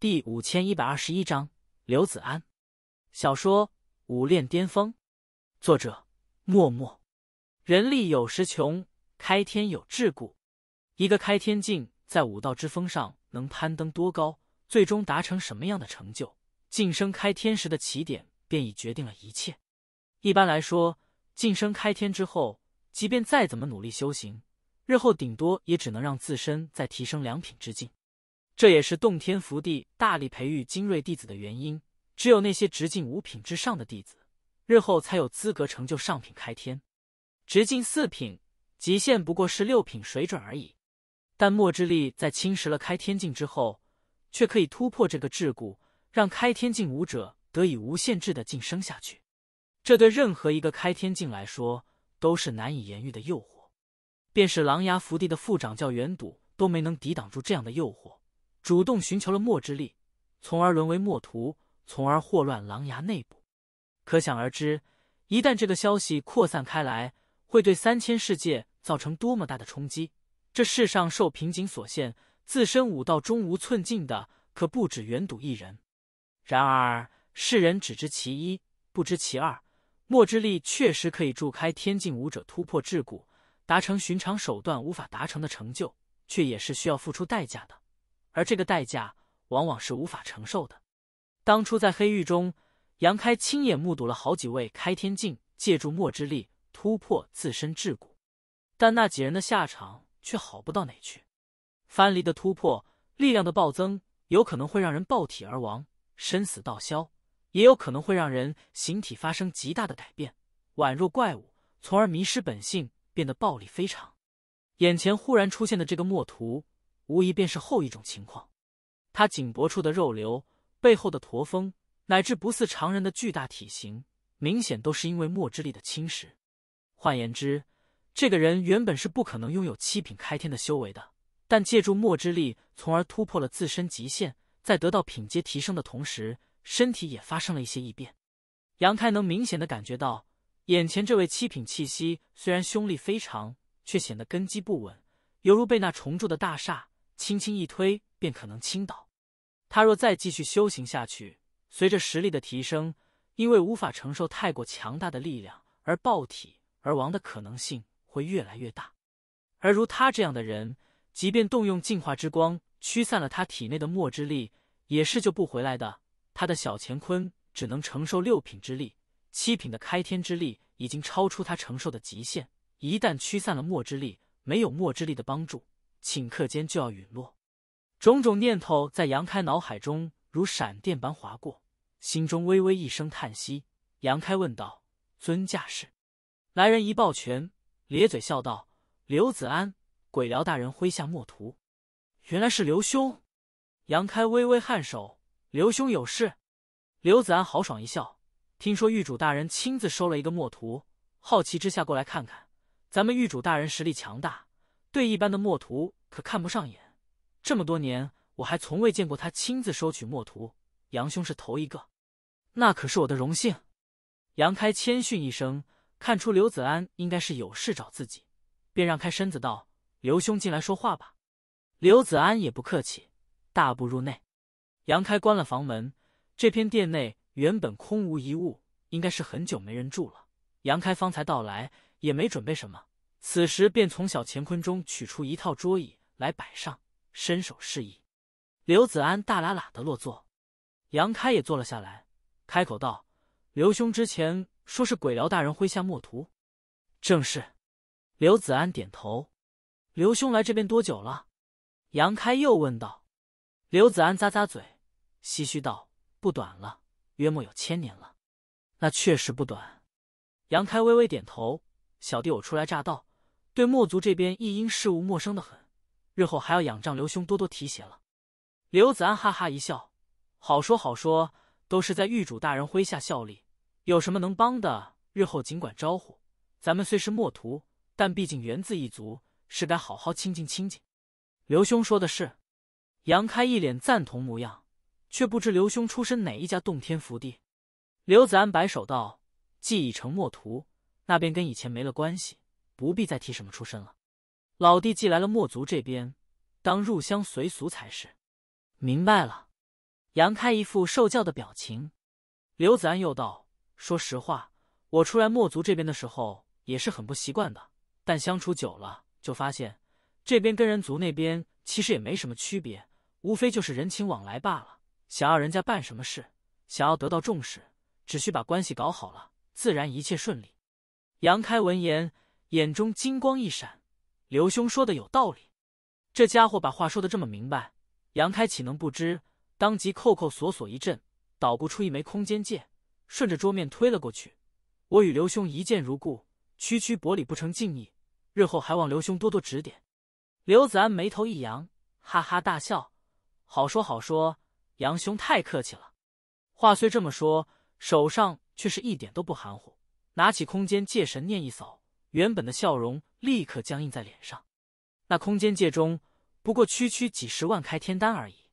第五千一百二十一章刘子安，小说《武炼巅峰》，作者默默。人力有时穷，开天有桎梏。一个开天境在武道之峰上能攀登多高，最终达成什么样的成就，晋升开天时的起点便已决定了一切。一般来说，晋升开天之后，即便再怎么努力修行，日后顶多也只能让自身再提升两品之境。这也是洞天福地大力培育精锐弟子的原因。只有那些直径五品之上的弟子，日后才有资格成就上品开天。直径四品，极限不过是六品水准而已。但墨之力在侵蚀了开天境之后，却可以突破这个桎梏，让开天境武者得以无限制的晋升下去。这对任何一个开天境来说，都是难以言喻的诱惑。便是狼牙福地的副掌教元笃都没能抵挡住这样的诱惑。主动寻求了墨之力，从而沦为墨徒，从而祸乱狼牙内部。可想而知，一旦这个消息扩散开来，会对三千世界造成多么大的冲击！这世上受瓶颈所限，自身武道中无寸进的，可不止元笃一人。然而世人只知其一，不知其二。墨之力确实可以助开天境武者突破桎梏，达成寻常手段无法达成的成就，却也是需要付出代价的。而这个代价往往是无法承受的。当初在黑狱中，杨开亲眼目睹了好几位开天境借助墨之力突破自身桎梏，但那几人的下场却好不到哪去。藩篱的突破，力量的暴增，有可能会让人爆体而亡，身死道消；也有可能会让人形体发生极大的改变，宛若怪物，从而迷失本性，变得暴力非常。眼前忽然出现的这个墨徒。无疑便是后一种情况，他颈脖处的肉瘤、背后的驼峰，乃至不似常人的巨大体型，明显都是因为墨之力的侵蚀。换言之，这个人原本是不可能拥有七品开天的修为的，但借助墨之力，从而突破了自身极限，在得到品阶提升的同时，身体也发生了一些异变。杨开能明显的感觉到，眼前这位七品气息虽然凶力非常，却显得根基不稳，犹如被那重铸的大厦。轻轻一推便可能倾倒。他若再继续修行下去，随着实力的提升，因为无法承受太过强大的力量而爆体而亡的可能性会越来越大。而如他这样的人，即便动用净化之光驱散了他体内的墨之力，也是救不回来的。他的小乾坤只能承受六品之力，七品的开天之力已经超出他承受的极限。一旦驱散了墨之力，没有墨之力的帮助。顷刻间就要陨落，种种念头在杨开脑海中如闪电般划过，心中微微一声叹息。杨开问道：“尊驾是？”来人一抱拳，咧嘴笑道：“刘子安，鬼辽大人麾下墨徒。”原来是刘兄。杨开微微颔首：“刘兄有事？”刘子安豪爽一笑：“听说狱主大人亲自收了一个墨徒，好奇之下过来看看。咱们狱主大人实力强大。”对一般的墨徒可看不上眼，这么多年我还从未见过他亲自收取墨徒，杨兄是头一个，那可是我的荣幸。杨开谦逊一声，看出刘子安应该是有事找自己，便让开身子道：“刘兄进来说话吧。”刘子安也不客气，大步入内。杨开关了房门，这片店内原本空无一物，应该是很久没人住了。杨开方才到来，也没准备什么。此时便从小乾坤中取出一套桌椅来摆上，伸手示意。刘子安大喇喇的落座，杨开也坐了下来，开口道：“刘兄之前说是鬼辽大人麾下墨徒，正是。”刘子安点头。刘兄来这边多久了？杨开又问道。刘子安咂咂嘴，唏嘘道：“不短了，约莫有千年了。”那确实不短。杨开微微点头：“小弟我初来乍到。”对墨族这边一应事务陌生的很，日后还要仰仗刘兄多多提携了。刘子安哈哈一笑：“好说好说，都是在狱主大人麾下效力，有什么能帮的，日后尽管招呼。咱们虽是墨徒，但毕竟源自一族，是该好好亲近亲近。”刘兄说的是。杨开一脸赞同模样，却不知刘兄出身哪一家洞天福地。刘子安摆手道：“既已成墨徒，那便跟以前没了关系。”不必再提什么出身了。老弟既来了墨族这边，当入乡随俗才是。明白了。杨开一副受教的表情。刘子安又道：“说实话，我出来墨族这边的时候也是很不习惯的，但相处久了，就发现这边跟人族那边其实也没什么区别，无非就是人情往来罢了。想要人家办什么事，想要得到重视，只需把关系搞好了，自然一切顺利。”杨开闻言，眼中金光一闪：“刘兄说的有道理。”这家伙把话说的这么明白，杨开岂能不知？当即扣扣锁锁一阵，捣鼓出一枚空间戒，顺着桌面推了过去。我与刘兄一见如故，区区薄礼不成敬意，日后还望刘兄多多指点。刘子安眉头一扬，哈哈大笑：“好说好说，杨兄太客气了。”话虽这么说，手上却是一点都不含糊，拿起空间戒神念一扫，原本的笑容立刻僵硬在脸上。那空间界中不过区区几十万开天丹而已，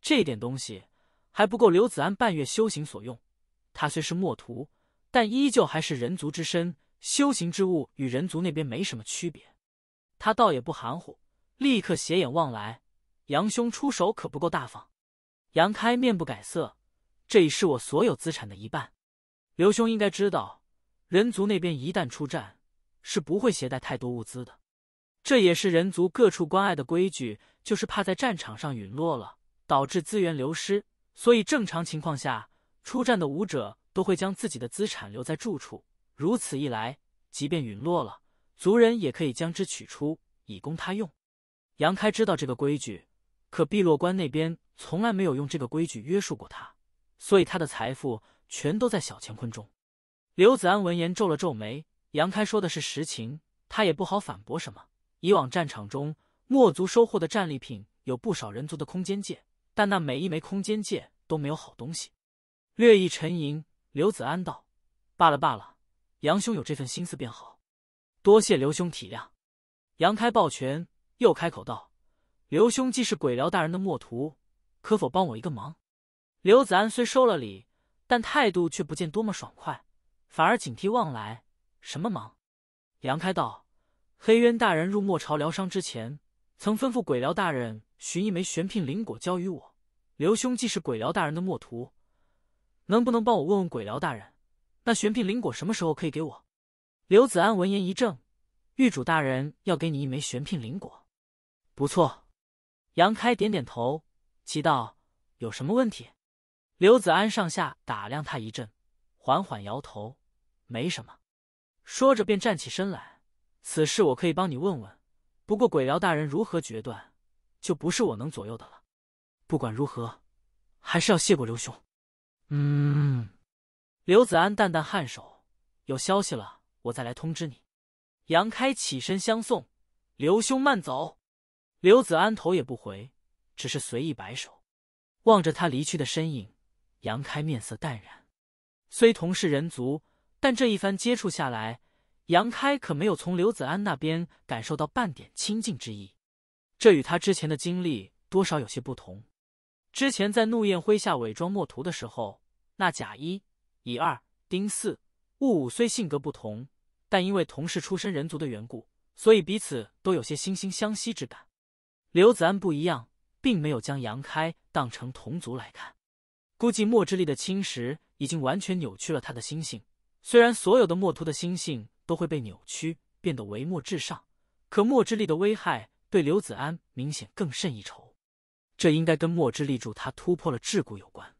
这点东西还不够刘子安半月修行所用。他虽是墨徒，但依旧还是人族之身，修行之物与人族那边没什么区别。他倒也不含糊，立刻斜眼望来：“杨兄出手可不够大方。”杨开面不改色：“这已是我所有资产的一半。刘兄应该知道，人族那边一旦出战，是不会携带太多物资的。”这也是人族各处关爱的规矩，就是怕在战场上陨落了，导致资源流失。所以正常情况下，出战的武者都会将自己的资产留在住处。如此一来，即便陨落了，族人也可以将之取出，以供他用。杨开知道这个规矩，可碧落关那边从来没有用这个规矩约束过他，所以他的财富全都在小乾坤中。刘子安闻言皱了皱眉，杨开说的是实情，他也不好反驳什么。以往战场中，墨族收获的战利品有不少人族的空间戒，但那每一枚空间戒都没有好东西。略一沉吟，刘子安道：“罢了罢了，杨兄有这份心思便好，多谢刘兄体谅。”杨开抱拳，又开口道：“刘兄既是鬼辽大人的墨徒，可否帮我一个忙？”刘子安虽收了礼，但态度却不见多么爽快，反而警惕望来：“什么忙？”杨开道。黑渊大人入墨朝疗伤之前，曾吩咐鬼辽大人寻一枚玄牝灵果交于我。刘兄既是鬼辽大人的墨徒，能不能帮我问问鬼辽大人，那玄牝灵果什么时候可以给我？刘子安闻言一怔，玉主大人要给你一枚玄牝灵果，不错。杨开点点头，奇道：“有什么问题？”刘子安上下打量他一阵，缓缓摇头：“没什么。”说着便站起身来。此事我可以帮你问问，不过鬼辽大人如何决断，就不是我能左右的了。不管如何，还是要谢过刘兄。嗯，刘子安淡淡颔首，有消息了，我再来通知你。杨开起身相送，刘兄慢走。刘子安头也不回，只是随意摆手，望着他离去的身影。杨开面色淡然，虽同是人族，但这一番接触下来。杨开可没有从刘子安那边感受到半点亲近之意，这与他之前的经历多少有些不同。之前在怒焰麾下伪装墨图的时候，那甲一、乙二、丁四、戊五虽性格不同，但因为同是出身人族的缘故，所以彼此都有些惺惺相惜之感。刘子安不一样，并没有将杨开当成同族来看，估计墨之力的侵蚀已经完全扭曲了他的心性。虽然所有的墨图的心性。都会被扭曲，变得唯墨至上。可墨之力的危害对刘子安明显更胜一筹，这应该跟墨之力助他突破了桎梏有关。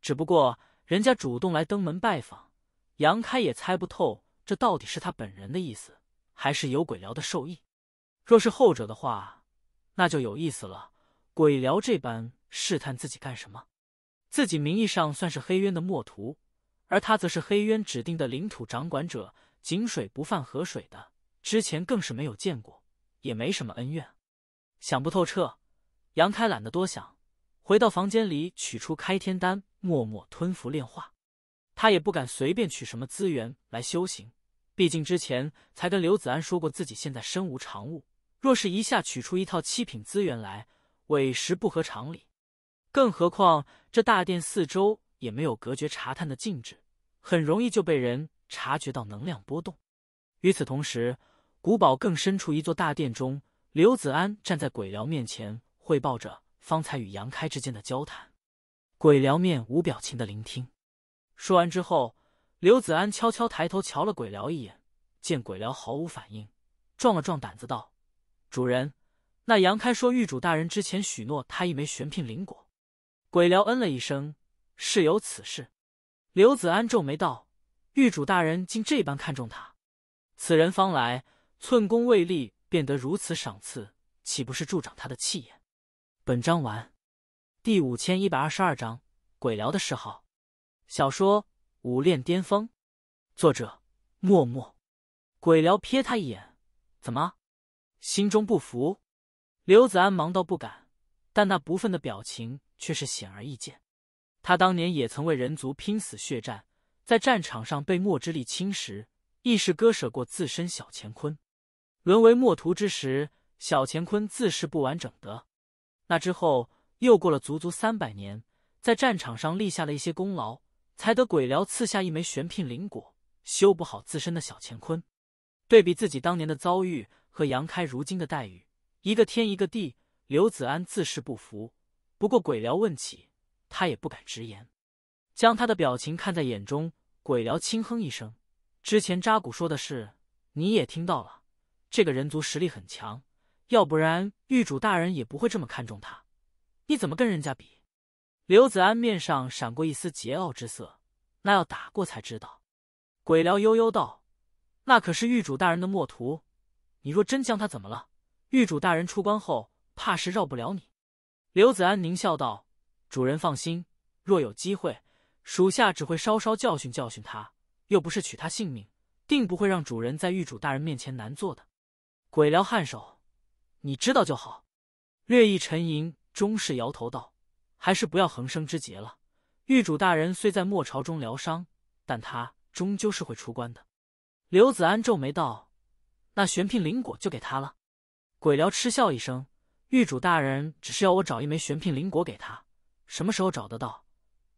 只不过人家主动来登门拜访，杨开也猜不透这到底是他本人的意思，还是有鬼辽的授意。若是后者的话，那就有意思了。鬼辽这般试探自己干什么？自己名义上算是黑渊的墨徒，而他则是黑渊指定的领土掌管者。井水不犯河水的，之前更是没有见过，也没什么恩怨，想不透彻。杨开懒得多想，回到房间里取出开天丹，默默吞服炼化。他也不敢随便取什么资源来修行，毕竟之前才跟刘子安说过自己现在身无长物，若是一下取出一套七品资源来，委实不合常理。更何况这大殿四周也没有隔绝查探的禁止，很容易就被人。察觉到能量波动。与此同时，古堡更深处一座大殿中，刘子安站在鬼辽面前，汇报着方才与杨开之间的交谈。鬼辽面无表情的聆听。说完之后，刘子安悄悄抬头瞧了鬼辽一眼，见鬼辽毫无反应，壮了壮胆子道：“主人，那杨开说，狱主大人之前许诺他一枚玄牝灵果。”鬼辽嗯了一声：“是有此事。”刘子安皱眉道：“狱主大人竟这般看重他，此人方来寸功未立，便得如此赏赐，岂不是助长他的气焰？”本章完。第五千一百二十二章鬼聊的嗜好。小说《武炼巅峰》，作者默默。鬼聊瞥他一眼，怎么，心中不服？刘子安忙道不敢，但那不忿的表情却是显而易见。他当年也曾为人族拼死血战，在战场上被墨之力侵蚀，亦是割舍过自身小乾坤。沦为墨徒之时，小乾坤自是不完整的。那之后。又过了足足三百年，在战场上立下了一些功劳，才得鬼辽赐下一枚玄牝灵果，修补好自身的小乾坤。对比自己当年的遭遇和杨开如今的待遇，一个天一个地，刘子安自是不服。不过鬼辽问起，他也不敢直言，将他的表情看在眼中。鬼辽轻哼一声：“之前扎古说的是，你也听到了，这个人族实力很强，要不然狱主大人也不会这么看重他。”你怎么跟人家比？刘子安面上闪过一丝桀骜之色，那要打过才知道。鬼辽悠悠道：“那可是狱主大人的墨徒，你若真将他怎么了？狱主大人出关后，怕是饶不了你。”刘子安狞笑道：“主人放心，若有机会，属下只会稍稍教训教训他，又不是取他性命，定不会让主人在狱主大人面前难做的。”鬼辽颔首：“你知道就好。”略一沉吟。终是摇头道：“还是不要横生枝节了。狱主大人虽在末朝中疗伤，但他终究是会出关的。”刘子安皱眉道：“那玄牝灵果就给他了。”鬼辽嗤笑一声：“狱主大人只是要我找一枚玄牝灵果给他，什么时候找得到，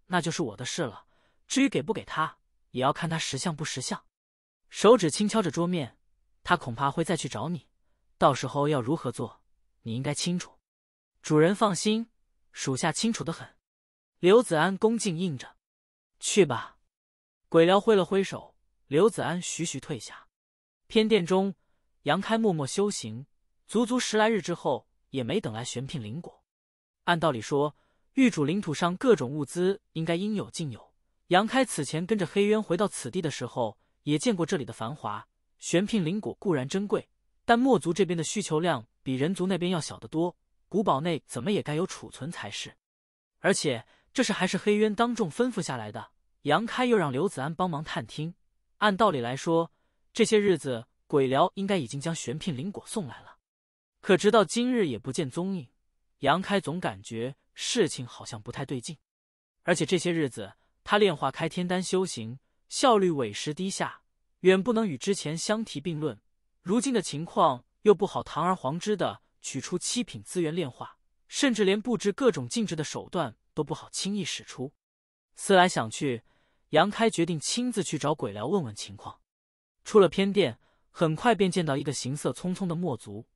那就是我的事了。至于给不给他，也要看他识相不识相。”手指轻敲着桌面，他恐怕会再去找你，到时候要如何做，你应该清楚。主人放心，属下清楚的很。刘子安恭敬应着：“去吧。”鬼辽挥了挥手，刘子安徐徐退下。偏殿中，杨开默默修行，足足十来日之后，也没等来玄牝灵果。按道理说，域主领土上各种物资应该应有尽有。杨开此前跟着黑渊回到此地的时候，也见过这里的繁华。玄牝灵果固然珍贵，但墨族这边的需求量比人族那边要小得多。古堡内怎么也该有储存才是，而且这事还是黑渊当众吩咐下来的。杨开又让刘子安帮忙探听，按道理来说，这些日子鬼辽应该已经将玄牝灵果送来了，可直到今日也不见踪影。杨开总感觉事情好像不太对劲，而且这些日子他炼化开天丹修行效率委实低下，远不能与之前相提并论。如今的情况又不好堂而皇之的。取出七品资源炼化，甚至连布置各种禁制的手段都不好轻易使出。思来想去，杨开决定亲自去找鬼辽问问情况。出了偏殿，很快便见到一个行色匆匆的墨族。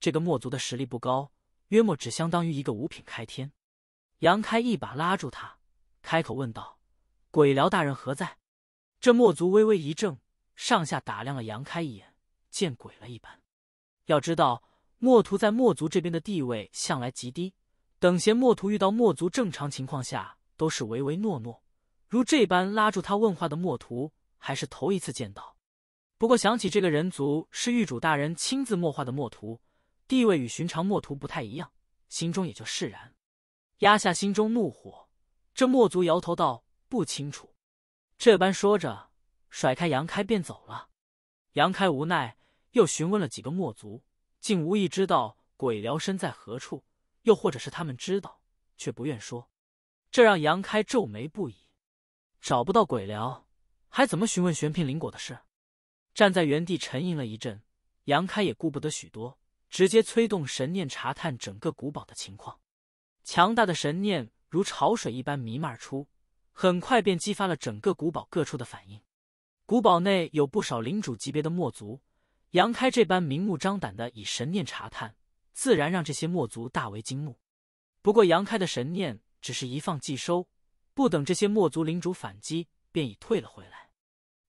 这个墨族的实力不高，约莫只相当于一个五品开天。杨开一把拉住他，开口问道：“鬼辽大人何在？”这墨族微微一怔，上下打量了杨开一眼，见鬼了一般。要知道。墨图在墨族这边的地位向来极低，等闲墨图遇到墨族正常情况下都是唯唯诺诺，如这般拉住他问话的墨图还是头一次见到。不过想起这个人族是狱主大人亲自墨画的墨图，地位与寻常墨图不太一样，心中也就释然，压下心中怒火。这墨族摇头道：“不清楚。”这般说着，甩开杨开便走了。杨开无奈，又询问了几个墨族。竟无意知道鬼辽身在何处，又或者是他们知道却不愿说，这让杨开皱眉不已。找不到鬼辽，还怎么询问玄牝灵果的事？站在原地沉吟了一阵，杨开也顾不得许多，直接催动神念查探整个古堡的情况。强大的神念如潮水一般弥漫而出，很快便激发了整个古堡各处的反应。古堡内有不少领主级别的墨族。杨开这般明目张胆的以神念查探，自然让这些墨族大为惊怒。不过杨开的神念只是一放即收，不等这些墨族领主反击，便已退了回来。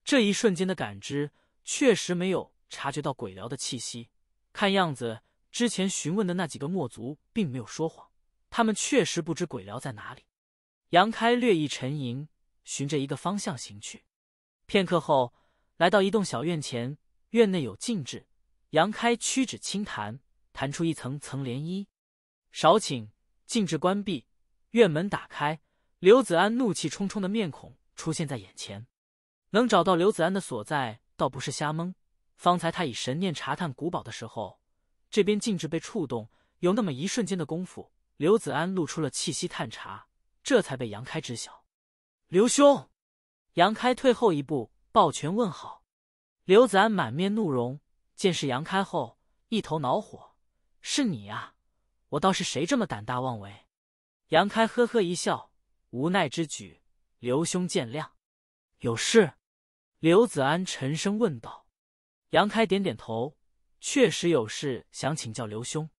这一瞬间的感知，确实没有察觉到鬼寮的气息。看样子，之前询问的那几个墨族并没有说谎，他们确实不知鬼寮在哪里。杨开略一沉吟，循着一个方向行去。片刻后，来到一栋小院前，院内有禁制。杨开屈指轻弹，弹出一层层涟漪。少顷，禁制关闭，院门打开，刘子安怒气冲冲的面孔出现在眼前。能找到刘子安的所在，倒不是瞎蒙。方才他以神念查探古堡的时候，这边禁制被触动，有那么一瞬间的功夫，刘子安露出了气息探查，这才被杨开知晓。刘兄，杨开退后一步，抱拳问好。刘子安满面怒容，见是杨开后，一头恼火：“是你呀？我倒是谁这么胆大妄为？”杨开呵呵一笑，无奈之举，刘兄见谅。有事？刘子安沉声问道：“杨开点点头，确实有事想请教刘兄。”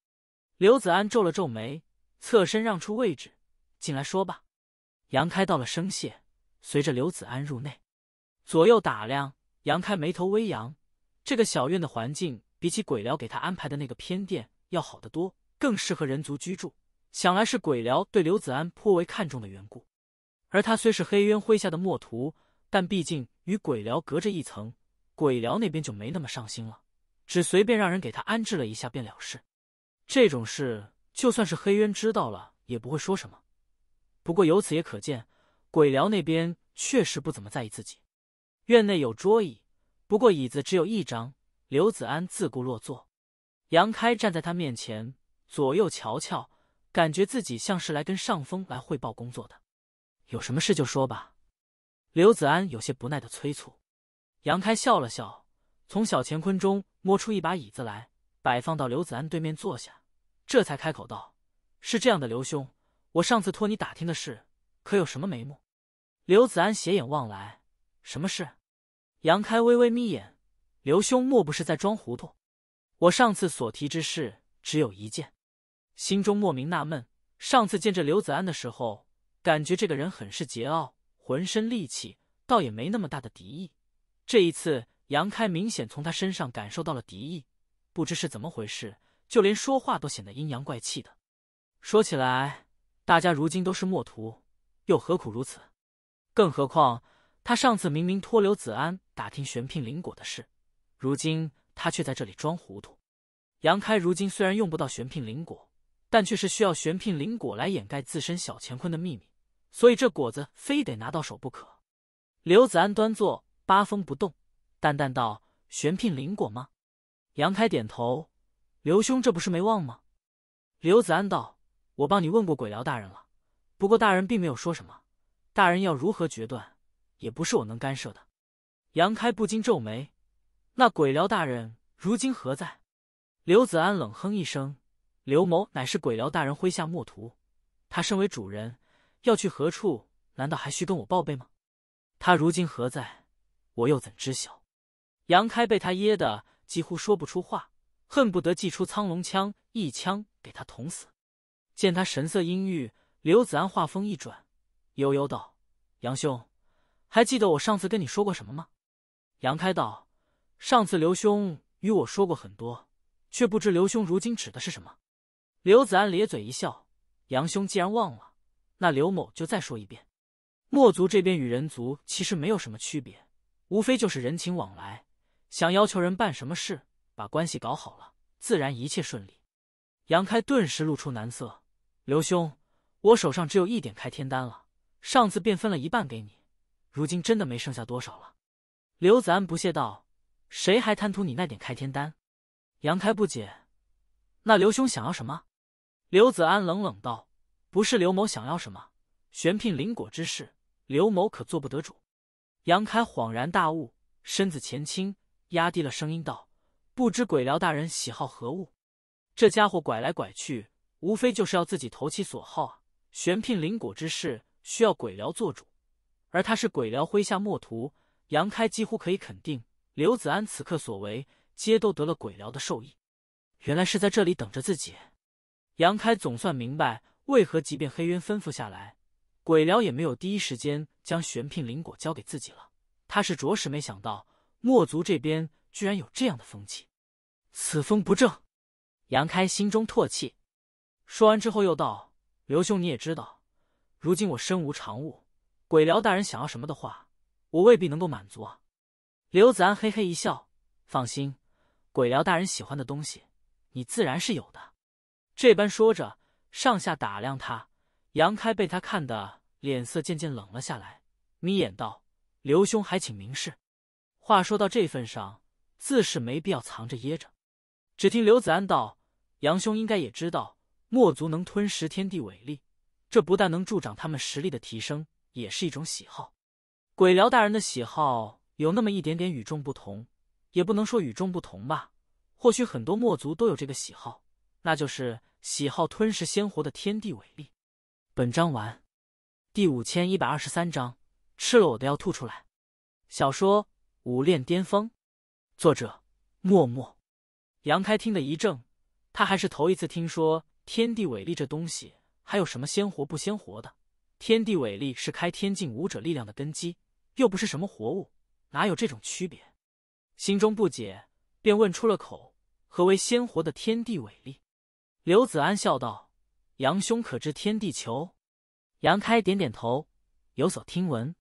刘子安皱了皱眉，侧身让出位置：“进来说吧。”杨开道了声谢，随着刘子安入内，左右打量。杨开眉头微扬，这个小院的环境比起鬼寮给他安排的那个偏殿要好得多，更适合人族居住。想来是鬼寮对刘子安颇为看重的缘故。而他虽是黑渊麾下的墨徒。但毕竟与鬼寮隔着一层，鬼寮那边就没那么上心了，只随便让人给他安置了一下便了事。这种事就算是黑渊知道了，也不会说什么。不过由此也可见，鬼寮那边确实不怎么在意自己。院内有桌椅，不过椅子只有一张。刘子安自顾落座，杨开站在他面前，左右瞧瞧，感觉自己像是来跟上峰来汇报工作的。有什么事就说吧。刘子安有些不耐的催促，杨开笑了笑，从小乾坤中摸出一把椅子来，摆放到刘子安对面坐下，这才开口道：“是这样的，刘兄，我上次托你打听的事，可有什么眉目？”刘子安斜眼望来：“什么事？”杨开微微眯眼：“刘兄莫不是在装糊涂？我上次所提之事只有一件。”心中莫名纳闷，上次见这刘子安的时候，感觉这个人很是桀骜。浑身戾气，倒也没那么大的敌意。这一次，杨开明显从他身上感受到了敌意，不知是怎么回事，就连说话都显得阴阳怪气的。说起来，大家如今都是墨徒，又何苦如此？更何况他上次明明托刘子安打听玄牝灵果的事，如今他却在这里装糊涂。杨开如今虽然用不到玄牝灵果，但却是需要玄牝灵果来掩盖自身小乾坤的秘密。所以这果子非得拿到手不可。刘子安端坐，八风不动，淡淡道：“玄牝灵果吗？”杨开点头：“刘兄这不是没忘吗？”刘子安道：“我帮你问过鬼辽大人了，不过大人并没有说什么。大人要如何决断，也不是我能干涉的。”杨开不禁皱眉：“那鬼辽大人如今何在？”刘子安冷哼一声：“刘某乃是鬼辽大人麾下墨徒，他身为主人。”要去何处？难道还需跟我报备吗？他如今何在？我又怎知晓？杨开被他噎得几乎说不出话，恨不得祭出苍龙枪，一枪给他捅死。见他神色阴郁，刘子安话锋一转，悠悠道：“杨兄，还记得我上次跟你说过什么吗？”杨开道：“上次刘兄与我说过很多，却不知刘兄如今指的是什么。”刘子安咧嘴一笑：“杨兄既然忘了。”那刘某就再说一遍，墨族这边与人族其实没有什么区别，无非就是人情往来。想要求人办什么事，把关系搞好了，自然一切顺利。杨开顿时露出难色：“刘兄，我手上只有一点开天丹了，上次便分了一半给你，如今真的没剩下多少了。”刘子安不屑道：“谁还贪图你那点开天丹？”杨开不解：“那刘兄想要什么？”刘子安冷冷道。不是刘某想要什么玄牝灵果之事，刘某可做不得主。杨开恍然大悟，身子前倾，压低了声音道：“不知鬼辽大人喜好何物？这家伙拐来拐去，无非就是要自己投其所好啊！玄牝灵果之事，需要鬼辽做主，而他是鬼辽麾下墨徒。杨开几乎可以肯定，刘子安此刻所为，皆都得了鬼辽的授意。原来是在这里等着自己。杨开总算明白。为何即便黑渊吩咐下来，鬼辽也没有第一时间将玄牝灵果交给自己了。他是着实没想到，墨族这边居然有这样的风气，此风不正。杨开心中唾弃，说完之后又道：“刘兄，你也知道，如今我身无长物，鬼辽大人想要什么的话，我未必能够满足啊。”刘子安嘿嘿一笑：“放心，鬼辽大人喜欢的东西，你自然是有的。”这般说着，上下打量他。杨开被他看的脸色渐渐冷了下来，眯眼道：“刘兄还请明示。”话说到这份上，自是没必要藏着掖着。只听刘子安道：“杨兄应该也知道，墨族能吞食天地伟力，这不但能助长他们实力的提升，也是一种喜好。鬼辽大人的喜好有那么一点点与众不同，也不能说与众不同吧。或许很多墨族都有这个喜好，那就是喜好吞噬鲜活的天地伟力。”本章完，第五千一百二十三章，吃了我的要吐出来。小说《武炼巅峰》，作者默默。杨开听得一怔，他还是头一次听说天地伟力这东西还有什么鲜活不鲜活的。天地伟力是开天境武者力量的根基，又不是什么活物，哪有这种区别？心中不解，便问出了口：“何为鲜活的天地伟力？”刘子安笑道。杨兄可知天地球？杨开点点头，有所听闻。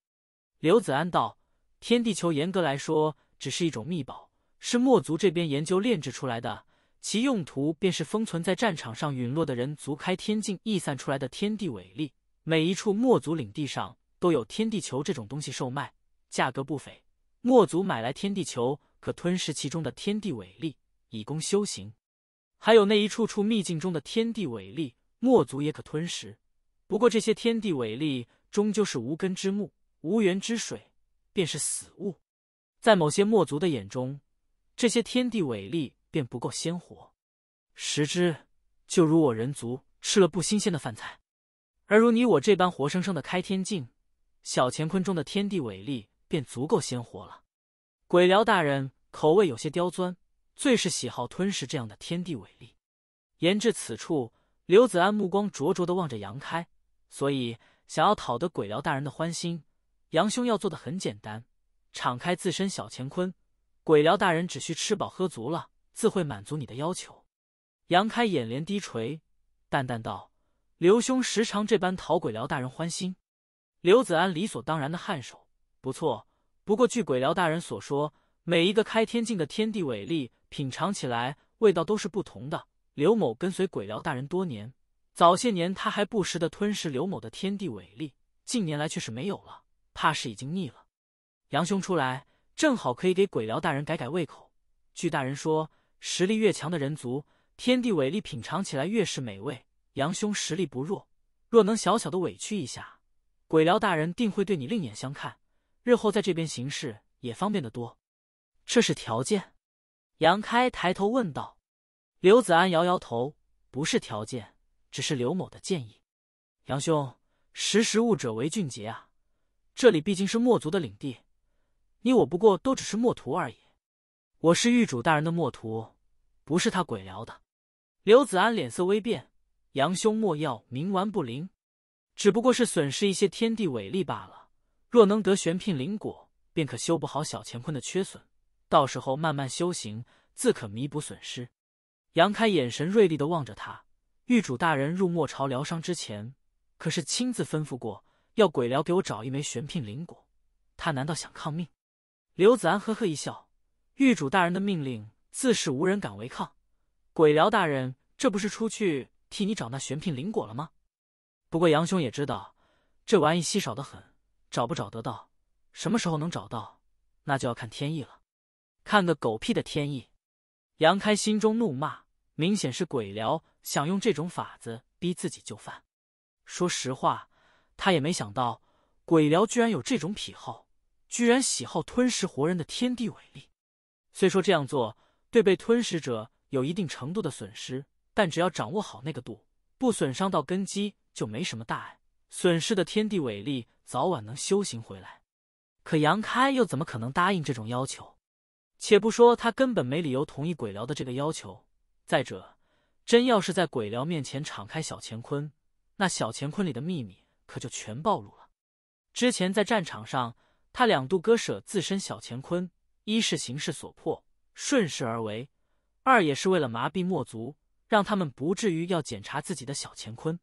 刘子安道：“天地球严格来说，只是一种秘宝，是墨族这边研究炼制出来的。其用途便是封存在战场上陨落的人族开天境溢散出来的天地伟力。每一处墨族领地上都有天地球这种东西售卖，价格不菲。墨族买来天地球，可吞噬其中的天地伟力，以供修行。还有那一处处秘境中的天地伟力。”墨族也可吞食，不过这些天地伟力终究是无根之木、无源之水，便是死物。在某些墨族的眼中，这些天地伟力便不够鲜活，食之就如我人族吃了不新鲜的饭菜。而如你我这般活生生的开天境，小乾坤中的天地伟力便足够鲜活了。鬼辽大人口味有些刁钻，最是喜好吞噬这样的天地伟力。言至此处。刘子安目光灼灼的望着杨开，所以想要讨得鬼辽大人的欢心，杨兄要做的很简单，敞开自身小乾坤，鬼辽大人只需吃饱喝足了，自会满足你的要求。杨开眼帘低垂，淡淡道：“刘兄时常这般讨鬼辽大人欢心。”刘子安理所当然的颔首：“不错，不过据鬼辽大人所说，每一个开天境的天地伟力，品尝起来味道都是不同的。”刘某跟随鬼辽大人多年，早些年他还不时的吞噬刘某的天地伟力，近年来却是没有了，怕是已经腻了。杨兄出来，正好可以给鬼辽大人改改胃口。据大人说，实力越强的人族，天地伟力品尝起来越是美味。杨兄实力不弱，若能小小的委屈一下，鬼辽大人定会对你另眼相看，日后在这边行事也方便得多。这是条件？杨开抬头问道。刘子安摇摇头，不是条件，只是刘某的建议。杨兄，识时务者为俊杰啊！这里毕竟是墨族的领地，你我不过都只是墨徒而已。我是狱主大人的墨徒，不是他鬼聊的。刘子安脸色微变，杨兄莫要冥顽不灵，只不过是损失一些天地伟力罢了。若能得玄牝灵果，便可修补好小乾坤的缺损，到时候慢慢修行，自可弥补损失。杨开眼神锐利的望着他，狱主大人入墨朝疗伤之前，可是亲自吩咐过，要鬼疗给我找一枚玄牝灵果。他难道想抗命？刘子安呵呵一笑，狱主大人的命令，自是无人敢违抗。鬼辽大人这不是出去替你找那玄牝灵果了吗？不过杨兄也知道，这玩意稀少的很，找不找得到，什么时候能找到，那就要看天意了。看个狗屁的天意！杨开心中怒骂。明显是鬼辽想用这种法子逼自己就范。说实话，他也没想到鬼辽居然有这种癖好，居然喜好吞噬活人的天地伟力。虽说这样做对被吞噬者有一定程度的损失，但只要掌握好那个度，不损伤到根基，就没什么大碍。损失的天地伟力早晚能修行回来。可杨开又怎么可能答应这种要求？且不说他根本没理由同意鬼辽的这个要求。再者，真要是在鬼辽面前敞开小乾坤，那小乾坤里的秘密可就全暴露了。之前在战场上，他两度割舍自身小乾坤，一是形势所迫，顺势而为；二也是为了麻痹墨族，让他们不至于要检查自己的小乾坤。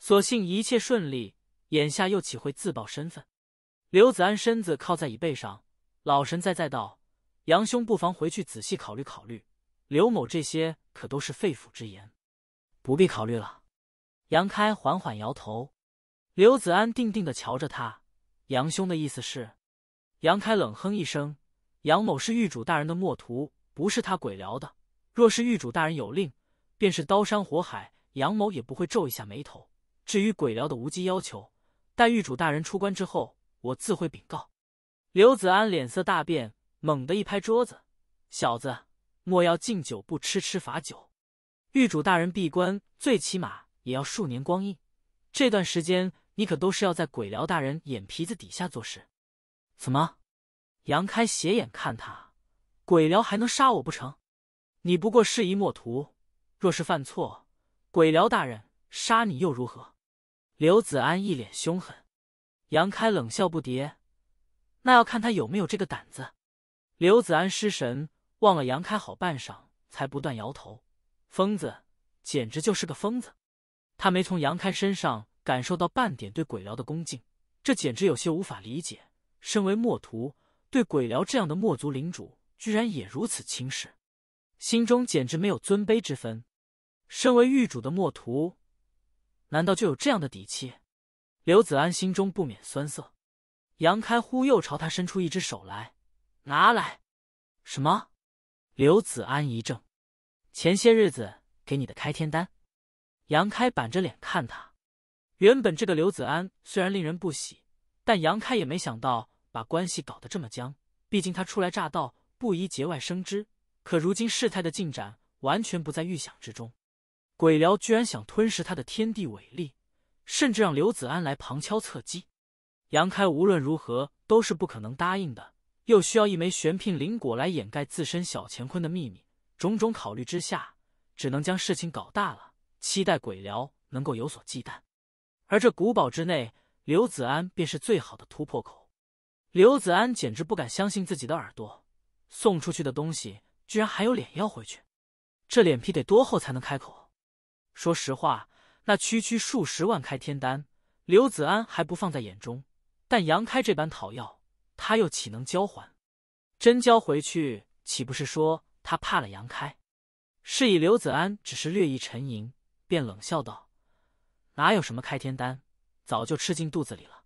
所幸一切顺利，眼下又岂会自曝身份？刘子安身子靠在椅背上，老神在在道：“杨兄不妨回去仔细考虑考虑。刘某这些可都是肺腑之言，不必考虑了。”杨开缓缓摇头。刘子安定定的瞧着他：“杨兄的意思是？”杨开冷哼一声：“杨某是狱主大人的墨徒，不是他鬼聊的。若是狱主大人有令，便是刀山火海，杨某也不会皱一下眉头。至于鬼聊的无稽要求，待狱主大人出关之后。”我自会禀告。刘子安脸色大变，猛地一拍桌子：“小子，莫要敬酒不吃吃罚酒！狱主大人闭关，最起码也要数年光阴。这段时间，你可都是要在鬼辽大人眼皮子底下做事。怎么？”杨开斜眼看他：“鬼辽还能杀我不成？你不过是一墨徒，若是犯错，鬼辽大人杀你又如何？”刘子安一脸凶狠。杨开冷笑不迭，那要看他有没有这个胆子。刘子安失神，望了杨开好半晌，才不断摇头：“疯子，简直就是个疯子！”他没从杨开身上感受到半点对鬼辽的恭敬，这简直有些无法理解。身为墨徒，对鬼辽这样的墨族领主，居然也如此轻视，心中简直没有尊卑之分。身为狱主的墨徒，难道就有这样的底气？刘子安心中不免酸涩，杨开忽又朝他伸出一只手来，拿来。什么？刘子安一怔，前些日子给你的开天丹。杨开板着脸看他。原本这个刘子安虽然令人不喜，但杨开也没想到把关系搞得这么僵。毕竟他初来乍到，不宜节外生枝。可如今事态的进展完全不在预想之中，鬼辽居然想吞噬他的天地伟力。甚至让刘子安来旁敲侧击，杨开无论如何都是不可能答应的，又需要一枚玄牝灵果来掩盖自身小乾坤的秘密，种种考虑之下，只能将事情搞大了，期待鬼辽能够有所忌惮。而这古堡之内，刘子安便是最好的突破口。刘子安简直不敢相信自己的耳朵，送出去的东西居然还有脸要回去，这脸皮得多厚才能开口？说实话。那区区数十万开天丹，刘子安还不放在眼中。但杨开这般讨要，他又岂能交还？真交回去，岂不是说他怕了杨开？是以刘子安只是略一沉吟，便冷笑道：“哪有什么开天丹，早就吃进肚子里了。”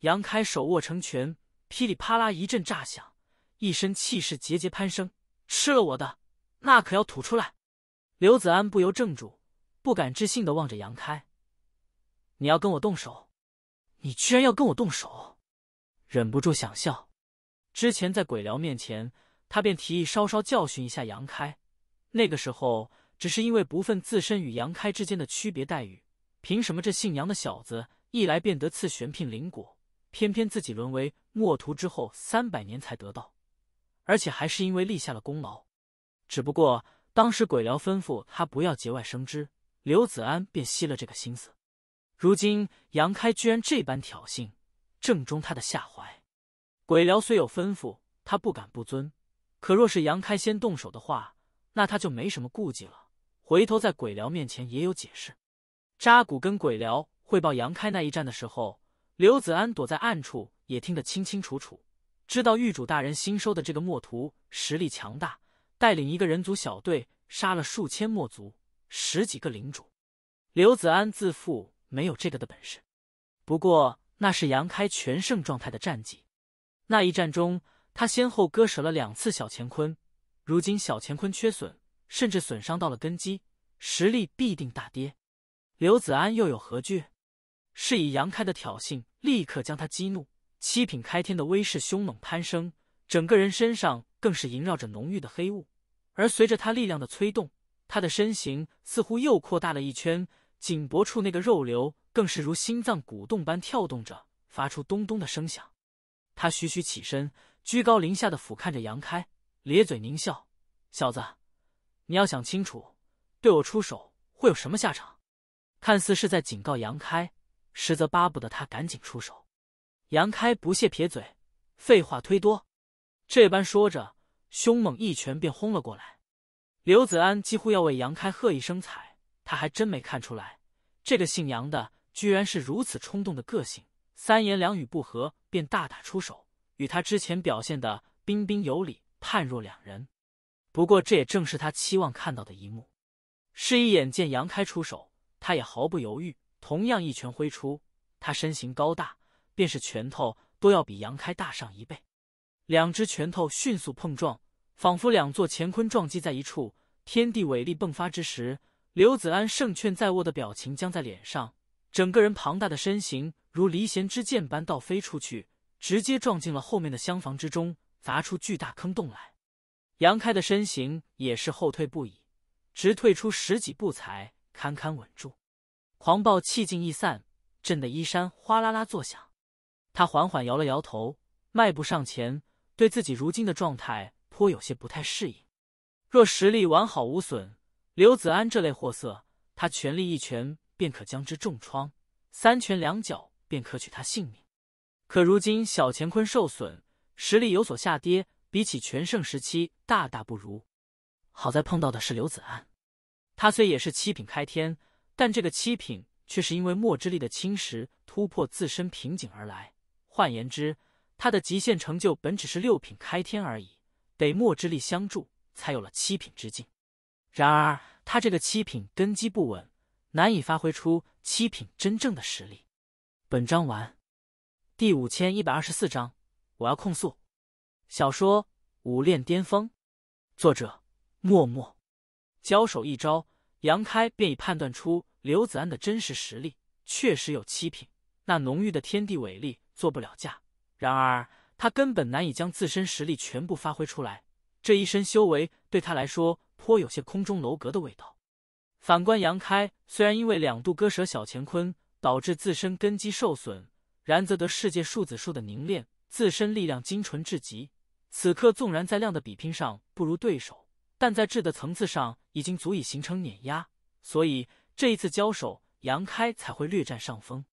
杨开手握成拳，噼里啪啦一阵炸响，一身气势节节攀升。吃了我的，那可要吐出来！刘子安不由怔住。不敢置信的望着杨开，你要跟我动手？你居然要跟我动手？忍不住想笑。之前在鬼辽面前，他便提议稍稍教训一下杨开。那个时候，只是因为不忿自身与杨开之间的区别待遇。凭什么这姓杨的小子一来便得赐玄牝灵果，偏偏自己沦为墨徒之后三百年才得到，而且还是因为立下了功劳？只不过当时鬼辽吩咐他不要节外生枝。刘子安便息了这个心思，如今杨开居然这般挑衅，正中他的下怀。鬼辽虽有吩咐，他不敢不遵。可若是杨开先动手的话，那他就没什么顾忌了。回头在鬼辽面前也有解释。扎古跟鬼辽汇报杨开那一战的时候，刘子安躲在暗处也听得清清楚楚，知道狱主大人新收的这个墨徒实力强大，带领一个人族小队杀了数千墨族。十几个领主，刘子安自负没有这个的本事。不过那是杨开全盛状态的战绩。那一战中，他先后割舍了两次小乾坤，如今小乾坤缺损，甚至损伤到了根基，实力必定大跌。刘子安又有何惧？是以杨开的挑衅立刻将他激怒，七品开天的威势凶猛攀升，整个人身上更是萦绕着浓郁的黑雾，而随着他力量的催动。他的身形似乎又扩大了一圈，颈脖处那个肉瘤更是如心脏鼓动般跳动着，发出咚咚的声响。他徐徐起身，居高临下的俯瞰着杨开，咧嘴狞笑：“小子，你要想清楚，对我出手会有什么下场？”看似是在警告杨开，实则巴不得他赶紧出手。杨开不屑撇嘴：“废话忒多。”这般说着，凶猛一拳便轰了过来。刘子安几乎要为杨开喝一声彩，他还真没看出来，这个姓杨的居然是如此冲动的个性，三言两语不合便大打出手，与他之前表现的彬彬有礼判若两人。不过这也正是他期望看到的一幕。示意眼见杨开出手，他也毫不犹豫，同样一拳挥出。他身形高大，便是拳头都要比杨开大上一倍。两只拳头迅速碰撞，仿佛两座乾坤撞击在一处，天地伟力迸发之时，刘子安胜券在握的表情僵在脸上，整个人庞大的身形如离弦之箭般倒飞出去，直接撞进了后面的厢房之中，砸出巨大坑洞来。杨开的身形也是后退不已。直退出十几步才堪堪稳住，狂暴气劲一散，震得衣衫哗啦啦作响。他缓缓摇了摇头，迈步上前，对自己如今的状态颇有些不太适应。若实力完好无损，刘子安这类货色，他全力一拳便可将之重创，三拳两脚便可取他性命。可如今小乾坤受损，实力有所下跌，比起全盛时期大大不如。好在碰到的是刘子安，他虽也是七品开天，但这个七品却是因为墨之力的侵蚀突破自身瓶颈而来。换言之，他的极限成就本只是六品开天而已，得墨之力相助，才有了七品之境。然而他这个七品根基不稳，难以发挥出七品真正的实力。本章完，第五千一百二十四章，我要控诉。小说《武炼巅峰》，作者。默默交手一招，杨开便已判断出刘子安的真实实力，确实有七品，那浓郁的天地伟力做不了架。然而他根本难以将自身实力全部发挥出来，这一身修为对他来说颇有些空中楼阁的味道。反观杨开，虽然因为两度割舍小乾坤导致自身根基受损，然则得世界数子数的凝练，自身力量精纯至极。此刻纵然在量的比拼上不如对手。但在质的层次上已经足以形成碾压，所以这一次交手，杨开才会略占上风。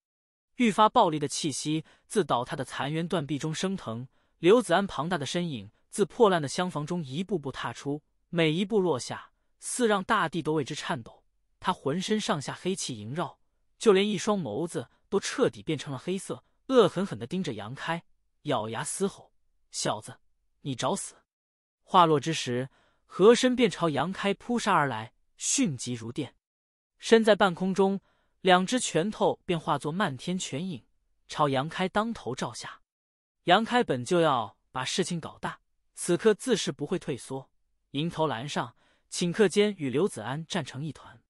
愈发暴力的气息自倒塌的残垣断壁中升腾，刘子安庞大的身影自破烂的厢房中一步步踏出，每一步落下，似让大地都为之颤抖。他浑身上下黑气萦绕，就连一双眸子都彻底变成了黑色，恶狠狠地盯着杨开，咬牙嘶吼：“小子，你找死！”话落之时。和珅便朝杨开扑杀而来，迅疾如电。身在半空中，两只拳头便化作漫天拳影，朝杨开当头照下。杨开本就要把事情搞大，此刻自是不会退缩，迎头拦上，顷刻间与刘子安战成一团。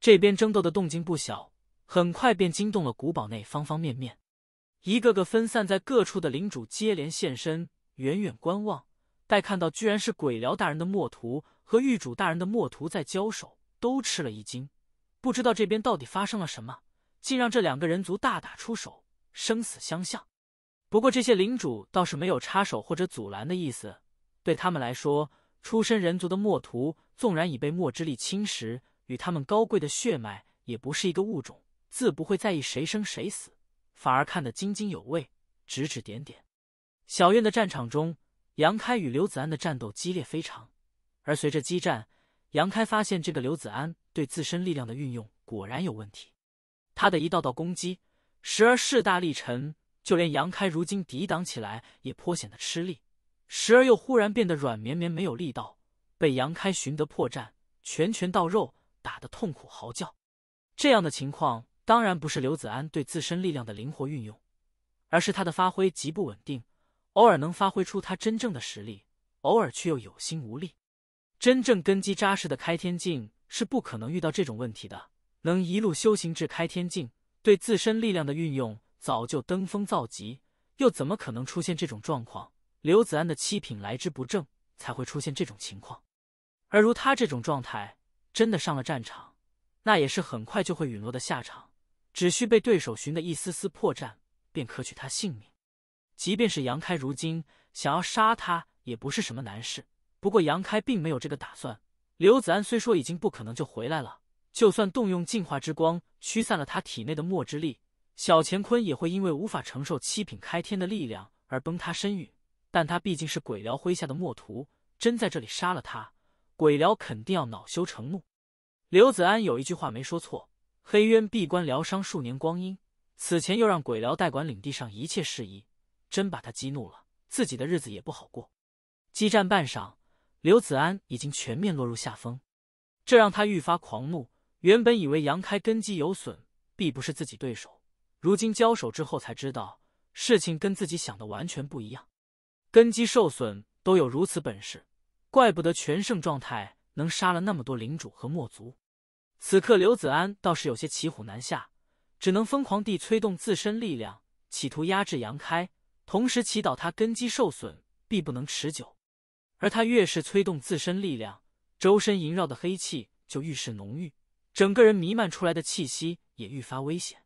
这边争斗的动静不小，很快便惊动了古堡内方方面面，一个个分散在各处的领主接连现身，远远观望。待看到居然是鬼辽大人的墨图和狱主大人的墨图在交手，都吃了一惊，不知道这边到底发生了什么，竟让这两个人族大打出手，生死相向。不过这些领主倒是没有插手或者阻拦的意思，对他们来说，出身人族的墨图纵然已被墨之力侵蚀，与他们高贵的血脉也不是一个物种，自不会在意谁生谁死，反而看得津津有味，指指点点。小院的战场中。杨开与刘子安的战斗激烈非常，而随着激战，杨开发现这个刘子安对自身力量的运用果然有问题。他的一道道攻击，时而势大力沉，就连杨开如今抵挡起来也颇显得吃力；时而又忽然变得软绵绵，没有力道，被杨开寻得破绽，拳拳到肉，打得痛苦嚎叫。这样的情况当然不是刘子安对自身力量的灵活运用，而是他的发挥极不稳定。偶尔能发挥出他真正的实力，偶尔却又有心无力。真正根基扎实的开天境是不可能遇到这种问题的。能一路修行至开天境，对自身力量的运用早就登峰造极，又怎么可能出现这种状况？刘子安的七品来之不正，才会出现这种情况。而如他这种状态，真的上了战场，那也是很快就会陨落的下场。只需被对手寻得一丝丝破绽，便可取他性命。即便是杨开如今想要杀他，也不是什么难事。不过杨开并没有这个打算。刘子安虽说已经不可能就回来了，就算动用净化之光驱散了他体内的墨之力，小乾坤也会因为无法承受七品开天的力量而崩塌身陨。但他毕竟是鬼辽麾下的墨徒，真在这里杀了他，鬼辽肯定要恼羞成怒。刘子安有一句话没说错：黑渊闭关疗伤数年光阴，此前又让鬼辽代管领地上一切事宜，真把他激怒了，自己的日子也不好过。激战半晌，刘子安已经全面落入下风，这让他愈发狂怒。原本以为杨开根基有损，必不是自己对手，如今交手之后才知道，事情跟自己想的完全不一样。根基受损都有如此本事，怪不得全盛状态能杀了那么多领主和墨族。此刻刘子安倒是有些骑虎难下，只能疯狂地催动自身力量，企图压制杨开，同时祈祷他根基受损必不能持久。而他越是催动自身力量，周身萦绕的黑气就愈是浓郁，整个人弥漫出来的气息也愈发危险。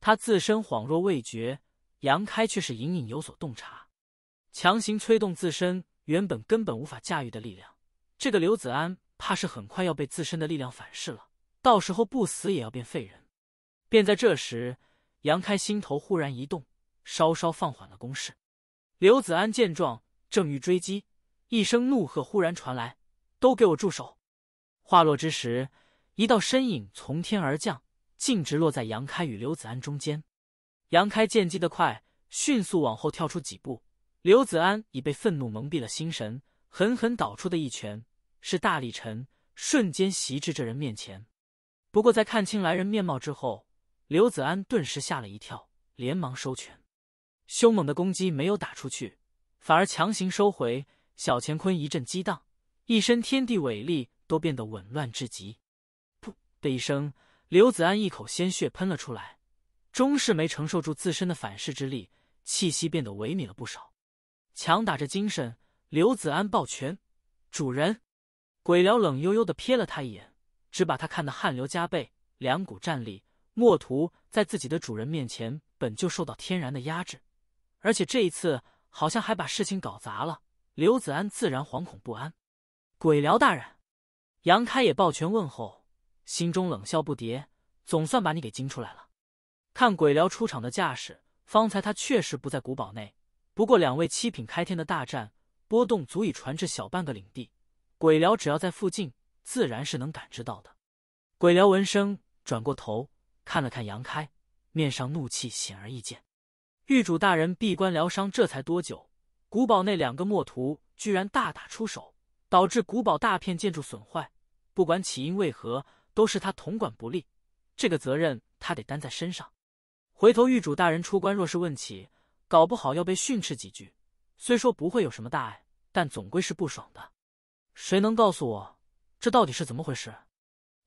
他自身恍若未觉，杨开却是隐隐有所洞察。强行催动自身原本根本无法驾驭的力量，这个刘子安怕是很快要被自身的力量反噬了，到时候不死也要变废人。便在这时，杨开心头忽然一动，稍稍放缓了攻势。刘子安见状，正欲追击，一声怒喝忽然传来：“都给我住手！”话落之时，一道身影从天而降，径直落在杨开与刘子安中间。杨开见机的快，迅速往后跳出几步。刘子安已被愤怒蒙蔽了心神，狠狠倒出的一拳是大力沉，瞬间袭至这人面前。不过在看清来人面貌之后，刘子安顿时吓了一跳，连忙收拳。凶猛的攻击没有打出去，反而强行收回。小乾坤一阵激荡，一身天地伟力都变得紊乱至极。噗的一声，刘子安一口鲜血喷了出来，终是没承受住自身的反噬之力，气息变得萎靡了不少。强打着精神，刘子安抱拳：“主人。”鬼辽冷悠悠的瞥了他一眼，只把他看得汗流浃背，两股战栗。墨图在自己的主人面前本就受到天然的压制，而且这一次好像还把事情搞砸了。刘子安自然惶恐不安。鬼辽大人，杨开也抱拳问候，心中冷笑不迭，总算把你给惊出来了。看鬼辽出场的架势，方才他确实不在古堡内。不过，两位七品开天的大战波动足以传至小半个领地，鬼辽只要在附近，自然是能感知到的。鬼辽闻声转过头看了看杨开，面上怒气显而易见。狱主大人闭关疗伤，这才多久？古堡内两个墨徒居然大打出手，导致古堡大片建筑损坏。不管起因为何，都是他统管不力，这个责任他得担在身上。回头狱主大人出关，若是问起。搞不好要被训斥几句，虽说不会有什么大碍，但总归是不爽的。谁能告诉我，这到底是怎么回事？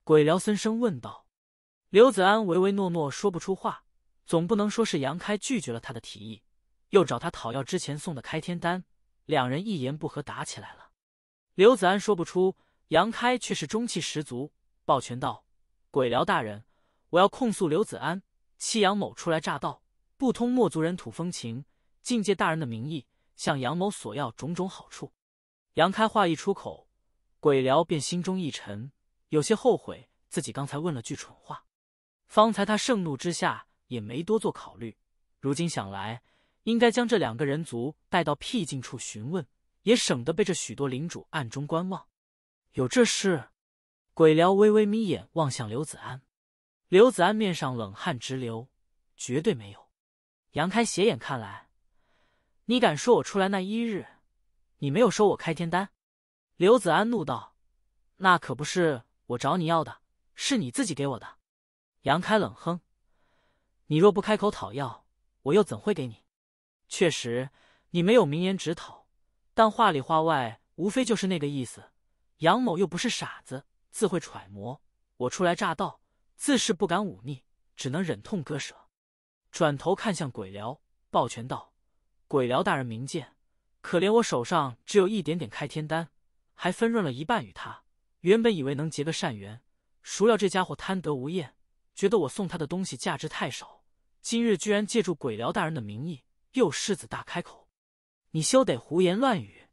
鬼辽森声问道。刘子安唯唯诺诺说不出话，总不能说是杨开拒绝了他的提议，又找他讨要之前送的开天丹，两人一言不合打起来了。刘子安说不出，杨开却是中气十足，抱拳道：“鬼辽大人，我要控诉刘子安欺杨某初来乍到。”不通墨族人土风情，境界大人的名义向杨某索要种种好处。杨开话一出口，鬼辽便心中一沉，有些后悔自己刚才问了句蠢话。方才他盛怒之下也没多做考虑，如今想来，应该将这两个人族带到僻静处询问，也省得被这许多领主暗中观望。有这事？鬼辽微微眯眼望向刘子安，刘子安面上冷汗直流，绝对没有。杨开斜眼看来，你敢说我出来那一日，你没有收我开天丹？刘子安怒道：“那可不是我找你要的，是你自己给我的。”杨开冷哼：“你若不开口讨要，我又怎会给你？确实，你没有明言直讨，但话里话外无非就是那个意思。杨某又不是傻子，自会揣摩。我初来乍到，自是不敢忤逆，只能忍痛割舍。”转头看向鬼辽，抱拳道：“鬼辽大人明鉴，可怜我手上只有一点点开天丹，还分润了一半与他。原本以为能结个善缘，孰料这家伙贪得无厌，觉得我送他的东西价值太少。今日居然借助鬼辽大人的名义，又狮子大开口，你休得胡言乱语！”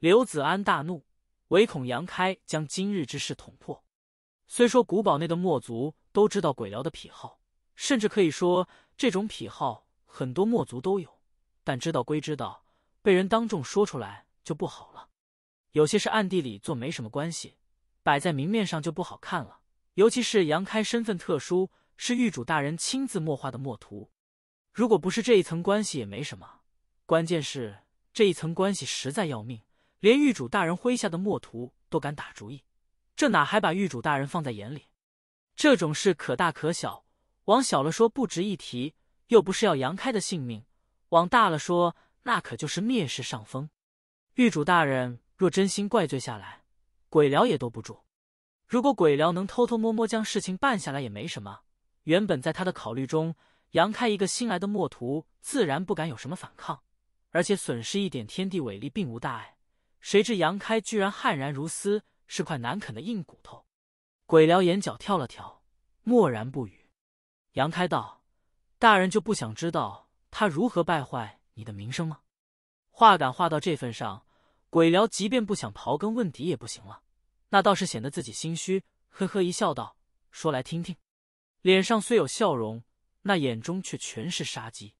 刘子安大怒，唯恐杨开将今日之事捅破。虽说古堡内的墨族都知道鬼辽的癖好。甚至可以说，这种癖好很多墨族都有，但知道归知道，被人当众说出来就不好了。有些是暗地里做没什么关系，摆在明面上就不好看了。尤其是杨开身份特殊，是狱主大人亲自墨画的墨图，如果不是这一层关系也没什么，关键是这一层关系实在要命，连狱主大人麾下的墨图都敢打主意，这哪还把狱主大人放在眼里？这种事可大可小，往小了说不值一提，又不是要杨开的性命；往大了说，那可就是蔑视上风。狱主大人若真心怪罪下来，鬼僚也兜不住。如果鬼僚能偷偷摸摸将事情办下来，也没什么。原本在他的考虑中，杨开一个新来的墨徒，自然不敢有什么反抗，而且损失一点天地伟力并无大碍。谁知杨开居然悍然如斯，是块难啃的硬骨头。鬼僚眼角跳了跳，默然不语。杨开道：“大人就不想知道他如何败坏你的名声吗？”话敢话到这份上，鬼僚即便不想刨根问底也不行了。那倒是显得自己心虚，呵呵一笑，道：“说来听听。”脸上虽有笑容，那眼中却全是杀机。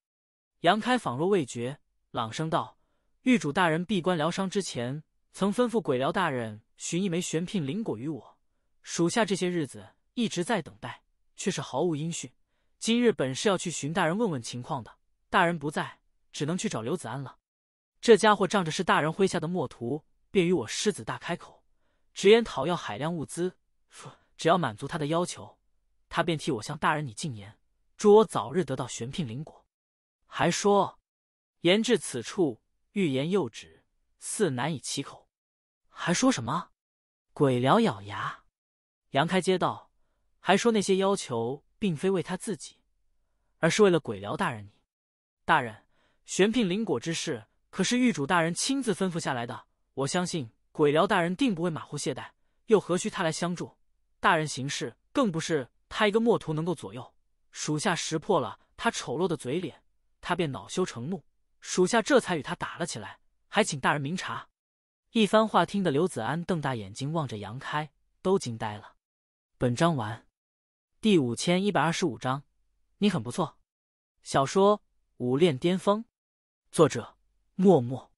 杨开仿若未觉，朗声道：“狱主大人闭关疗伤之前，曾吩咐鬼僚大人寻一枚玄牝灵果于我。”属下这些日子一直在等待，却是毫无音讯。今日本是要去寻大人问问情况的，大人不在，只能去找刘子安了。这家伙仗着是大人麾下的墨徒，便与我狮子大开口，直言讨要海量物资，说 只要满足他的要求，他便替我向大人你进言，祝我早日得到玄牝灵果。还说，言至此处，欲言又止，似难以启口。还说什么？鬼僚咬牙。杨开接道，还说那些要求并非为他自己，而是为了鬼辽大人你。大人，玄牝灵果之事可是狱主大人亲自吩咐下来的，我相信鬼辽大人定不会马虎懈怠，又何须他来相助？大人行事更不是他一个墨徒能够左右。属下识破了他丑陋的嘴脸，他便恼羞成怒，属下这才与他打了起来，还请大人明察。一番话听得刘子安瞪大眼睛望着杨开，都惊呆了。本章完，第五千一百二十五章，你很不错。小说《武炼巅峰》，作者默默。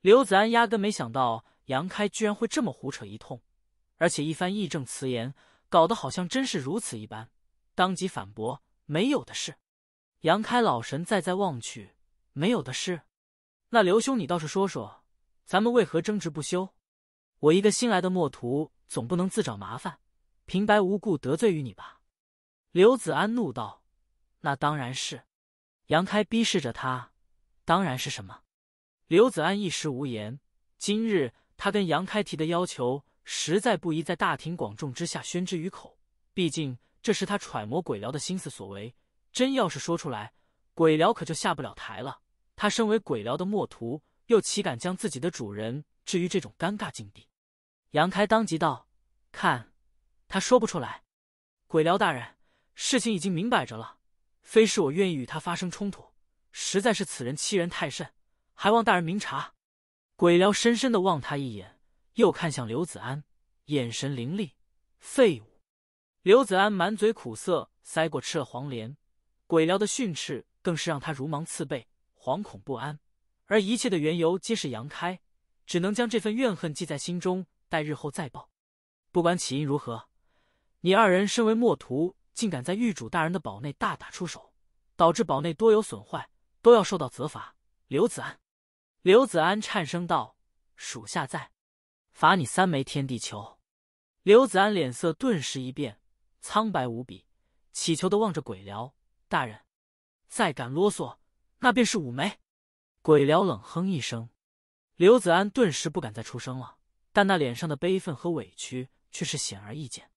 刘子安压根没想到杨开居然会这么胡扯一通，而且一番义正辞严，搞得好像真是如此一般，当即反驳：“没有的事。”杨开老神在在望去，没有的事。那刘兄，你倒是说说，咱们为何争执不休？我一个新来的墨徒，总不能自找麻烦。平白无故得罪于你吧？刘子安怒道：“那当然是。”杨开逼视着他：“当然是什么？”刘子安一时无言。今日他跟杨开提的要求，实在不宜在大庭广众之下宣之于口。毕竟这是他揣摩鬼僚的心思所为。真要是说出来，鬼僚可就下不了台了。他身为鬼僚的墨徒，又岂敢将自己的主人置于这种尴尬境地？杨开当即道：“看。”他说不出来，鬼辽大人，事情已经明摆着了，非是我愿意与他发生冲突，实在是此人欺人太甚，还望大人明察。鬼辽深深的望他一眼，又看向刘子安，眼神凌厉。废物！刘子安满嘴苦涩，塞过吃了黄连。鬼辽的训斥更是让他如芒刺背，惶恐不安。而一切的缘由皆是杨开，只能将这份怨恨记在心中，待日后再报。不管起因如何。你二人身为墨徒，竟敢在狱主大人的堡内大打出手，导致堡内多有损坏，都要受到责罚。刘子安，刘子安颤声道：“属下在，罚你三枚天地球。”刘子安脸色顿时一变，苍白无比，乞求的望着鬼辽大人：“再敢啰嗦，那便是五枚。”鬼辽冷哼一声，刘子安顿时不敢再出声了，但那脸上的悲愤和委屈却是显而易见。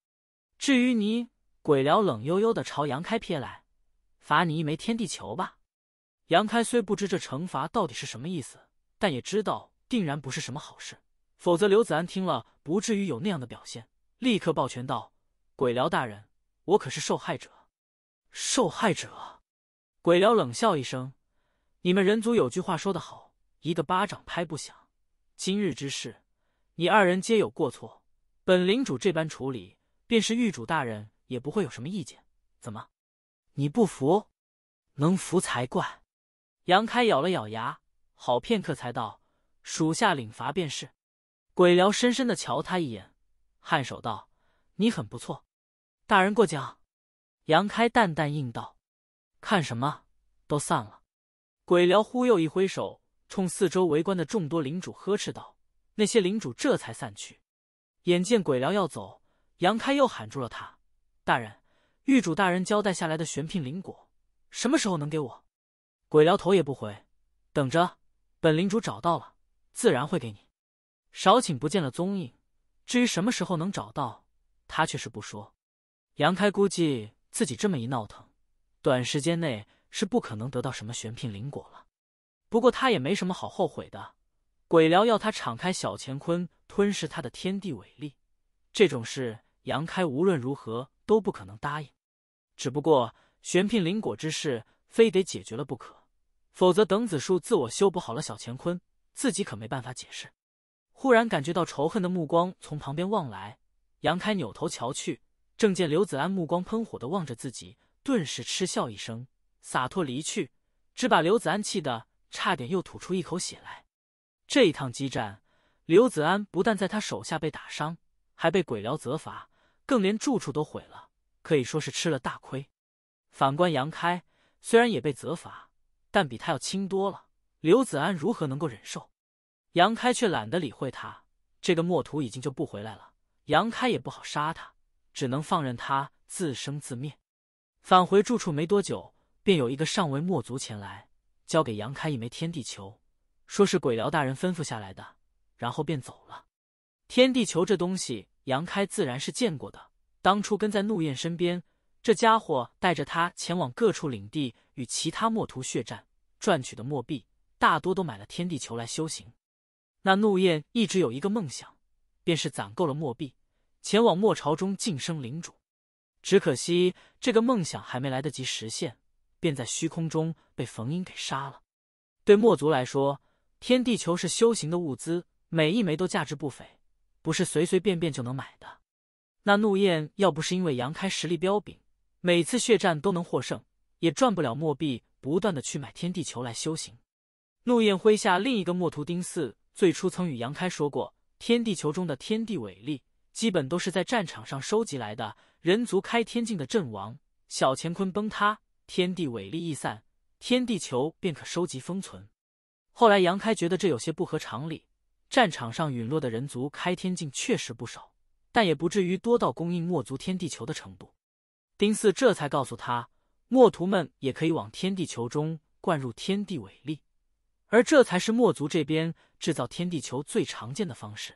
至于你，鬼僚冷悠悠的朝杨开瞥来，罚你一枚天地球吧。杨开虽不知这惩罚到底是什么意思，但也知道定然不是什么好事，否则刘子安听了不至于有那样的表现。立刻抱拳道：“鬼僚大人，我可是受害者。”受害者？鬼僚冷笑一声：“你们人族有句话说得好，一个巴掌拍不响。今日之事，你二人皆有过错，本领主这般处理。”便是狱主大人也不会有什么意见。怎么，你不服？能服才怪。杨开咬了咬牙，好片刻才道：“属下领罚便是。”鬼僚深深的瞧他一眼，颔首道：“你很不错，大人过奖。”杨开淡淡应道：“看什么？都散了。”鬼僚忽又一挥手，冲四周围观的众多领主呵斥道：“那些领主这才散去。”眼见鬼僚要走，杨开又喊住了他：“大人，狱主大人交代下来的玄牝灵果，什么时候能给我？”鬼僚头也不回：“等着，本领主找到了，自然会给你。少顷不见了踪影，至于什么时候能找到，他却是不说。”杨开估计。自己这么一闹腾，短时间内是不可能得到什么玄牝灵果了。不过他也没什么好后悔的。鬼僚要他敞开小乾坤，吞噬他的天地伟力，这种事杨开无论如何都不可能答应。只不过玄牝灵果之事，非得解决了不可，否则等子树自我修补好了小乾坤，自己可没办法解释。忽然感觉到仇恨的目光从旁边望来，杨开扭头瞧去。正见刘子安目光喷火的望着自己，顿时嗤笑一声，洒脱离去，只把刘子安气得差点又吐出一口血来。这一趟激战，刘子安不但在他手下被打伤，还被鬼僚责罚，更连住处都毁了，可以说是吃了大亏。反观杨开，虽然也被责罚，但比他要轻多了。刘子安如何能够忍受？杨开却懒得理会他，这个墨图已经就不回来了，杨开也不好杀他。只能放任他自生自灭。返回住处没多久，便有一个上位墨族前来，交给杨开一枚天地球，说是鬼僚大人吩咐下来的，然后便走了。天地球这东西，杨开自然是见过的。当初跟在怒焰身边，这家伙带着他前往各处领地，与其他墨图血战，赚取的墨币大多都买了天地球来修行。那怒焰一直有一个梦想，便是攒够了墨币。前往墨朝中晋升领主，只可惜这个梦想还没来得及实现，便在虚空中被冯英给杀了。对墨族来说，天地球是修行的物资，每一枚都价值不菲，不是随随便便就能买的。那怒焰要不是因为杨开实力彪炳，每次血战都能获胜，也赚不了墨币，不断的去买天地球来修行。怒焰麾下另一个墨图丁四，最初曾与杨开说过，天地球中的天地伟力。基本都是在战场上收集来的。人族开天境的阵亡，小乾坤崩塌，天地伟力易散，天地球便可收集封存。后来杨开觉得这有些不合常理，战场上陨落的人族开天境确实不少，但也不至于多到供应墨族天地球的程度。丁四这才告诉他，墨徒们也可以往天地球中灌入天地伟力，而这才是墨族这边制造天地球最常见的方式。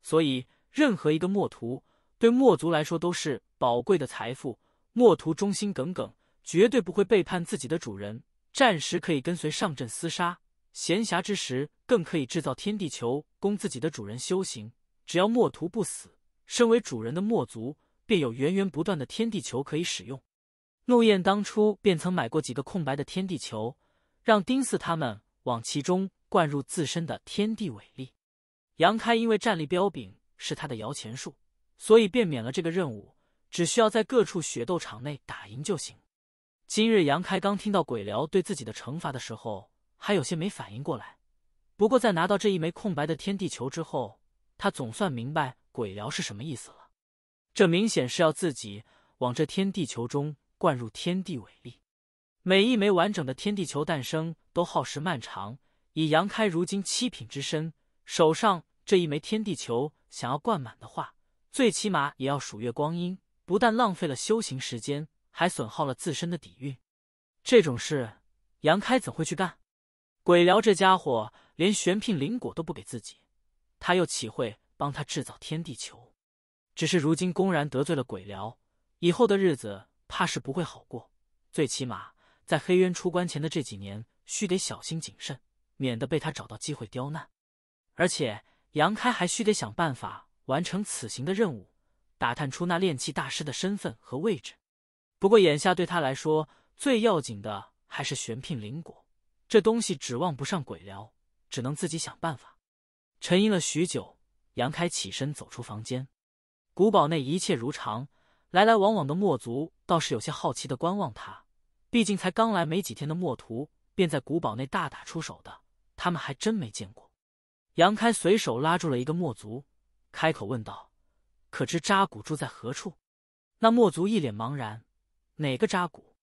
所以。任何一个墨图对墨族来说都是宝贵的财富。墨图忠心耿耿，绝对不会背叛自己的主人。战时可以跟随上阵厮杀，闲暇之时更可以制造天地球供自己的主人修行。只要墨图不死，身为主人的墨族便有源源不断的天地球可以使用。怒焰当初便曾买过几个空白的天地球，让丁四他们往其中灌入自身的天地伟力。杨开因为战力彪炳。是他的摇钱树，所以便免了这个任务，只需要在各处血斗场内打赢就行。今日杨开刚听到鬼僚对自己的惩罚的时候，还有些没反应过来。不过在拿到这一枚空白的天地球之后，他总算明白鬼僚是什么意思了。这明显是要自己往这天地球中灌入天地伟力。每一枚完整的天地球诞生都耗时漫长，以杨开如今七品之身，手上这一枚天地球。想要灌满的话，最起码也要数月光阴，不但浪费了修行时间，还损耗了自身的底蕴。这种事，杨开怎会去干？鬼僚这家伙连玄牝灵果都不给自己，他又岂会帮他制造天地球？只是如今公然得罪了鬼僚，以后的日子怕是不会好过。最起码在黑渊出关前的这几年，须得小心谨慎，免得被他找到机会刁难。而且。杨开还需得想办法完成此行的任务，打探出那炼气大师的身份和位置。不过眼下对他来说，最要紧的还是玄牝灵果，这东西指望不上鬼僚，只能自己想办法。沉吟了许久，杨开起身走出房间。古堡内一切如常，来来往往的墨族倒是有些好奇的观望他。毕竟才刚来没几天的墨图，便在古堡内大打出手的，他们还真没见过。杨开随手拉住了一个墨族，开口问道：“可知扎古住在何处？”那墨族一脸茫然：“哪个扎古？”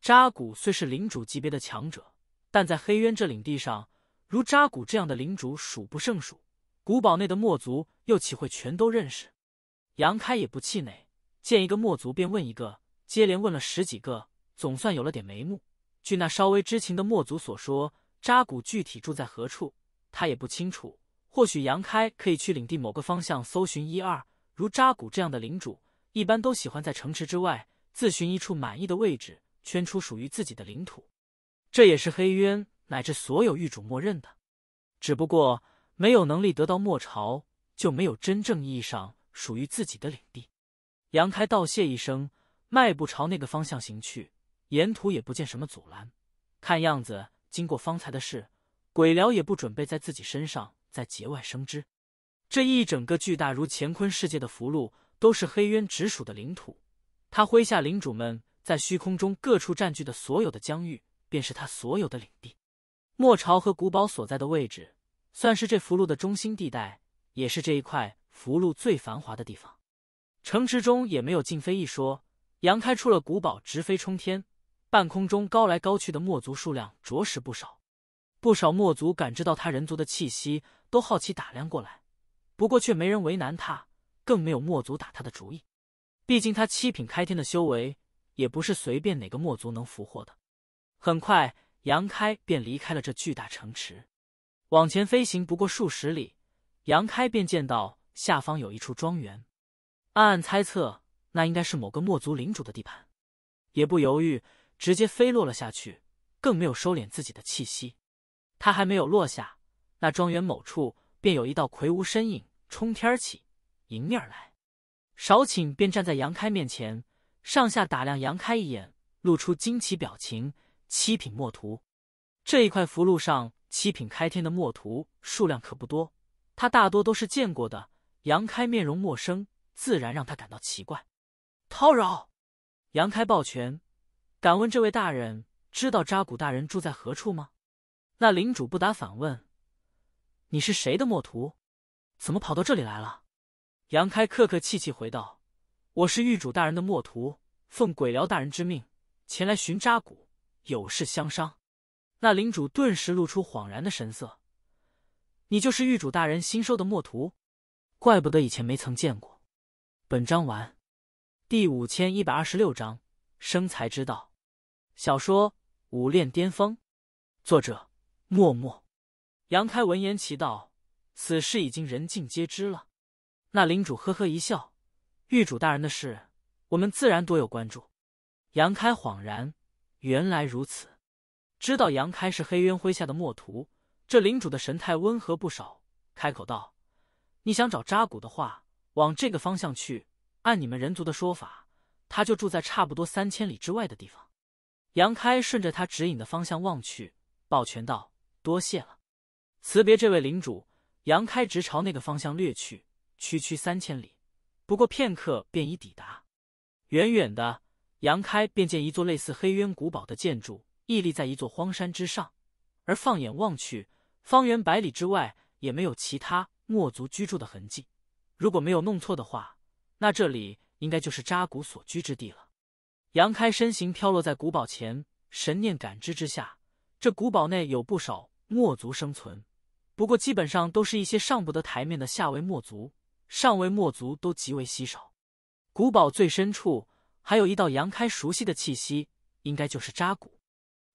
扎古虽是领主级别的强者，但在黑渊这领地上，如扎古这样的领主数不胜数。古堡内的墨族又岂会全都认识？杨开也不气馁，见一个墨族便问一个，接连问了十几个，总算有了点眉目。据那稍微知情的墨族所说，扎古具体住在何处，他也不清楚。或许杨开可以去领地某个方向搜寻一二。如扎古这样的领主，一般都喜欢在城池之外自寻一处满意的位置，圈出属于自己的领土。这也是黑渊乃至所有域主默认的，只不过。没有能力得到墨朝，就没有真正意义上属于自己的领地。杨开道谢一声，迈步朝那个方向行去，沿途也不见什么阻拦。看样子，经过方才的事，鬼辽也不准备在自己身上再节外生枝。这一整个巨大如乾坤世界的符箓，都是黑渊直属的领土。他麾下领主们在虚空中各处占据的所有的疆域，便是他所有的领地。莫朝和古堡所在的位置。算是这符箓的中心地带，也是这一块符箓最繁华的地方。城池中也没有禁飞一说。杨开出了古堡，直飞冲天。半空中高来高去的墨族数量着实不少，不少墨族感知到他人族的气息，都好奇打量过来。不过却没人为难他，更没有墨族打他的主意。毕竟他七品开天的修为，也不是随便哪个墨族能俘获的。很快，杨开便离开了这巨大城池。往前飞行不过数十里，杨开便见到下方有一处庄园，暗暗猜测那应该是某个墨族领主的地盘，也不犹豫，直接飞落了下去，更没有收敛自己的气息。他还没有落下，那庄园某处便有一道魁梧身影冲天起，迎面而来。少顷便站在杨开面前，上下打量杨开一眼，露出惊奇表情。七品墨图，这一块符箓上。七品开天的墨图数量可不多，他大多都是见过的。杨开面容陌生，自然让他感到奇怪。叨扰！杨开抱拳，敢问这位大人知道扎古大人住在何处吗？那领主不答，反问：“你是谁的墨徒？怎么跑到这里来了？”杨开客客气气回道：“我是狱主大人的墨徒，奉鬼辽大人之命前来寻扎古，有事相商。”那领主顿时露出恍然的神色：“你就是狱主大人新收的墨徒，怪不得以前没曾见过。”本章完，第五千一百二十六章生财之道。小说《武炼巅峰》，作者默默。杨开闻言奇道：“此事已经人尽皆知了。”那领主呵呵一笑：“狱主大人的事，我们自然多有关注。”杨开恍然，原来如此。知道杨开是黑渊麾下的墨徒，这领主的神态温和不少，开口道：“你想找扎古的话，往这个方向去。按你们人族的说法，他就住在差不多三千里之外的地方。”杨开顺着他指引的方向望去，抱拳道：“多谢了。”辞别这位领主，杨开直朝那个方向掠去。区区三千里，不过片刻便已抵达。远远的，杨开便见一座类似黑渊古堡的建筑。屹立在一座荒山之上，而放眼望去，方圆百里之外也没有其他墨族居住的痕迹。如果没有弄错的话，那这里应该就是扎古所居之地了。杨开身形飘落在古堡前，神念感知之下，这古堡内有不少墨族生存，不过基本上都是一些上不得台面的下位墨族，上位墨族都极为稀少。古堡最深处还有一道杨开熟悉的气息，应该就是扎古。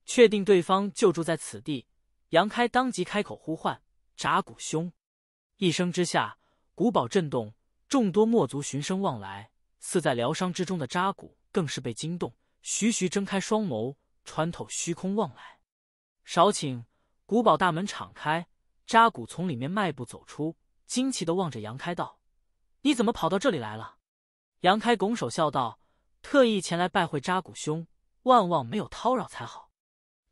确定对方就住在此地，杨开当即开口呼唤：“扎古兄！”一声之下，古堡震动，众多墨族循声望来。似在疗伤之中的扎古更是被惊动，徐徐睁开双眸，穿透虚空望来。少顷，古堡大门敞开，扎古从里面迈步走出，惊奇的望着杨开道：“你怎么跑到这里来了？”杨开拱手笑道：“特意前来拜会扎古兄，万望没有叨扰才好。”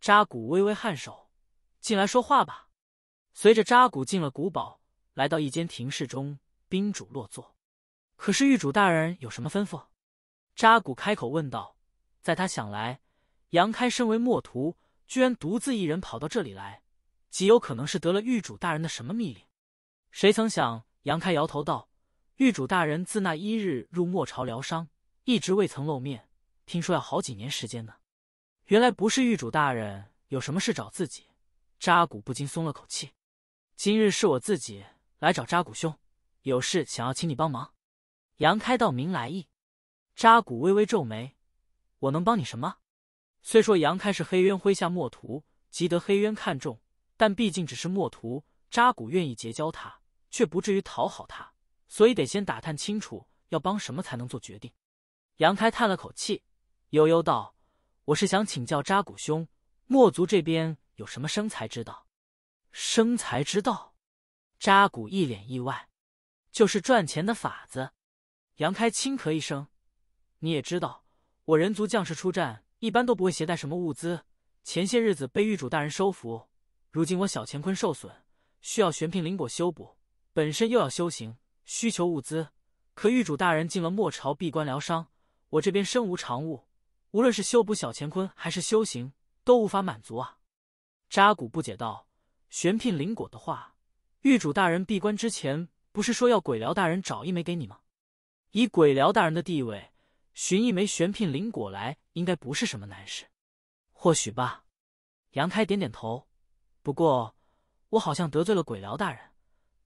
扎古微微颔首，进来说话吧。随着扎古进了古堡，来到一间庭室中，宾主落座。可是狱主大人有什么吩咐？扎古开口问道。在他想来，杨开身为墨徒，居然独自一人跑到这里来，极有可能是得了狱主大人的什么密令。谁曾想，杨开摇头道：“狱主大人自那一日入墨朝疗伤，一直未曾露面，听说要好几年时间呢。原来不是狱主大人有什么事找自己。”扎古不禁松了口气。今日是我自己来找扎古兄，有事想要请你帮忙。杨开道明来意。扎古微微皱眉：“我能帮你什么？”虽说杨开是黑渊麾下墨徒，极得黑渊看重，但毕竟只是墨徒，扎古愿意结交他，却不至于讨好他，所以得先打探清楚要帮什么才能做决定。杨开叹了口气，悠悠道：“我是想请教扎古兄，墨族这边有什么生财之道？”生财之道，扎古一脸意外，就是赚钱的法子。杨开轻咳一声：“你也知道，我人族将士出战。”一般都不会携带什么物资。前些日子被狱主大人收服，如今我小乾坤受损，需要玄牝灵果修补。本身又要修行，需求物资。可狱主大人进了末朝闭关疗伤，我这边身无长物，无论是修补小乾坤还是修行，都无法满足啊！扎古不解道：“玄牝灵果的话，狱主大人闭关之前不是说要鬼辽大人找一枚给你吗？以鬼辽大人的地位。”寻一枚玄牝灵果来，应该不是什么难事。或许吧。杨开点点头。不过，我好像得罪了鬼辽大人，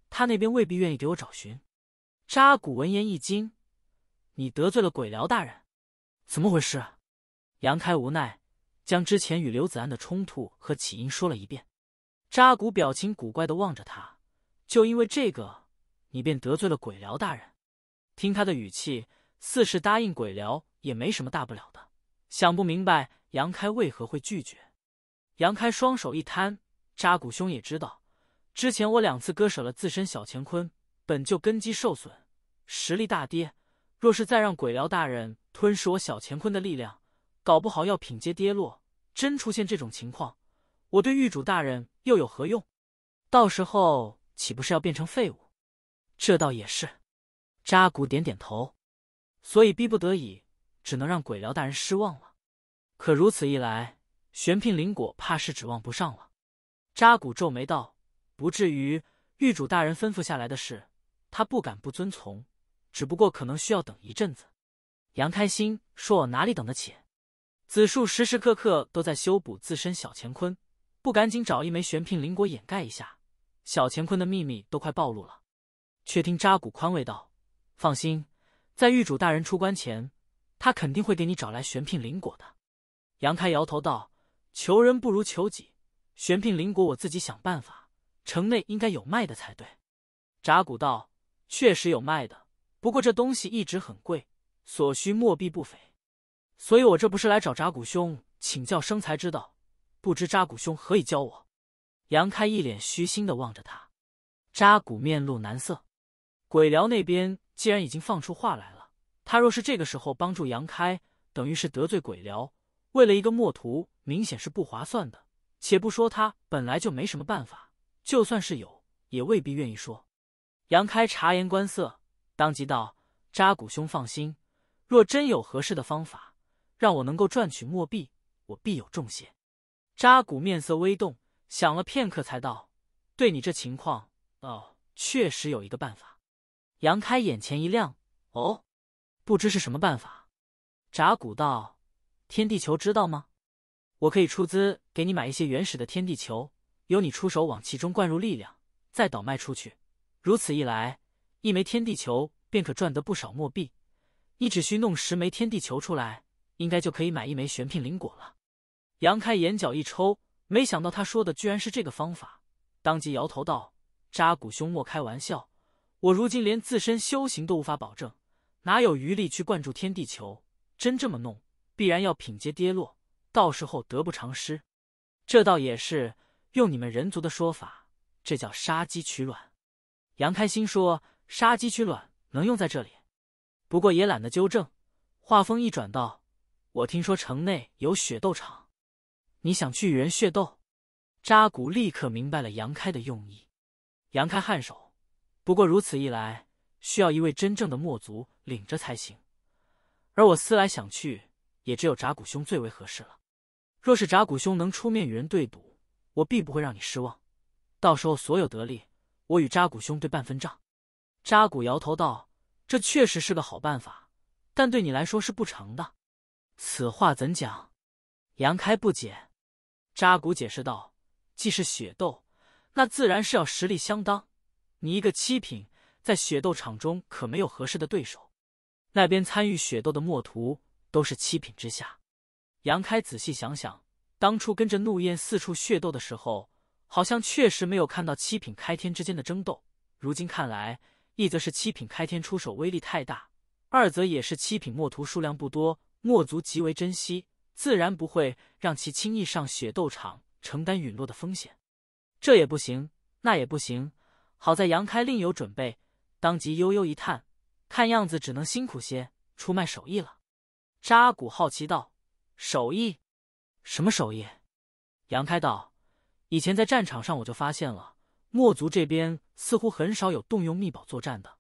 他那边未必愿意给我找寻。扎古闻言一惊：“你得罪了鬼辽大人？怎么回事？”杨开无奈，将之前与刘子安的冲突和起因说了一遍。扎古表情古怪的望着他：“就因为这个，你便得罪了鬼辽大人？”听他的语气。似是答应鬼辽也没什么大不了的，想不明白杨开为何会拒绝。杨开双手一摊，扎古兄也知道，之前我两次割舍了自身小乾坤，本就根基受损，实力大跌。若是再让鬼辽大人吞噬我小乾坤的力量，搞不好要品阶跌落。真出现这种情况，我对狱主大人又有何用？到时候岂不是要变成废物？这倒也是。扎古点点头。所以逼不得已，只能让鬼辽大人失望了。可如此一来，玄牝灵果怕是指望不上了。扎古皱眉道：“不至于，狱主大人吩咐下来的事，他不敢不遵从。只不过可能需要等一阵子。”杨开心说：“我哪里等得起？子树时时刻刻都在修补自身小乾坤，不赶紧找一枚玄牝灵果掩盖一下，小乾坤的秘密都快暴露了。”却听扎古宽慰道：“放心。”在狱主大人出关前，他肯定会给你找来玄牝灵果的。杨开摇头道：“求人不如求己，玄牝灵果我自己想办法。城内应该有卖的才对。”扎古道：“确实有卖的，不过这东西一直很贵，所需墨币不菲。所以我这不是来找扎古兄请教生财之道，不知扎古兄何以教我？”杨开一脸虚心的望着他，扎古面露难色。鬼辽那边。既然已经放出话来了，他若是这个时候帮助杨开，等于是得罪鬼辽。为了一个墨徒，明显是不划算的。且不说他本来就没什么办法，就算是有，也未必愿意说。杨开察言观色，当即道：“扎古兄放心，若真有合适的方法，让我能够赚取墨币，我必有重谢。”扎古面色微动，想了片刻，才道：“对你这情况，哦，确实有一个办法。”杨开眼前一亮，哦，不知是什么办法。扎古道：“天地球知道吗？我可以出资给你买一些原始的天地球，由你出手往其中灌入力量，再倒卖出去。如此一来，一枚天地球便可赚得不少墨币。你只需弄十枚天地球出来，应该就可以买一枚玄牝灵果了。”杨开眼角一抽，没想到他说的居然是这个方法，当即摇头道：“扎古兄莫开玩笑。”我如今连自身修行都无法保证，哪有余力去灌注天地球？真这么弄，必然要品阶跌落，到时候得不偿失。这倒也是，用你们人族的说法，这叫杀鸡取卵。杨开心说：“杀鸡取卵能用在这里，不过也懒得纠正。”话锋一转道：“我听说城内有血斗场，你想去与人血斗？”扎古立刻明白了杨开的用意。杨开颔首。不过如此一来，需要一位真正的墨族领着才行。而我思来想去，也只有扎古兄最为合适了。若是扎古兄能出面与人对赌，我必不会让你失望。到时候所有得利，我与扎古兄对半分账。扎古摇头道：“这确实是个好办法，但对你来说是不成的。”此话怎讲？杨开不解。扎古解释道：“既是血斗，那自然是要实力相当。你一个七品，在血斗场中可没有合适的对手。那边参与血斗的墨徒都是七品之下。”杨开仔细想想，当初跟着怒焰四处血斗的时候，好像确实没有看到七品开天之间的争斗。如今看来，一则是七品开天出手威力太大，二则也是七品墨徒数量不多，墨族极为珍惜。自然不会让其轻易上血斗场承担陨落的风险，这也不行，那也不行。好在杨开另有准备，当即悠悠一叹，看样子只能辛苦些出卖手艺了。扎古好奇道：“手艺？什么手艺？”杨开道：“以前在战场上我就发现了，墨族这边似乎很少有动用秘宝作战的。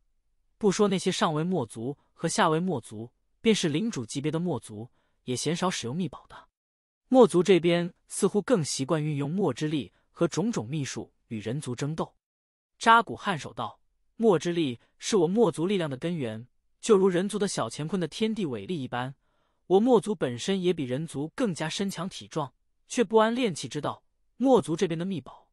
不说那些上位墨族和下位墨族，便是领主级别的墨族。”也鲜少使用秘宝的，墨族这边似乎更习惯运用墨之力和种种秘术与人族争斗。扎古颔首道：“墨之力是我墨族力量的根源，就如人族的小乾坤的天地伟力一般。我墨族本身也比人族更加身强体壮，却不谙炼气之道。墨族这边的秘宝，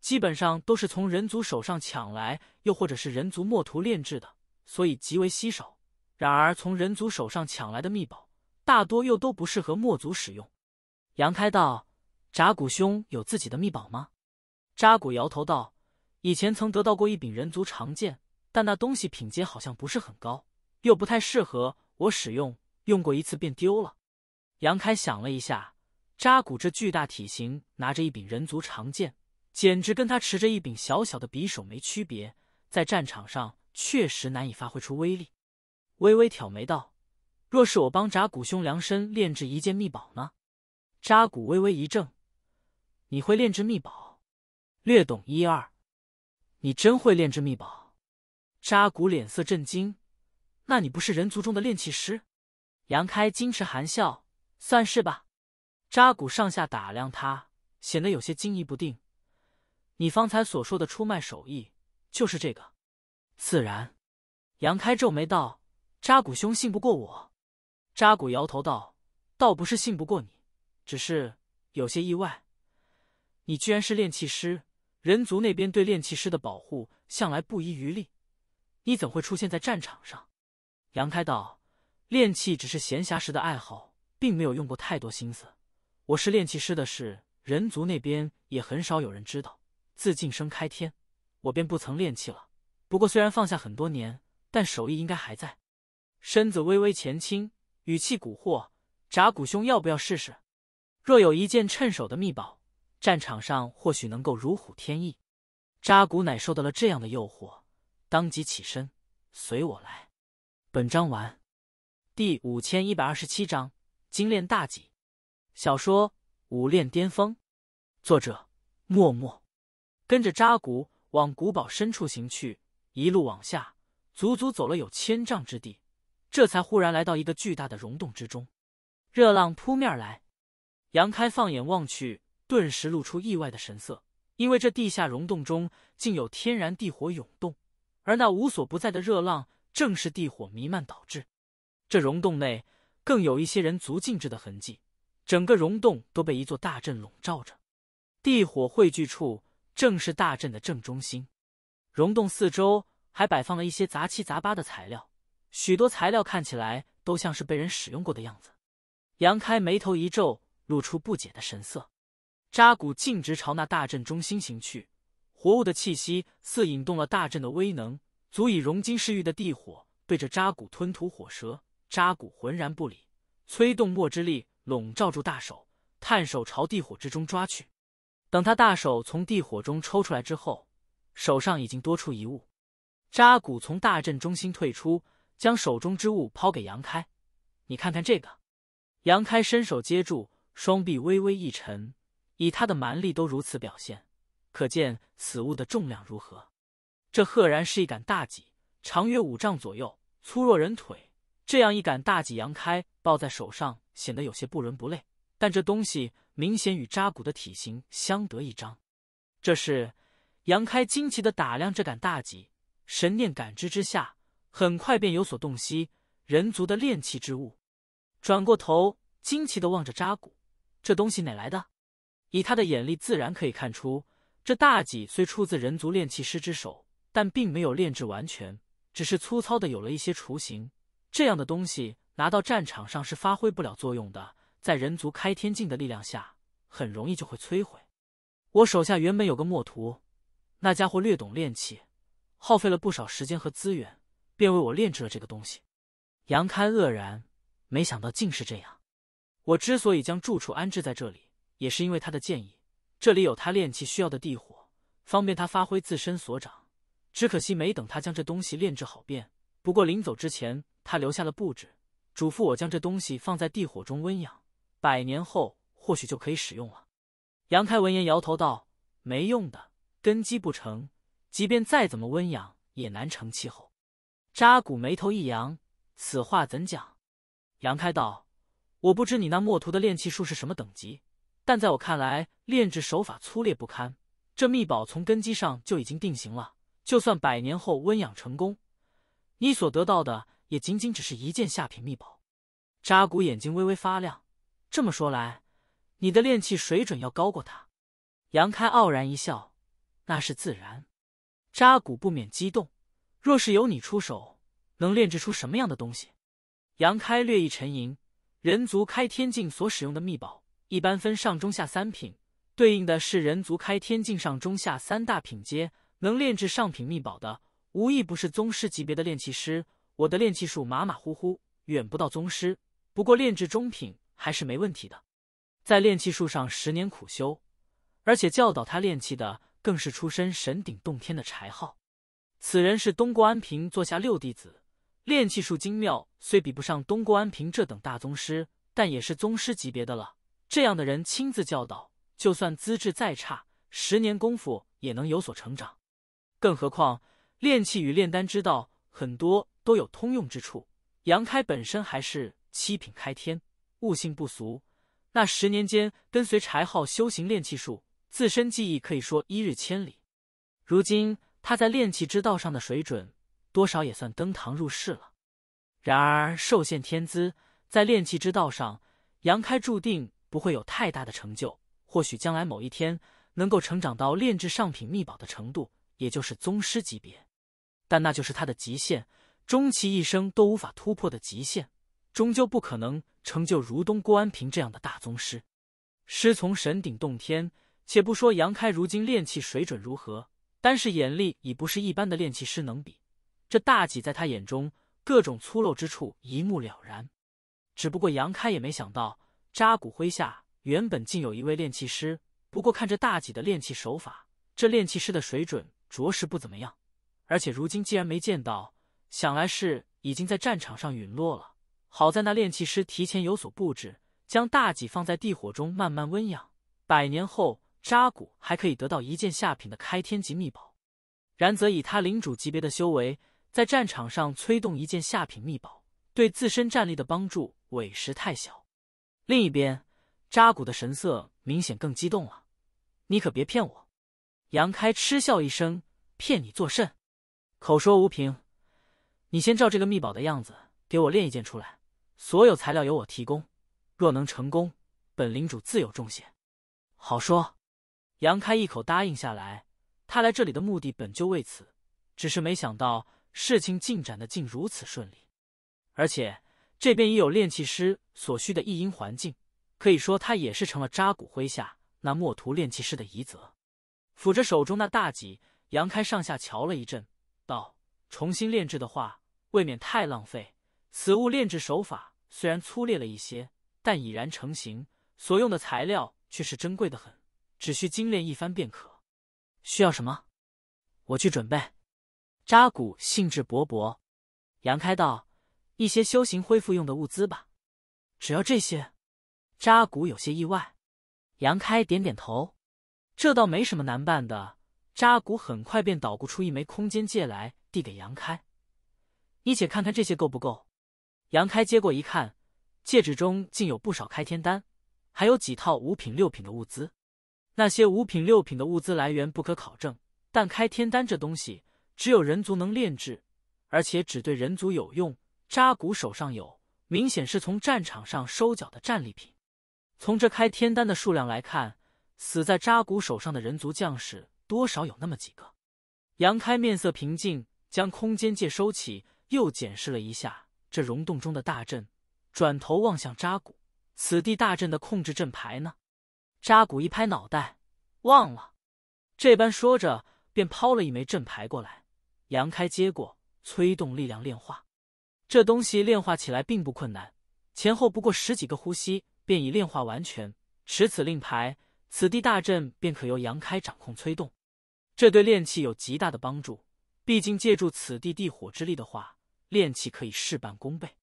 基本上都是从人族手上抢来，又或者是人族墨徒炼制的，所以极为稀少。然而从人族手上抢来的秘宝，大多又都不适合墨族使用。杨开道：“扎古兄有自己的秘宝吗？”扎古摇头道：“以前曾得到过一柄人族长剑，但那东西品阶好像不是很高，又不太适合我使用，用过一次便丢了。”杨开想了一下，扎古这巨大体型，拿着一柄人族长剑，简直跟他持着一柄小小的匕首没区别，在战场上确实难以发挥出威力。微微挑眉道。若是我帮扎古兄量身炼制一件秘宝呢？扎古微微一怔：“你会炼制秘宝？略懂一二。你真会炼制秘宝？”扎古脸色震惊：“那你不是人族中的炼器师？”杨开矜持含笑：“算是吧。”扎古上下打量他，显得有些惊疑不定：“你方才所说的出卖手艺，就是这个？”自然。杨开皱眉道：“扎古兄信不过我。”扎古摇头道：“倒不是信不过你，只是有些意外。你居然是炼器师，人族那边对炼器师的保护向来不遗余力，你怎会出现在战场上？”杨开道：“炼器只是闲暇时的爱好，并没有用过太多心思。我是炼器师的事，人族那边也很少有人知道。自晋升开天，我便不曾炼器了。不过虽然放下很多年，但手艺应该还在。”身子微微前倾。语气蛊惑，扎古兄要不要试试？若有一件趁手的秘宝，战场上或许能够如虎添翼。扎古乃受到了这样的诱惑，当即起身，随我来。本章完。第五千一百二十七章精炼大戟。小说《武炼巅峰》，作者默默。跟着扎古往古堡深处行去，一路往下，足足走了有千丈之地。这才忽然来到一个巨大的溶洞之中，热浪扑面来。杨开放眼望去，顿时露出意外的神色，因为这地下溶洞中竟有天然地火涌动，而那无所不在的热浪正是地火弥漫导致。这溶洞内更有一些人族静置的痕迹，整个溶洞都被一座大阵笼罩着。地火汇聚处正是大阵的正中心，溶洞四周还摆放了一些杂七杂八的材料。许多材料看起来都像是被人使用过的样子。杨开眉头一皱，露出不解的神色。扎古径直朝那大阵中心行去，活物的气息似引动了大阵的威能，足以融金噬玉的地火对着扎古吞吐火舌。扎古浑然不理，催动墨之力笼罩住大手，探手朝地火之中抓去。等他大手从地火中抽出来之后，手上已经多出一物。扎古从大阵中心退出。将手中之物抛给杨开，你看看这个。杨开伸手接住，双臂微微一沉，以他的蛮力都如此表现，可见此物的重量如何。这赫然是一杆大戟，长约五丈左右，粗若人腿。这样一杆大戟，杨开抱在手上显得有些不伦不类。但这东西明显与扎古的体型相得益彰。这时，杨开惊奇的打量这杆大戟，神念感知之下，很快便有所洞悉，人族的炼器之物。转过头，惊奇的望着扎古，这东西哪来的？以他的眼力，自然可以看出，这大戟虽出自人族炼器师之手，但并没有炼制完全，只是粗糙的有了一些雏形。这样的东西拿到战场上是发挥不了作用的，在人族开天境的力量下，很容易就会摧毁。我手下原本有个墨徒，那家伙略懂炼器，耗费了不少时间和资源，便为我炼制了这个东西。杨开愕然，没想到竟是这样。我之所以将住处安置在这里。也是因为他的建议，这里有他炼器需要的地火，方便他发挥自身所长。只可惜没等他将这东西炼制好便，不过临走之前，他留下了布置，嘱咐我将这东西放在地火中温养，百年后或许就可以使用了。杨开闻言摇头道：“没用的，根基不成，即便再怎么温养，也难成气候。”扎古眉头一扬：“此话怎讲？”杨开道：“我不知你那墨图的炼器术是什么等级。”但在我看来，炼制手法粗劣不堪。这秘宝从根基上就已经定型了，就算百年后温养成功，你所得到的也仅仅只是一件下品秘宝。扎古眼睛微微发亮，这么说来，你的炼器水准要高过他。杨开傲然一笑，那是自然。扎古不免激动，若是由你出手，能炼制出什么样的东西？杨开略一沉吟，人族开天境所使用的秘宝。一般分上中下三品，对应的是人族开天境上中下三大品阶。能炼制上品秘宝的，无一不是宗师级别的炼器师。我的炼器术马马虎虎，远不到宗师。不过炼制中品还是没问题的。在炼器术上十年苦修，而且教导他炼器的更是出身神鼎洞天的柴浩。此人是东郭安平座下六弟子，炼器术精妙，虽比不上东郭安平这等大宗师，但也是宗师级别的了。这样的人亲自教导，就算资质再差，十年功夫也能有所成长。更何况炼器与炼丹之道，很多都有通用之处。杨开本身还是七品开天，悟性不俗。那十年间跟随柴浩修行炼气术，自身技艺可以说一日千里。如今他在炼器之道上的水准，多少也算登堂入室了。然而受限天资，在炼器之道上，杨开注定。不会有太大的成就，或许将来某一天能够成长到炼制上品秘宝的程度，也就是宗师级别，但那就是他的极限，终其一生都无法突破的极限，终究不可能成就如东郭安平这样的大宗师。师从神鼎洞天，且不说杨开如今炼器水准如何，单是眼力已不是一般的炼器师能比。这大戟在他眼中，各种粗陋之处一目了然。只不过杨开也没想到。扎古麾下原本竟有一位炼器师，不过看着大戟的炼器手法，这炼器师的水准着实不怎么样。而且如今既然没见到，想来是已经在战场上陨落了。好在那炼器师提前有所布置，将大戟放在地火中慢慢温养，百年后扎古还可以得到一件下品的开天级秘宝。然则以他领主级别的修为，在战场上催动一件下品秘宝，对自身战力的帮助委实太小。另一边，扎古的神色明显更激动了。你可别骗我！杨开嗤笑一声：“骗你作甚？口说无凭。你先照这个秘宝的样子给我炼一件出来，所有材料由我提供。若能成功，本领主自有重谢。”好说。杨开一口答应下来。他来这里的目的本就为此，只是没想到事情进展的竟如此顺利，而且。这边已有炼器师所需的异音环境，可以说他也是成了扎古麾下那墨图炼器师的遗泽。抚着手中那大戟，杨开上下瞧了一阵，道：“重新炼制的话，未免太浪费。此物炼制手法虽然粗劣了一些，但已然成型，所用的材料却是珍贵的很，只需精炼一番便可。需要什么？我去准备。”扎古兴致勃勃。杨开道。一些修行恢复用的物资吧，只要这些。扎古有些意外，杨开点点头，这倒没什么难办的。扎古很快便捣鼓出一枚空间戒来，递给杨开：“你且看看这些够不够？”杨开接过一看，戒指中竟有不少开天丹，还有几套五品六品的物资。那些五品六品的物资来源不可考证，但开天丹这东西只有人族能炼制，而且只对人族有用。扎古手上有，明显是从战场上收缴的战利品。从这开天丹的数量来看，死在扎古手上的人族将士多少有那么几个。杨开面色平静，将空间戒收起，又检视了一下这溶洞中的大阵，转头望向扎古：“此地大阵的控制阵牌呢？”扎古一拍脑袋，忘了。这般说着，便抛了一枚阵牌过来。杨开接过，催动力量炼化。这东西炼化起来并不困难，前后不过十几个呼吸，便已炼化完全。持此令牌，此地大阵便可由杨开掌控催动。这对炼气有极大的帮助。毕竟借助此地地火之力的话，炼气可以事半功倍。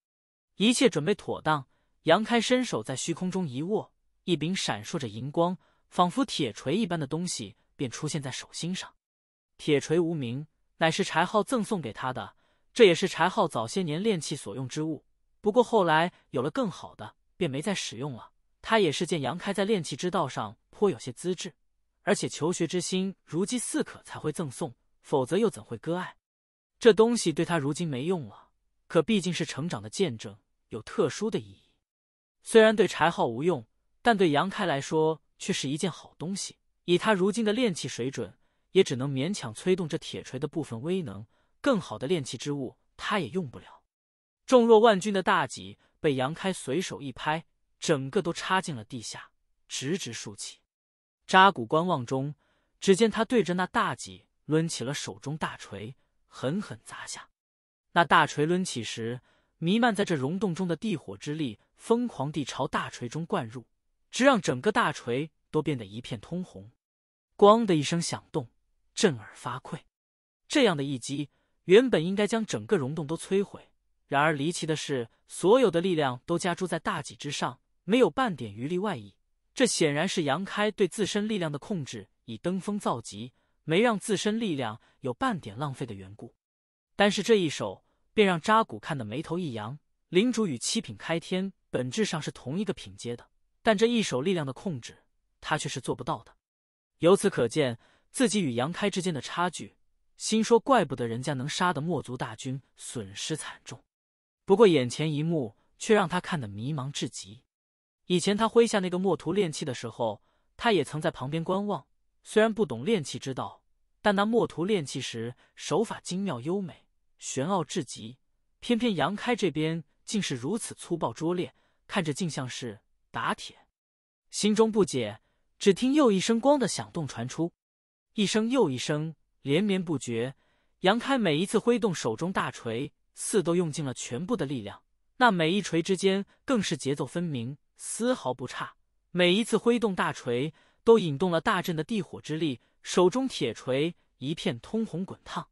一切准备妥当，杨开伸手在虚空中一握。一柄闪烁着银光，仿佛铁锤一般的东西便出现在手心上。铁锤无名，乃是柴浩赠送给他的，这也是柴浩早些年炼器所用之物。不过后来有了更好的，便没再使用了。他也是见杨开在炼器之道上颇有些资质，而且求学之心如饥似渴，才会赠送，否则又怎会割爱？这东西对他如今没用了，可毕竟是成长的见证，有特殊的意义。虽然对柴浩无用。但对杨开来说却是一件好东西。以他如今的炼气水准，也只能勉强催动这铁锤的部分威能。更好的炼气之物，他也用不了。重若万钧的大戟被杨开随手一拍，整个都插进了地下，直直竖起。扎古观望中，只见他对着那大戟抡起了手中大锤，狠狠砸下。那大锤抡起时，弥漫在这溶洞中的地火之力疯狂地朝大锤中灌入。直让整个大锤都变得一片通红，咣的一声响动，震耳发聩。这样的一击，原本应该将整个溶洞都摧毁。然而离奇的是，所有的力量都加诸在大戟之上，没有半点余力外溢。这显然是杨开对自身力量的控制已登峰造极，没让自身力量有半点浪费的缘故。但是这一手便让扎古看得眉头一扬。领主与七品开天本质上是同一个品阶的。但这一手力量的控制，他却是做不到的。由此可见自己与杨开之间的差距，心说怪不得人家能杀得墨族大军损失惨重。不过眼前一幕却让他看得迷茫至极。以前他麾下那个墨图炼气的时候，他也曾在旁边观望。虽然不懂炼气之道，但那墨图炼气时手法精妙优美，玄奥至极。偏偏杨开这边竟是如此粗暴拙劣，看着竟像是。打铁，心中不解，只听又一声“咣”的响动传出，一声又一声，连绵不绝。杨开每一次挥动手中大锤，似都用尽了全部的力量，那每一锤之间更是节奏分明，丝毫不差。每一次挥动大锤，都引动了大阵的地火之力，手中铁锤一片通红滚烫。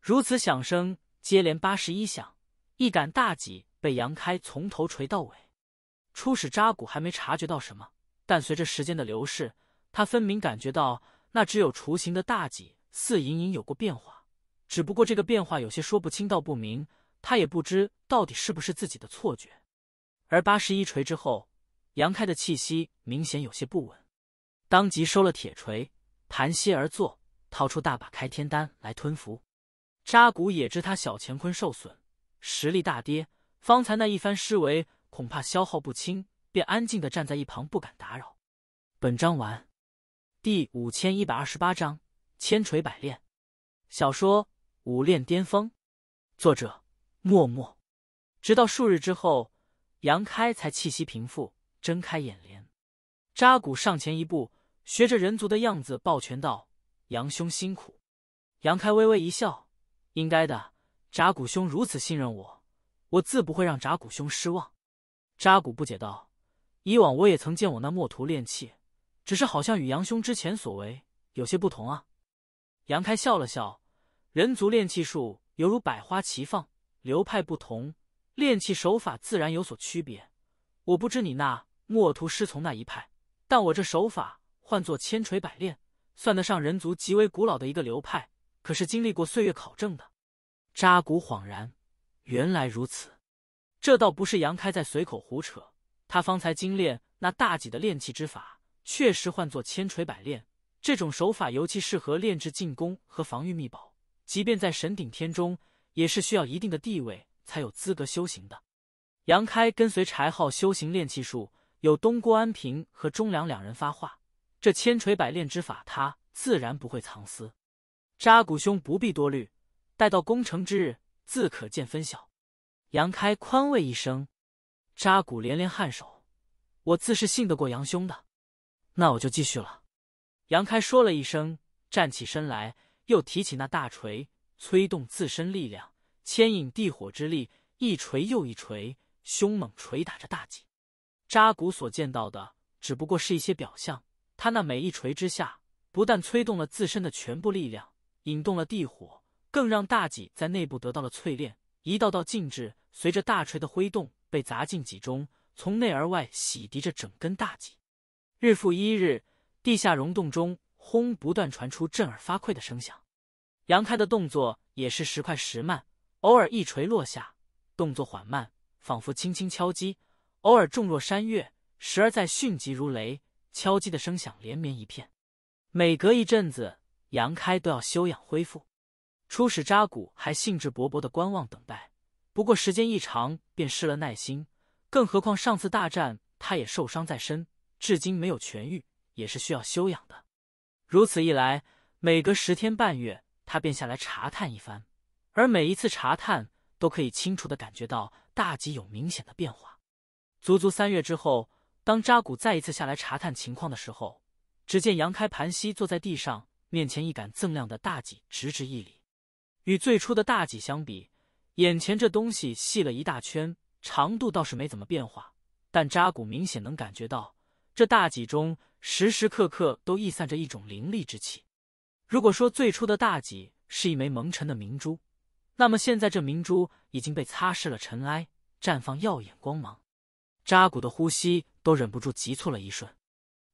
如此响声接连八十一响，一杆大戟被杨开从头锤到尾。初始扎古还没察觉到什么，但随着时间的流逝，他分明感觉到那只有雏形的大戟似隐隐有过变化，只不过这个变化有些说不清道不明，他也不知到底是不是自己的错觉。而八十一锤之后，杨开的气息明显有些不稳，当即收了铁锤，盘膝而坐，掏出大把开天丹来吞服。扎古也知他小乾坤受损，实力大跌，方才那一番施为。恐怕消耗不轻，便安静的站在一旁，不敢打扰。本章完，第五千一百二十八章千锤百炼。小说《武炼巅峰》，作者默默。直到数日之后，杨开才气息平复，睁开眼帘。扎古上前一步，学着人族的样子抱拳道：“杨兄辛苦。”杨开微微一笑：“应该的，扎古兄如此信任我，我自不会让扎古兄失望。”扎古不解道：“以往我也曾见我那墨图炼器，只是好像与杨兄之前所为有些不同啊。”杨开笑了笑：“人族炼气术犹如百花齐放，流派不同，炼气手法自然有所区别。我不知你那墨图师从那一派，但我这手法唤作千锤百炼，算得上人族极为古老的一个流派，可是经历过岁月考证的。”扎古恍然：“原来如此。”这倒不是杨开在随口胡扯，他方才精炼那大戟的炼器之法确实唤作千锤百炼。这种手法尤其适合炼制进攻和防御秘宝，即便在神顶天中，也是需要一定的地位才有资格修行的。杨开跟随柴浩修行炼气术，有东郭安平和钟良两人发话，这千锤百炼之法，他自然不会藏私。扎古兄不必多虑，待到攻城之日，自可见分晓。杨开宽慰一声，扎古连连颔首：“我自是信得过杨兄的，那我就继续了。”杨开说了一声，站起身来，又提起那大锤，催动自身力量，牵引地火之力，一锤又一锤，凶猛捶打着大戟。扎古所见到的只不过是一些表象，他那每一锤之下，不但催动了自身的全部力量，引动了地火，更让大戟在内部得到了淬炼。一道道劲质随着大锤的挥动被砸进戟中，从内而外洗涤着整根大戟。日复一日。地下溶洞中，轰不断传出震耳发聩的声响。杨开的动作也是时快时慢，偶尔一锤落下，动作缓慢，仿佛轻轻敲击；偶尔重若山岳，时而在迅疾如雷，敲击的声响连绵一片。每隔一阵子，杨开都要休养恢复。初始扎古还兴致勃勃的观望等待，不过时间一长，便失了耐心。更何况上次大战，他也受伤在身，至今没有痊愈。也是需要休养的，如此一来，每隔十天半月，他便下来查探一番，而每一次查探都可以清楚的感觉到大戟有明显的变化。足足三月之后，当扎古再一次下来查探情况的时候，只见杨开盘膝坐在地上，面前一杆锃亮的大戟直直屹立。与最初的大戟相比，眼前这东西细了一大圈，长度倒是没怎么变化，但扎古明显能感觉到这大戟中。时时刻刻都溢散着一种凌厉之气。如果说最初的大戟是一枚蒙尘的明珠，那么现在这明珠已经被擦拭了尘埃，绽放耀眼光芒。扎古的呼吸都忍不住急促了一瞬，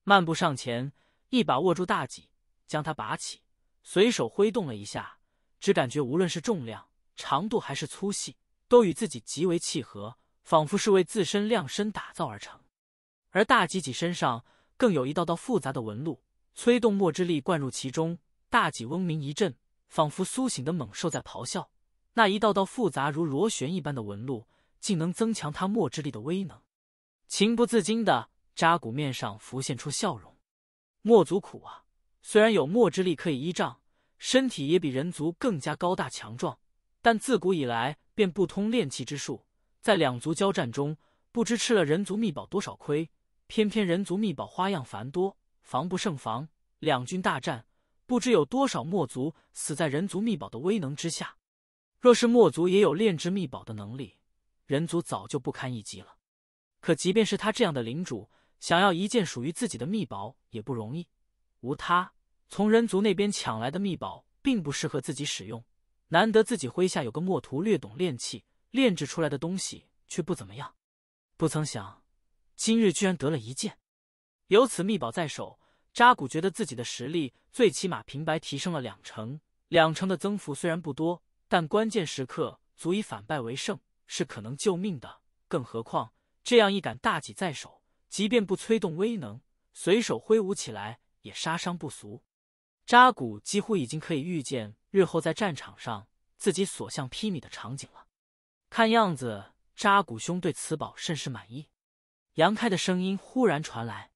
漫步上前，一把握住大戟，将它拔起，随手挥动了一下，只感觉无论是重量、长度还是粗细，都与自己极为契合，仿佛是为自身量身打造而成。而大戟戟身上。更有一道道复杂的纹路，催动墨之力灌入其中，大戟嗡鸣一阵，仿佛苏醒的猛兽在咆哮。那一道道复杂如螺旋一般的纹路，竟能增强他墨之力的威能。情不自禁的，扎古面上浮现出笑容。墨族苦啊，虽然有墨之力可以依仗，身体也比人族更加高大强壮，但自古以来便不通炼气之术，在两族交战中，不知吃了人族秘宝多少亏。偏偏人族秘宝花样繁多，防不胜防。两军大战，不知有多少墨族死在人族秘宝的威能之下。若是墨族也有炼制秘宝的能力，人族早就不堪一击了。可即便是他这样的领主，想要一件属于自己的秘宝也不容易。无他，从人族那边抢来的秘宝并不适合自己使用。难得自己麾下有个墨徒略懂炼器，炼制出来的东西却不怎么样。不曾想。今日居然得了一件，有此秘宝在手，扎古觉得自己的实力最起码平白提升了两成。两成的增幅虽然不多，但关键时刻足以反败为胜，是可能救命的。更何况这样一杆大戟在手，即便不催动威能，随手挥舞起来也杀伤不俗。扎古几乎已经可以预见日后在战场上自己所向披靡的场景了。看样子，扎古兄对此宝甚是满意。杨开的声音忽然传来，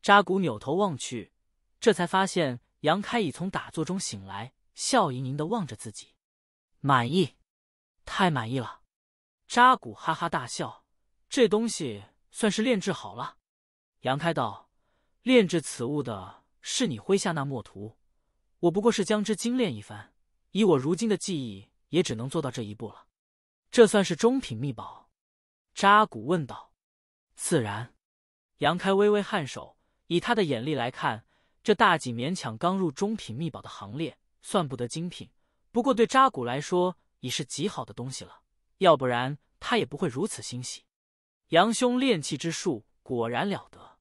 扎古扭头望去，这才发现杨开已从打坐中醒来，笑盈盈的望着自己，满意，太满意了。扎古哈哈大笑，这东西算是炼制好了。杨开道：“炼制此物的是你麾下那墨徒，我不过是将之精炼一番，以我如今的技艺，也只能做到这一步了。这算是中品秘宝？”扎古问道。自然，杨开微微颔首。以他的眼力来看，这大戟勉强刚入中品秘宝的行列，算不得精品。不过对扎古来说，已是极好的东西了。要不然他也不会如此欣喜。杨兄炼气之术果然了得。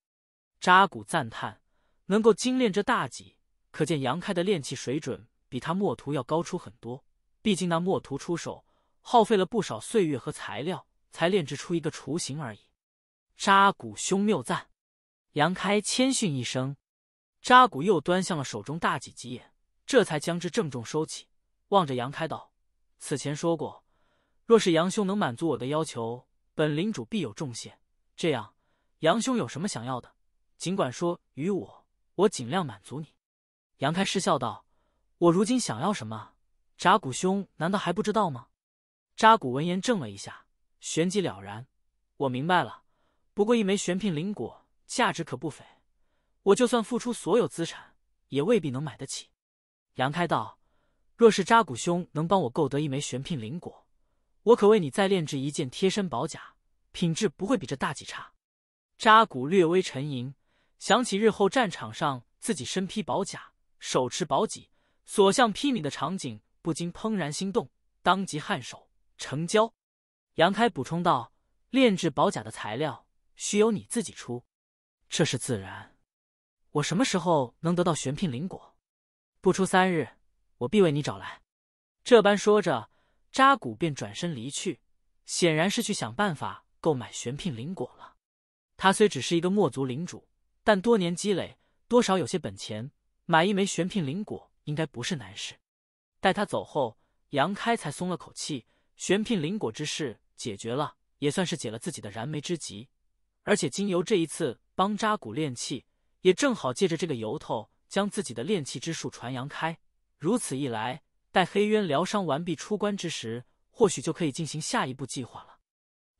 扎古赞叹，能够精炼这大戟，可见杨开的炼气水准比他墨图要高出很多。毕竟那墨图出手，耗费了不少岁月和材料，才炼制出一个雏形而已。扎古兄谬赞。杨开谦逊一声，扎古又端详了手中大戟几眼，这才将之郑重收起，望着杨开道：“此前说过，若是杨兄能满足我的要求，本领主必有重谢。这样，杨兄有什么想要的，尽管说与我，我尽量满足你。”杨开失笑道：“我如今想要什么，扎古兄难道还不知道吗？”扎古闻言怔了一下，旋即了然：“我明白了，不过一枚玄牝灵果。”价值可不菲，我就算付出所有资产，也未必能买得起。杨开道：“若是扎古兄能帮我购得一枚玄牝灵果，我可为你再炼制一件贴身宝甲，品质不会比这大戟差。”扎古略微沉吟，想起日后战场上自己身披宝甲、手持宝戟、所向披靡的场景，不禁怦然心动，当即颔首成交。杨开补充道：“炼制宝甲的材料，需由你自己出。”这是自然。我什么时候能得到玄牝灵果？不出三日，我必为你找来。这般说着，扎古便转身离去，显然是去想办法购买玄牝灵果了。他虽只是一个墨族领主，但多年积累，多少有些本钱，买一枚玄牝灵果应该不是难事。待他走后，杨开才松了口气，玄牝灵果之事解决了，也算是解了自己的燃眉之急。而且经由这一次。帮扎古炼气，也正好借着这个由头，将自己的炼气之术传扬开。如此一来，待黑渊疗伤完毕出关之时，或许就可以进行下一步计划了。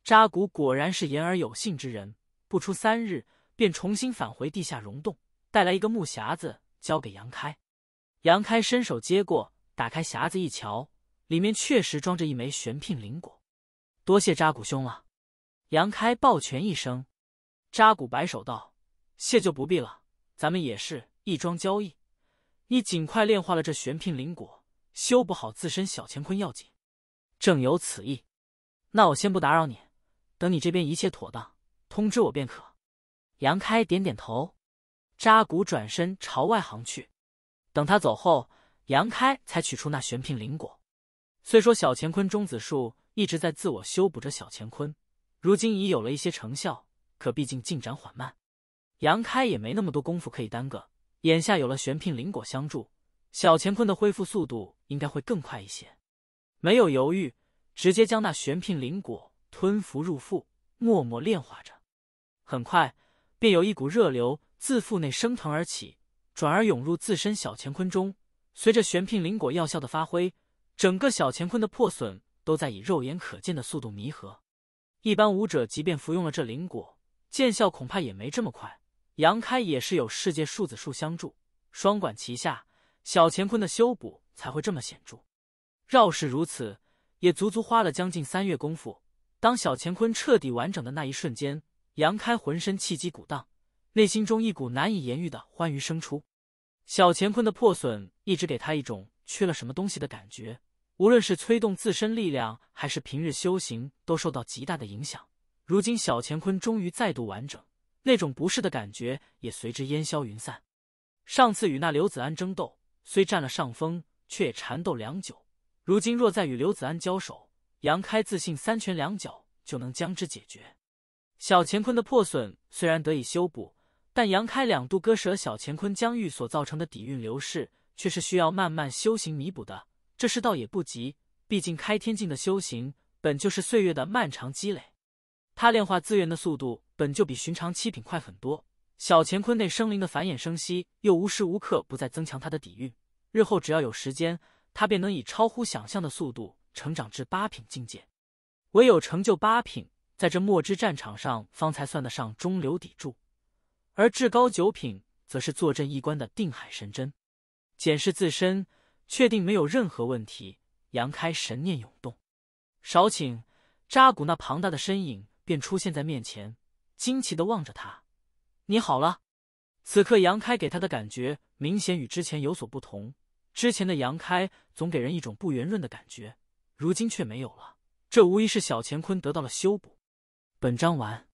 扎古果然是言而有信之人，不出三日，便重新返回地下溶洞，带来一个木匣子，交给杨开。杨开伸手接过，打开匣子一瞧，里面确实装着一枚玄牝灵果。多谢扎古兄了。杨开抱拳一声。扎古摆手道：“谢就不必了，咱们也是一桩交易。你尽快炼化了这玄牝灵果，修补好自身小乾坤要紧。正有此意，那我先不打扰你，等你这边一切妥当，通知我便可。”杨开点点头，扎古转身朝外行去。等他走后，杨开才取出那玄牝灵果。虽说小乾坤中子树一直在自我修补着小乾坤，如今已有了一些成效。可毕竟进展缓慢，杨开也没那么多功夫可以耽搁。眼下有了玄牝灵果相助，小乾坤的恢复速度应该会更快一些。没有犹豫，直接将那玄牝灵果吞服入腹，默默炼化着。很快，便有一股热流自腹内升腾而起，转而涌入自身小乾坤中。随着玄牝灵果药效的发挥，整个小乾坤的破损都在以肉眼可见的速度弥合。一般武者即便服用了这灵果，见效恐怕也没这么快。杨开也是有世界树子树相助，双管齐下，小乾坤的修补才会这么显著。绕是如此，也足足花了将近三月功夫。当小乾坤彻底完整的那一瞬间，杨开浑身气机鼓荡，内心中一股难以言喻的欢愉生出。小乾坤的破损一直给他一种缺了什么东西的感觉，无论是催动自身力量，还是平日修行，都受到极大的影响。如今小乾坤终于再度完整，那种不适的感觉也随之烟消云散。上次与那刘子安争斗，虽占了上风，却也缠斗良久。如今若再与刘子安交手，杨开自信三拳两脚就能将之解决。小乾坤的破损虽然得以修补，但杨开两度割舍小乾坤疆域所造成的底蕴流逝，却是需要慢慢修行弥补的。这事倒也不急，毕竟开天境的修行本就是岁月的漫长积累。他炼化资源的速度本就比寻常七品快很多，小乾坤内生灵的繁衍生息又无时无刻不在增强他的底蕴。日后只要有时间，他便能以超乎想象的速度成长至八品境界。唯有成就八品，在这墨之战场上方才算得上中流砥柱，而至高九品，则是坐镇一关的定海神针。检视自身，确定没有任何问题，杨开神念涌动，少顷，扎古那庞大的身影。便出现在面前，惊奇的望着他。你好了。此刻杨开给他的感觉明显与之前有所不同。之前的杨开总给人一种不圆润的感觉，如今却没有了。这无疑是小乾坤得到了修补。本章完。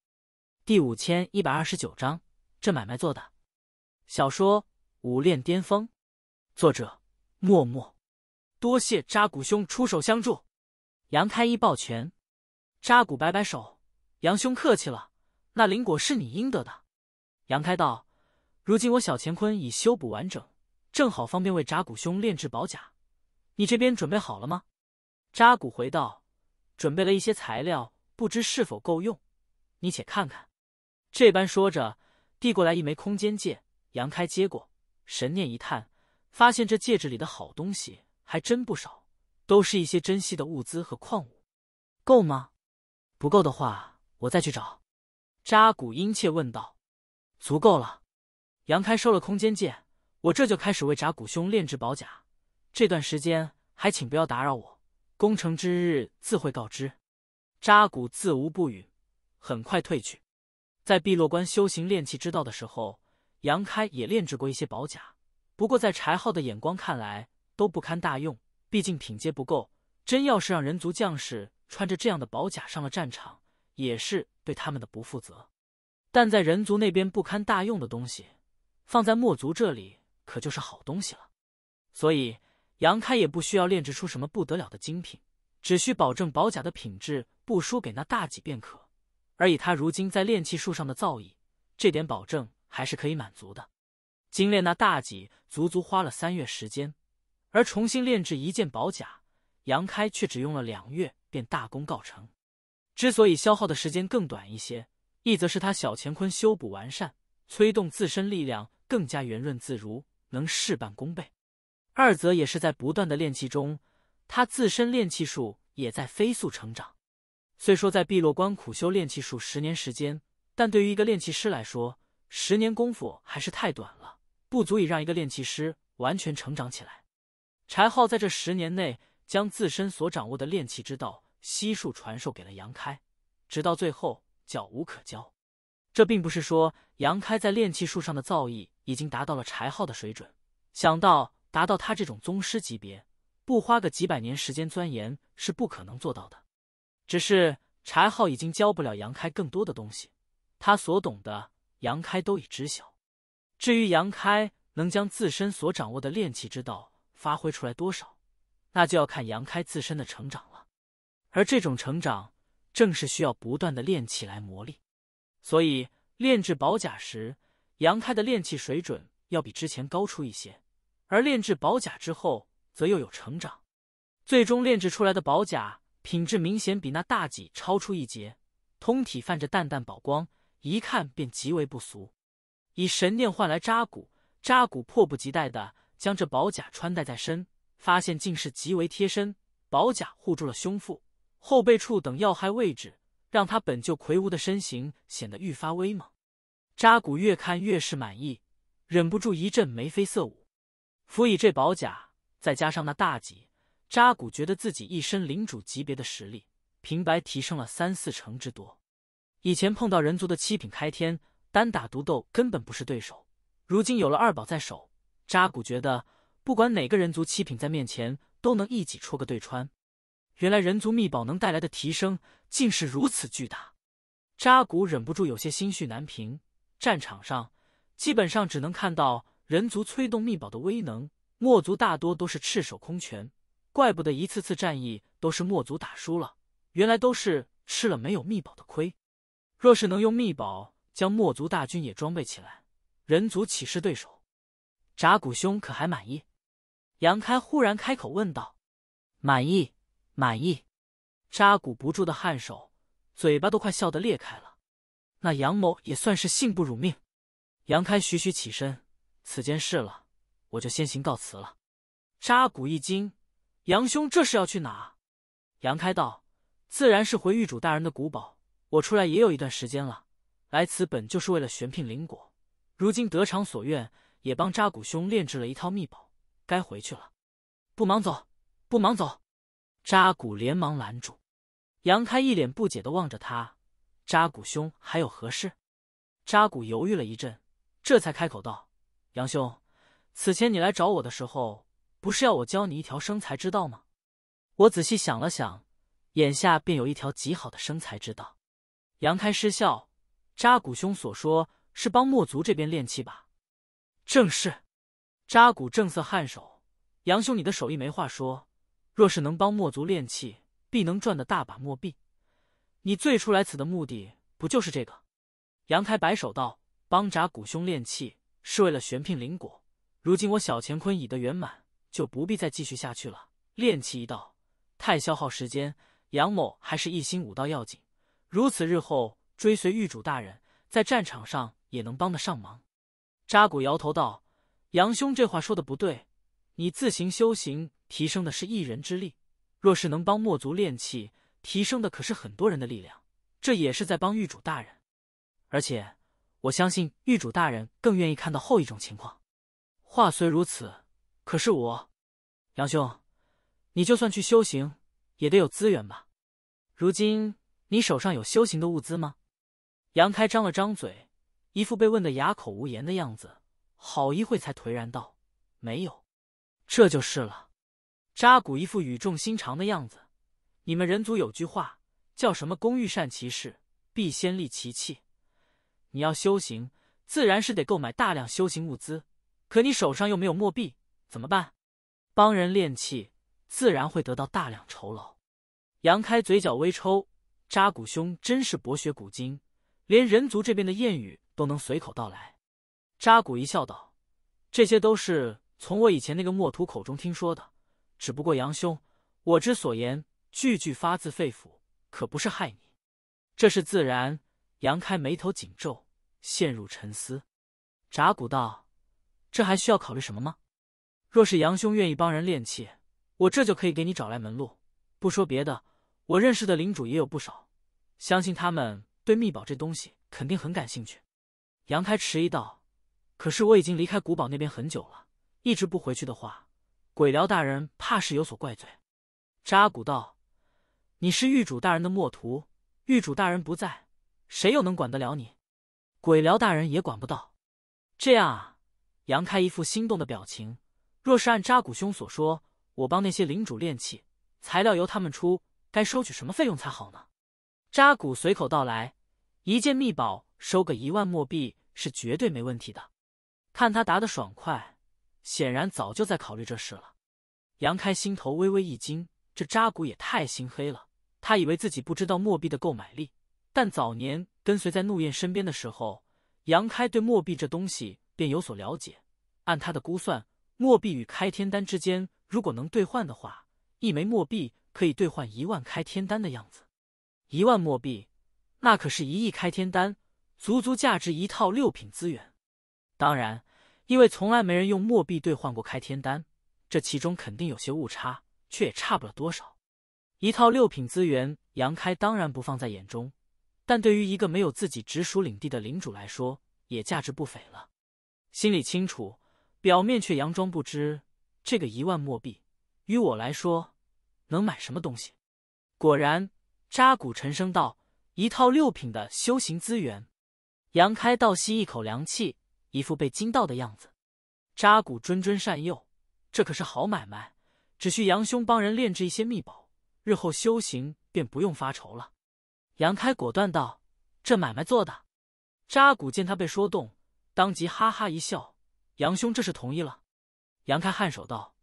第五千一百二十九章，这买卖做的。小说《武炼巅峰》，作者默默。多谢扎古兄出手相助。杨开一抱拳，扎古摆摆手。杨兄客气了，那灵果是你应得的。杨开道：“如今我小乾坤已修补完整，正好方便为扎古兄炼制宝甲。你这边准备好了吗？”扎古回道：“准备了一些材料，不知是否够用。你且看看。”这般说着，递过来一枚空间戒。杨开接过，神念一探，发现这戒指里的好东西还真不少，都是一些珍稀的物资和矿物。够吗？不够的话，我再去找。扎古殷切问道。足够了。杨开收了空间剑，我这就开始为扎古兄炼制宝甲。这段时间还请不要打扰我，攻城之日自会告知。扎古自无不允，很快退去。在碧落关修行炼器之道的时候，杨开也炼制过一些宝甲，不过在柴浩的眼光看来都不堪大用，毕竟品阶不够。真要是让人族将士穿着这样的宝甲上了战场，也是对他们的不负责。但在人族那边不堪大用的东西，放在墨族这里可就是好东西了。所以杨开也不需要炼制出什么不得了的精品，只需保证宝甲的品质不输给那大戟便可。而以他如今在炼器术上的造诣，这点保证还是可以满足的。精炼那大戟足足花了三月时间，而重新炼制一件宝甲，杨开却只用了两月便大功告成。之所以消耗的时间更短一些。一则是他小乾坤修补完善，催动自身力量更加圆润自如，能事半功倍；二则也是在不断的练气中，他自身练气术也在飞速成长。虽说在碧落关苦修练气术十年时间，但对于一个练气师来说，十年功夫还是太短了，不足以让一个练气师完全成长起来。柴浩在这十年内，将自身所掌握的练气之道悉数传授给了杨开，直到最后。教无可教，这并不是说杨开在炼气术上的造诣已经达到了柴浩的水准。想到达到他这种宗师级别，不花个几百年时间钻研是不可能做到的。只是柴浩已经教不了杨开更多的东西，他所懂的杨开都已知晓。至于杨开能将自身所掌握的炼气之道发挥出来多少，那就要看杨开自身的成长了。而这种成长。正是需要不断的练气来磨砺，所以炼制宝甲时，杨开的炼气水准要比之前高出一些；而炼制宝甲之后，则又有成长，最终炼制出来的宝甲品质明显比那大戟超出一截，通体泛着淡淡宝光，一看便极为不俗。以神念换来扎古，扎古迫不及待的将这宝甲穿戴在身，发现竟是极为贴身，宝甲护住了胸腹。后背处等要害位置，让他本就魁梧的身形显得愈发威猛。扎古越看越是满意，忍不住一阵眉飞色舞。辅以这宝甲，再加上那大戟，扎古觉得自己一身领主级别的实力，平白提升了三四成之多。以前碰到人族的七品开天，单打独斗根本不是对手。如今有了二宝在手，扎古觉得不管哪个人族七品在面前，都能一戟戳个对穿。原来人族秘宝能带来的提升竟是如此巨大，扎古忍不住有些心绪难平。战场上基本上只能看到人族催动秘宝的威能，墨族大多都是赤手空拳，怪不得一次次战役都是墨族打输了，原来都是吃了没有秘宝的亏。若是能用秘宝将墨族大军也装备起来，人族岂是对手？扎古兄可还满意？杨开忽然开口问道：“满意。”满意，扎古不住的颔首，嘴巴都快笑得裂开了。那杨某也算是幸不辱命。杨开徐徐起身，此件事了，我就先行告辞了。扎古一惊，杨兄这是要去哪？杨开道：“自然是回玉主大人的古堡。我出来也有一段时间了，来此本就是为了玄聘灵果。如今得偿所愿，也帮扎古兄炼制了一套秘宝，该回去了。不忙走，不忙走。”扎古连忙拦住，杨开一脸不解的望着他：“扎古兄还有何事？”扎古犹豫了一阵，这才开口道：“杨兄，此前你来找我的时候，不是要我教你一条生财之道吗？我仔细想了想，眼下便有一条极好的生财之道。”杨开失笑：“扎古兄所说是帮墨族这边练气吧？”“正是。”扎古正色颔首：“杨兄，你的手艺没话说。”若是能帮墨族炼气，必能赚得大把墨币。你最初来此的目的，不就是这个？杨开摆手道：“帮扎古兄炼气，是为了玄牝灵果。如今我小乾坤已得圆满，就不必再继续下去了。炼气一道，太消耗时间。杨某还是一心武道要紧，如此日后追随玉主大人，在战场上也能帮得上忙。扎古摇头道：“杨兄这话说的不对，你自行修行，提升的是一人之力；若是能帮墨族炼气，提升的可是很多人的力量。这也是在帮玉主大人。而且，我相信玉主大人更愿意看到后一种情况。话虽如此，可是我，杨兄，你就算去修行。”也得有资源吧？如今你手上有修行的物资吗？杨开张了张嘴，一副被问得哑口无言的样子，好一会才颓然道：“没有。”这就是了。扎古一副语重心长的样子：“你们人族有句话，叫什么？工欲善其事，必先利其器。你要修行，自然是得购买大量修行物资。可你手上又没有墨币，怎么办？帮人炼气。”自然会得到大量酬劳。杨开嘴角微抽，扎古兄真是博学古今，连人族这边的谚语都能随口道来。扎古一笑道：“这些都是从我以前那个墨图口中听说的。只不过杨兄，我之所言句句发自肺腑，可不是害你，这是自然。”杨开眉头紧皱，陷入沉思。扎古道：“这还需要考虑什么吗？若是杨兄愿意帮人炼气。”我这就可以给你找来门路。不说别的，我认识的领主也有不少，相信他们对秘宝这东西肯定很感兴趣。杨开迟疑道：“可是我已经离开古堡那边很久了，一直不回去的话，鬼辽大人怕是有所怪罪。”扎古道：“你是狱主大人的墨徒，狱主大人不在，谁又能管得了你？鬼辽大人也管不到。这样啊？”杨开一副心动的表情。若是按扎古兄所说。我帮那些领主炼气，材料由他们出，该收取什么费用才好呢？扎古随口道来：“一件秘宝收个一万墨币是绝对没问题的。”看他答得爽快，显然早就在考虑这事了。杨开心头微微一惊，这扎古也太心黑了。他以为自己不知道墨币的购买力，但早年跟随在怒焰身边的时候，杨开对墨币这东西便有所了解。按他的估算，墨币与开天丹之间。如果能兑换的话，一枚墨币可以兑换一万开天丹的样子。一万墨币，那可是一亿开天丹，足足价值一套六品资源。当然，因为从来没人用墨币兑换过开天丹，这其中肯定有些误差，却也差不了多少。一套六品资源，杨开当然不放在眼中，但对于一个没有自己直属领地的领主来说，也价值不菲了。心里清楚，表面却佯装不知。这个一万墨币，于我来说，能买什么东西？果然，扎古沉声道：“一套六品的修行资源。”杨开倒吸一口凉气，一副被惊到的样子。扎古谆谆善诱，这可是好买卖，只需杨兄帮人炼制一些秘宝，日后修行便不用发愁了。杨开果断道：“这买卖做的。”扎古见他被说动，当即哈哈一笑：“杨兄这是同意了？”杨开颔首道：“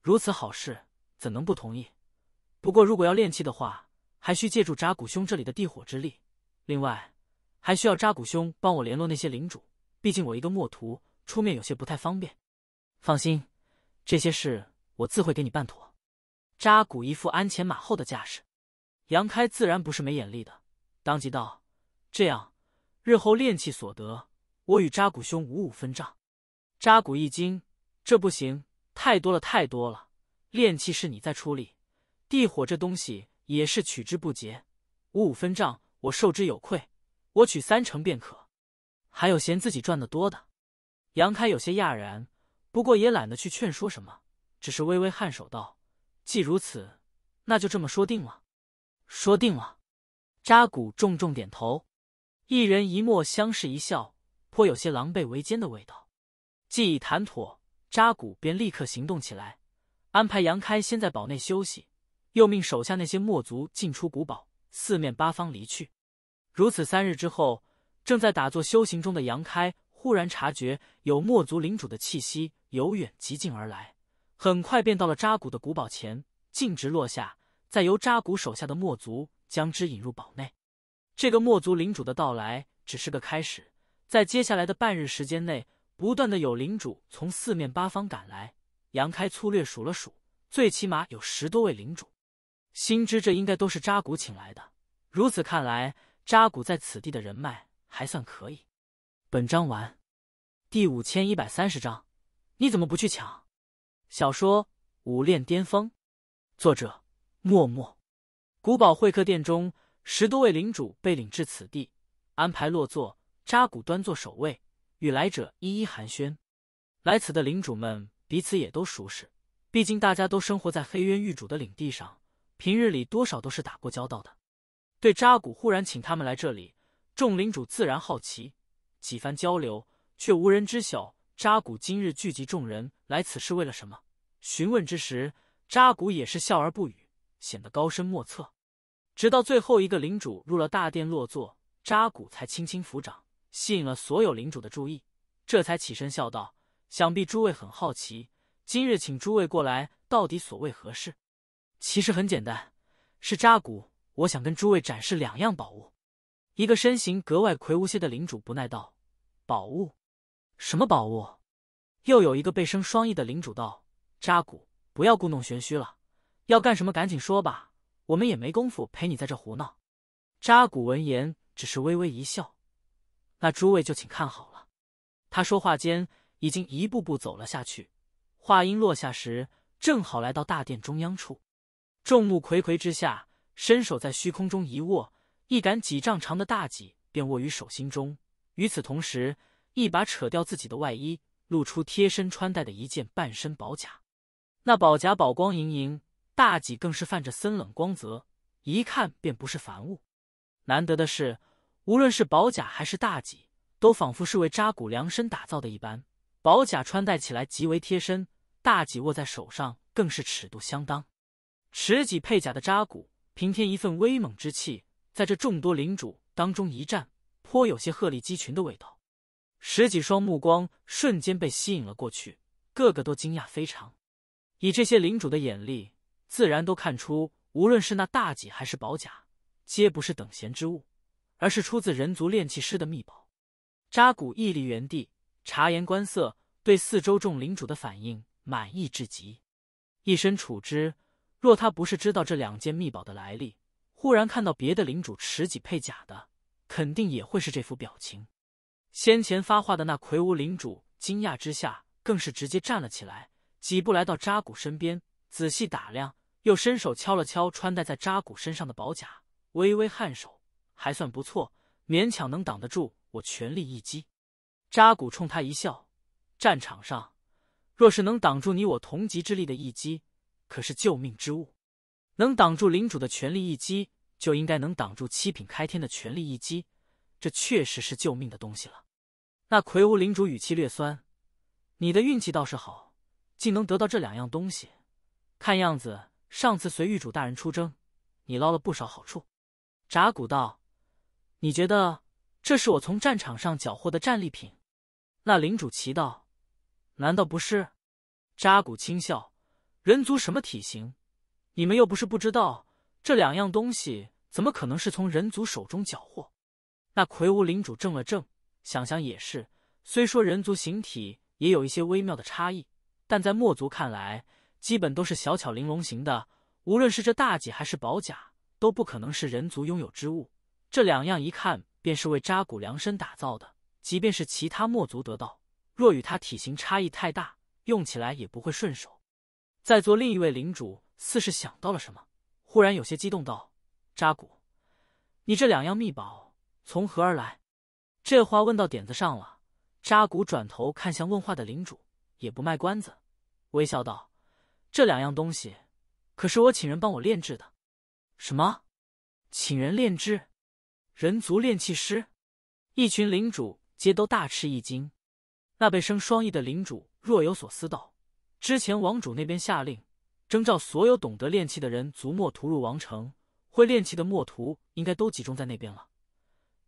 如此好事，怎能不同意？不过如果要炼气的话，还需借助扎古兄这里的地火之力。另外，还需要扎古兄帮我联络那些领主。毕竟我一个墨徒出面有些不太方便。放心，这些事我自会给你办妥。”扎古一副鞍前马后的架势。杨开自然不是没眼力的，当即道：“这样，日后炼气所得，我与扎古兄五五分账。”扎古一惊。这不行，太多了，太多了。炼气是你在出力，地火这东西也是取之不竭，五五分账，我受之有愧，我取三成便可。还有嫌自己赚的多的？杨开有些讶然，不过也懒得去劝说什么，只是微微颔首道：“既如此，那就这么说定了。”说定了。扎古重重点头，一人一墨相视一笑，颇有些狼狈为奸的味道。既已谈妥。扎古便立刻行动起来，安排杨开先在堡内休息，又命手下那些墨族进出古堡，四面八方离去。如此三日之后，正在打坐修行中的杨开忽然察觉有墨族领主的气息由远及近而来，很快便到了扎古的古堡前，径直落下，再由扎古手下的墨族将之引入堡内。这个墨族领主的到来只是个开始，在接下来的半日时间内，不断的有领主从四面八方赶来。杨开粗略数了数，最起码有十多位领主。心知这应该都是扎古请来的。如此看来，扎古在此地的人脉还算可以。本章完。第五千一百三十章，你怎么不去抢？小说《武炼巅峰》，作者默默。古堡会客殿中，十多位领主被领至此地，安排落座。扎古端坐首位，与来者一一寒暄。来此的领主们彼此也都熟识，毕竟大家都生活在黑渊域主的领地上，平日里多少都是打过交道的。对扎古忽然请他们来这里，众领主自然好奇，几番交流。却无人知晓扎古今日聚集众人来此是为了什么。询问之时，扎古也是笑而不语，显得高深莫测。直到最后一个领主入了大殿落座，扎古才轻轻抚掌，吸引了所有领主的注意，这才起身笑道：“想必诸位很好奇，今日请诸位过来到底所为何事？其实很简单，是扎古，我想跟诸位展示两样宝物。”一个身形格外魁梧些的领主不耐道：“宝物？”什么宝物？又有一个背生双翼的领主道：“扎古，不要故弄玄虚了，要干什么赶紧说吧，我们也没工夫陪你在这胡闹。”扎古闻言只是微微一笑：“那诸位就请看好了。”他说话间已经一步步走了下去，话音落下时，正好来到大殿中央处，众目睽睽之下，伸手在虚空中一握，一杆几丈长的大戟便握于手心中。与此同时，一把扯掉自己的外衣，露出贴身穿戴的一件半身宝甲。那宝甲宝光莹莹，大戟更是泛着森冷光泽，一看便不是凡物。难得的是，无论是宝甲还是大戟，都仿佛是为扎古量身打造的一般。宝甲穿戴起来极为贴身，大戟握在手上更是尺度相当。持戟配甲的扎古，平添一份威猛之气，在这众多领主当中一站，颇有些鹤立鸡群的味道。十几双目光瞬间被吸引了过去，个个都惊讶非常。以这些领主的眼力，自然都看出，无论是那大戟还是宝甲，皆不是等闲之物，而是出自人族炼器师的秘宝。扎古屹立原地，察言观色，对四周众领主的反应满意至极。一身处之，若他不是知道这两件秘宝的来历，忽然看到别的领主持戟配甲的，肯定也会是这副表情。先前发话的那魁梧领主惊讶之下，更是直接站了起来，几步来到扎古身边，仔细打量，又伸手敲了敲穿戴在扎古身上的宝甲，微微颔首，还算不错，勉强能挡得住我全力一击。扎古冲他一笑：“战场上，若是能挡住你我同级之力的一击，可是救命之物；能挡住领主的全力一击，就应该能挡住七品开天的全力一击。”这确实是救命的东西了。那魁梧领主语气略酸：“你的运气倒是好，竟能得到这两样东西。看样子上次随狱主大人出征，你捞了不少好处。”扎古道：“你觉得这是我从战场上缴获的战利品？”那领主奇道：“难道不是？”扎古轻笑：“人族什么体型？你们又不是不知道，这两样东西怎么可能是从人族手中缴获？”那魁梧领主怔了怔，想想也是。虽说人族形体也有一些微妙的差异，但在墨族看来，基本都是小巧玲珑型的。无论是这大戟还是宝甲，都不可能是人族拥有之物。这两样一看便是为扎古量身打造的，即便是其他墨族得到，若与他体型差异太大，用起来也不会顺手。在座另一位领主似是想到了什么，忽然有些激动道：“扎古，你这两样秘宝。”从何而来？这话问到点子上了。扎古转头看向问话的领主，也不卖关子，微笑道：“这两样东西，可是我请人帮我炼制的。”什么？请人炼制？人族炼器师？一群领主皆都大吃一惊。那被生双翼的领主若有所思道：“之前王主那边下令，征召所有懂得炼器的人族墨屠入王城，会炼器的墨徒应该都集中在那边了。”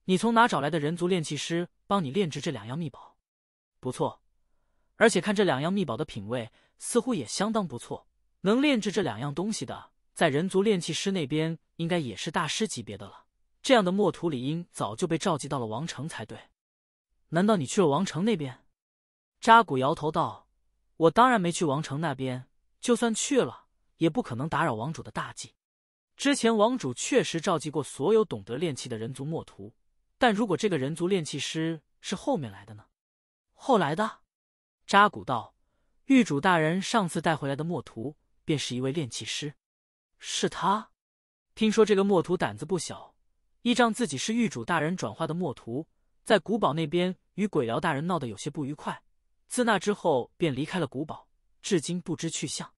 你从哪找来的人族炼器师帮你炼制这两样秘宝？不错，而且看这两样秘宝的品味，似乎也相当不错。能炼制这两样东西的，在人族炼器师那边应该也是大师级别的了。这样的墨图理应早就被召集到了王城才对。难道你去了王城那边？”扎古摇头道：“我当然没去王城那边，就算去了，也不可能打扰王主的大计。之前王主确实召集过所有懂得炼器的人族墨徒，但如果这个人族炼器师是后面来的呢？后来的？”扎古道：“狱主大人上次带回来的墨徒，便是一位炼器师。是他。听说这个墨徒胆子不小，依仗自己是狱主大人转化的墨徒，在古堡那边与鬼辽大人闹得有些不愉快。自那之后，便离开了古堡，至今不知去向。”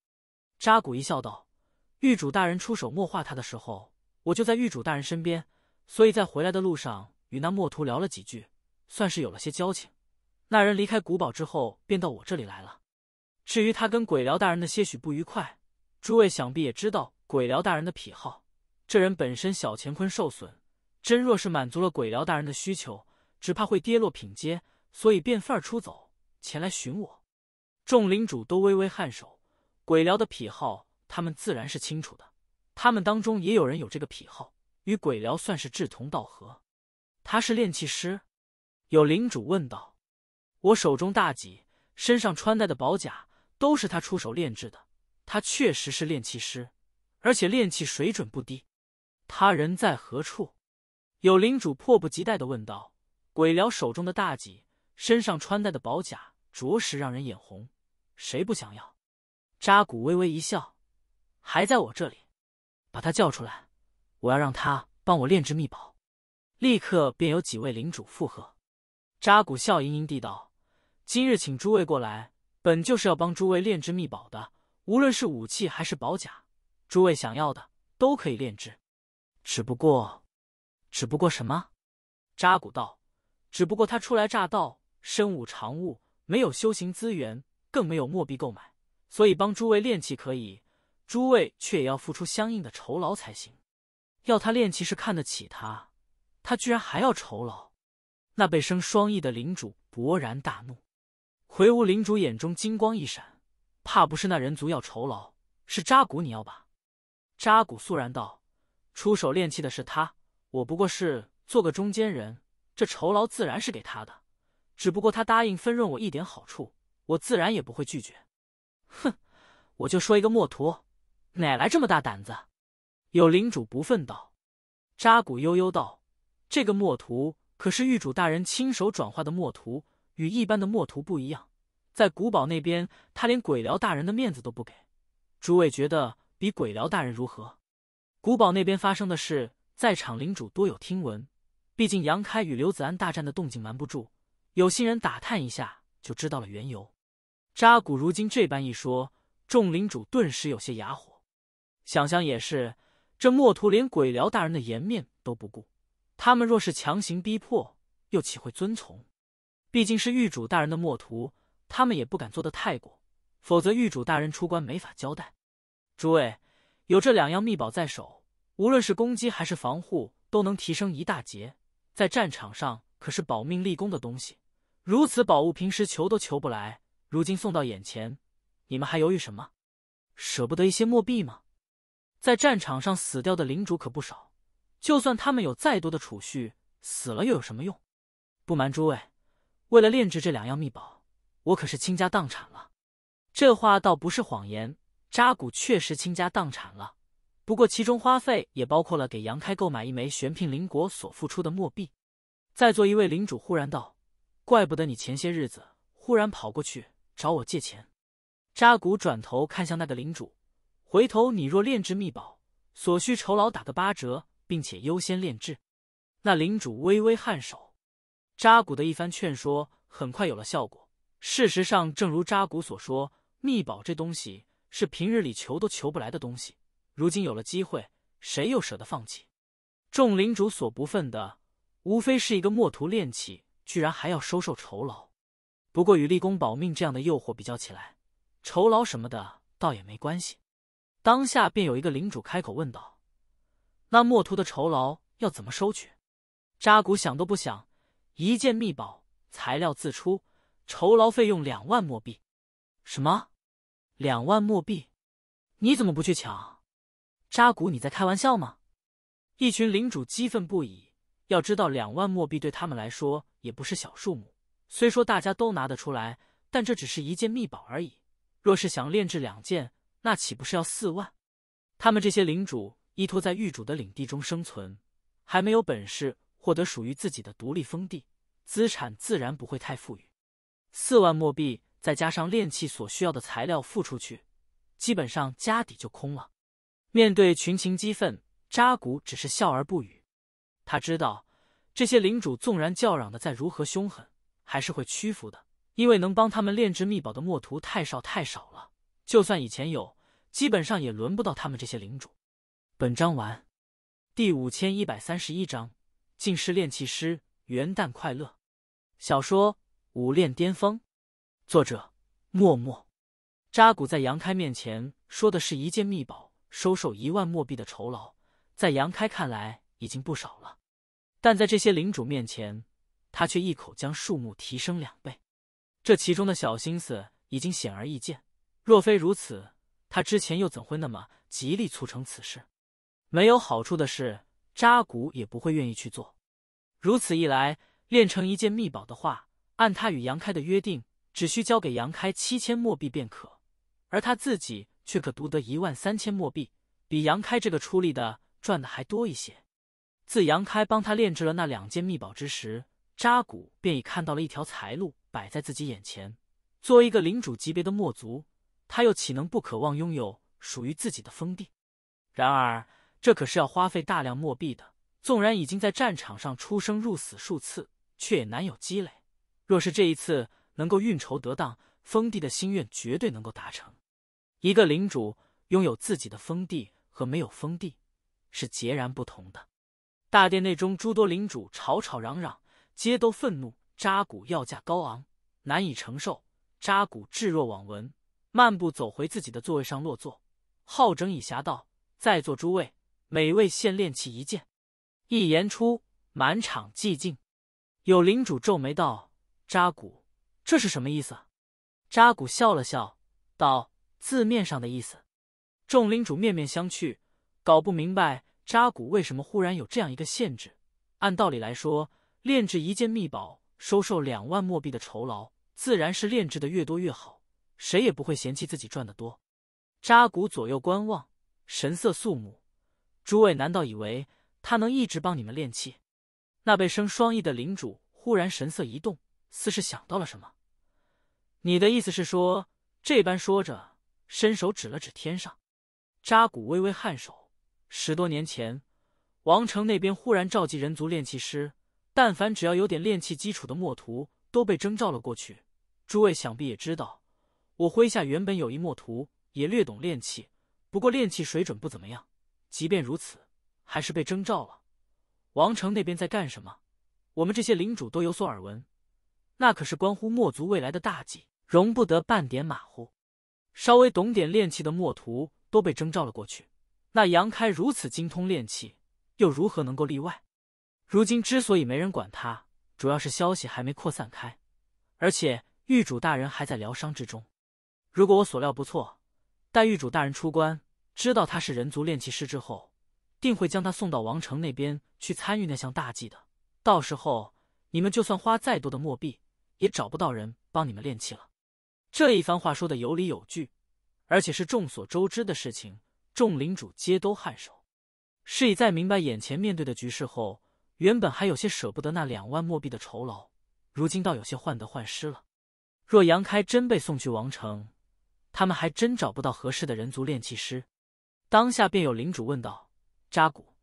扎古一笑道：“狱主大人出手墨化他的时候，我就在狱主大人身边，所以在回来的路上与那墨徒聊了几句，算是有了些交情。”那人离开古堡之后，便到我这里来了。至于他跟鬼辽大人的些许不愉快，诸位想必也知道鬼辽大人的癖好。这人本身小乾坤受损，真若是满足了鬼辽大人的需求，只怕会跌落品阶，所以变范儿出走，前来寻我。众领主都微微颔首。鬼辽的癖好，他们自然是清楚的。他们当中也有人有这个癖好，与鬼辽算是志同道合。他是炼器师？有领主问道。我手中大戟，身上穿戴的宝甲，都是他出手炼制的。他确实是炼器师，而且炼器水准不低。他人在何处？有领主迫不及待的问道。鬼辽手中的大戟，身上穿戴的宝甲，着实让人眼红。谁不想要？扎古微微一笑，还在我这里，把他叫出来，我要让他帮我炼制秘宝。立刻便有几位领主附和。扎古笑盈盈地道。今日请诸位过来，本就是要帮诸位炼制秘宝的。无论是武器还是宝甲，诸位想要的都可以炼制。只不过，只不过什么？扎古道：“只不过他初来乍到，身无长物，没有修行资源，更没有墨币购买，所以帮诸位炼器可以，诸位却也要付出相应的酬劳才行。要他炼器是看得起他，他居然还要酬劳？那被生双翼的领主勃然大怒。”魁梧领主眼中金光一闪，怕不是那人族要酬劳，是扎古你要吧？扎古肃然道：“出手炼器的是他，我不过是做个中间人，这酬劳自然是给他的。只不过他答应分润我一点好处，我自然也不会拒绝。”哼，我就说一个墨徒，哪来这么大胆子？有领主不忿道。扎古悠悠道：“这个墨徒可是狱主大人亲手转化的墨徒。”与一般的墨徒不一样，在古堡那边，他连鬼辽大人的面子都不给。诸位觉得比鬼辽大人如何？古堡那边发生的事，在场领主多有听闻。毕竟杨开与刘子安大战的动静瞒不住，有心人打探一下就知道了缘由。扎古如今这般一说，众领主顿时有些哑火。想想也是，这墨徒连鬼辽大人的颜面都不顾，他们若是强行逼迫，又岂会遵从？毕竟是狱主大人的墨徒，他们也不敢做得太过，否则狱主大人出关没法交代。诸位有这两样秘宝在手，无论是攻击还是防护，都能提升一大截，在战场上可是保命立功的东西。如此宝物平时求都求不来，如今送到眼前，你们还犹豫什么？舍不得一些墨币吗？在战场上死掉的领主可不少，就算他们有再多的储蓄，死了又有什么用？不瞒诸位。为了炼制这两样秘宝，我可是倾家荡产了。这话倒不是谎言，扎古确实倾家荡产了。不过其中花费也包括了给杨开购买一枚玄牝灵果所付出的墨币。在座一位领主忽然道：“怪不得你前些日子忽然跑过去找我借钱。”扎古转头看向那个领主：“回头你若炼制秘宝，所需酬劳打个八折，并且优先炼制。”那领主微微颔首。扎古的一番劝说很快有了效果。事实上，正如扎古所说，秘宝这东西是平日里求都求不来的东西。如今有了机会，谁又舍得放弃？众领主所不忿的，无非是一个墨徒炼器，居然还要收受酬劳。不过与立功保命这样的诱惑比较起来，酬劳什么的倒也没关系。当下便有一个领主开口问道：“那墨图的酬劳要怎么收取？”扎古想都不想。一件秘宝，材料自出，酬劳费用两万墨币。什么？两万墨币？你怎么不去抢？扎古，你在开玩笑吗？一群领主激愤不已。要知道，两万墨币对他们来说也不是小数目，虽说大家都拿得出来，但这只是一件秘宝而已。若是想炼制两件，那岂不是要四万？他们这些领主依托在域主的领地中生存，还没有本事获得属于自己的独立封地，资产自然不会太富裕。四万墨币再加上炼器所需要的材料付出去，基本上家底就空了。面对群情激愤，扎古只是笑而不语。他知道，这些领主纵然叫嚷的再如何凶狠，还是会屈服的，因为能帮他们炼制秘宝的墨图太少太少了。就算以前有，基本上也轮不到他们这些领主。本章完，第五千一百三十一章：进士炼器师，元旦快乐。小说《武炼巅峰》，作者：默默。扎古在杨开面前说的是一件秘宝，收受一万墨币的酬劳，在杨开看来。已经不少了，但在这些领主面前，他却一口将数目提升两倍。这其中的小心思已经显而易见。若非如此，他之前又怎会那么极力促成此事？没有好处的事，扎古也不会愿意去做。如此一来，炼成一件秘宝的话，按他与杨开的约定，只需交给杨开七千墨币便可，而他自己却可独得一万三千墨币，比杨开这个出力的赚的还多一些。自杨开帮他炼制了那两件秘宝之时，扎古便已看到了一条财路摆在自己眼前。作为一个领主级别的墨族，他又岂能不渴望拥有属于自己的封地？然而，这可是要花费大量墨币的。纵然已经在战场上出生入死数次，却也难有积累。若是这一次能够运筹得当，封地的心愿绝对能够达成。一个领主拥有自己的封地和没有封地是截然不同的。大殿内中，诸多领主吵吵嚷嚷，皆都愤怒。扎古要价高昂，难以承受。扎古置若罔闻，漫步走回自己的座位上落座，好整以暇道：“在座诸位，每位献炼器一件。”一言出，满场寂静。有领主皱眉道：“扎古，这是什么意思？”扎古笑了笑道：“字面上的意思。”众领主面面相觑，搞不明白。扎古为什么忽然有这样一个限制？按道理来说，炼制一件秘宝，收受两万墨币的酬劳，自然是炼制的越多越好，谁也不会嫌弃自己赚的多。扎古左右观望，神色肃穆。诸位难道以为他能一直帮你们炼器？那被生双翼的领主忽然神色一动，似是想到了什么。你的意思是说？这般说着，伸手指了指天上。扎古微微颔首。十多年前，王城那边忽然召集人族炼器师，但凡只要有点炼器基础的墨徒，都被征召了过去。诸位想必也知道，我麾下原本有一墨徒，也略懂炼器，不过炼器水准不怎么样。即便如此，还是被征召了。王城那边在干什么？我们这些领主都有所耳闻，那可是关乎墨族未来的大计，容不得半点马虎。稍微懂点炼器的墨徒都被征召了过去。那杨开如此精通炼器，又如何能够例外？如今之所以没人管他，主要是消息还没扩散开，而且狱主大人还在疗伤之中。如果我所料不错，待狱主大人出关，知道他是人族炼器师之后，定会将他送到王城那边去参与那项大计的。到时候，你们就算花再多的墨币，也找不到人帮你们炼气了。这一番话说的有理有据，而且是众所周知的事情。众领主皆都颔首，是以在明白眼前面对的局势后，原本还有些舍不得那两万墨币的酬劳，如今倒有些患得患失了。若杨开真被送去王城，他们还真找不到合适的人族炼器师。当下便有领主问道：“扎古，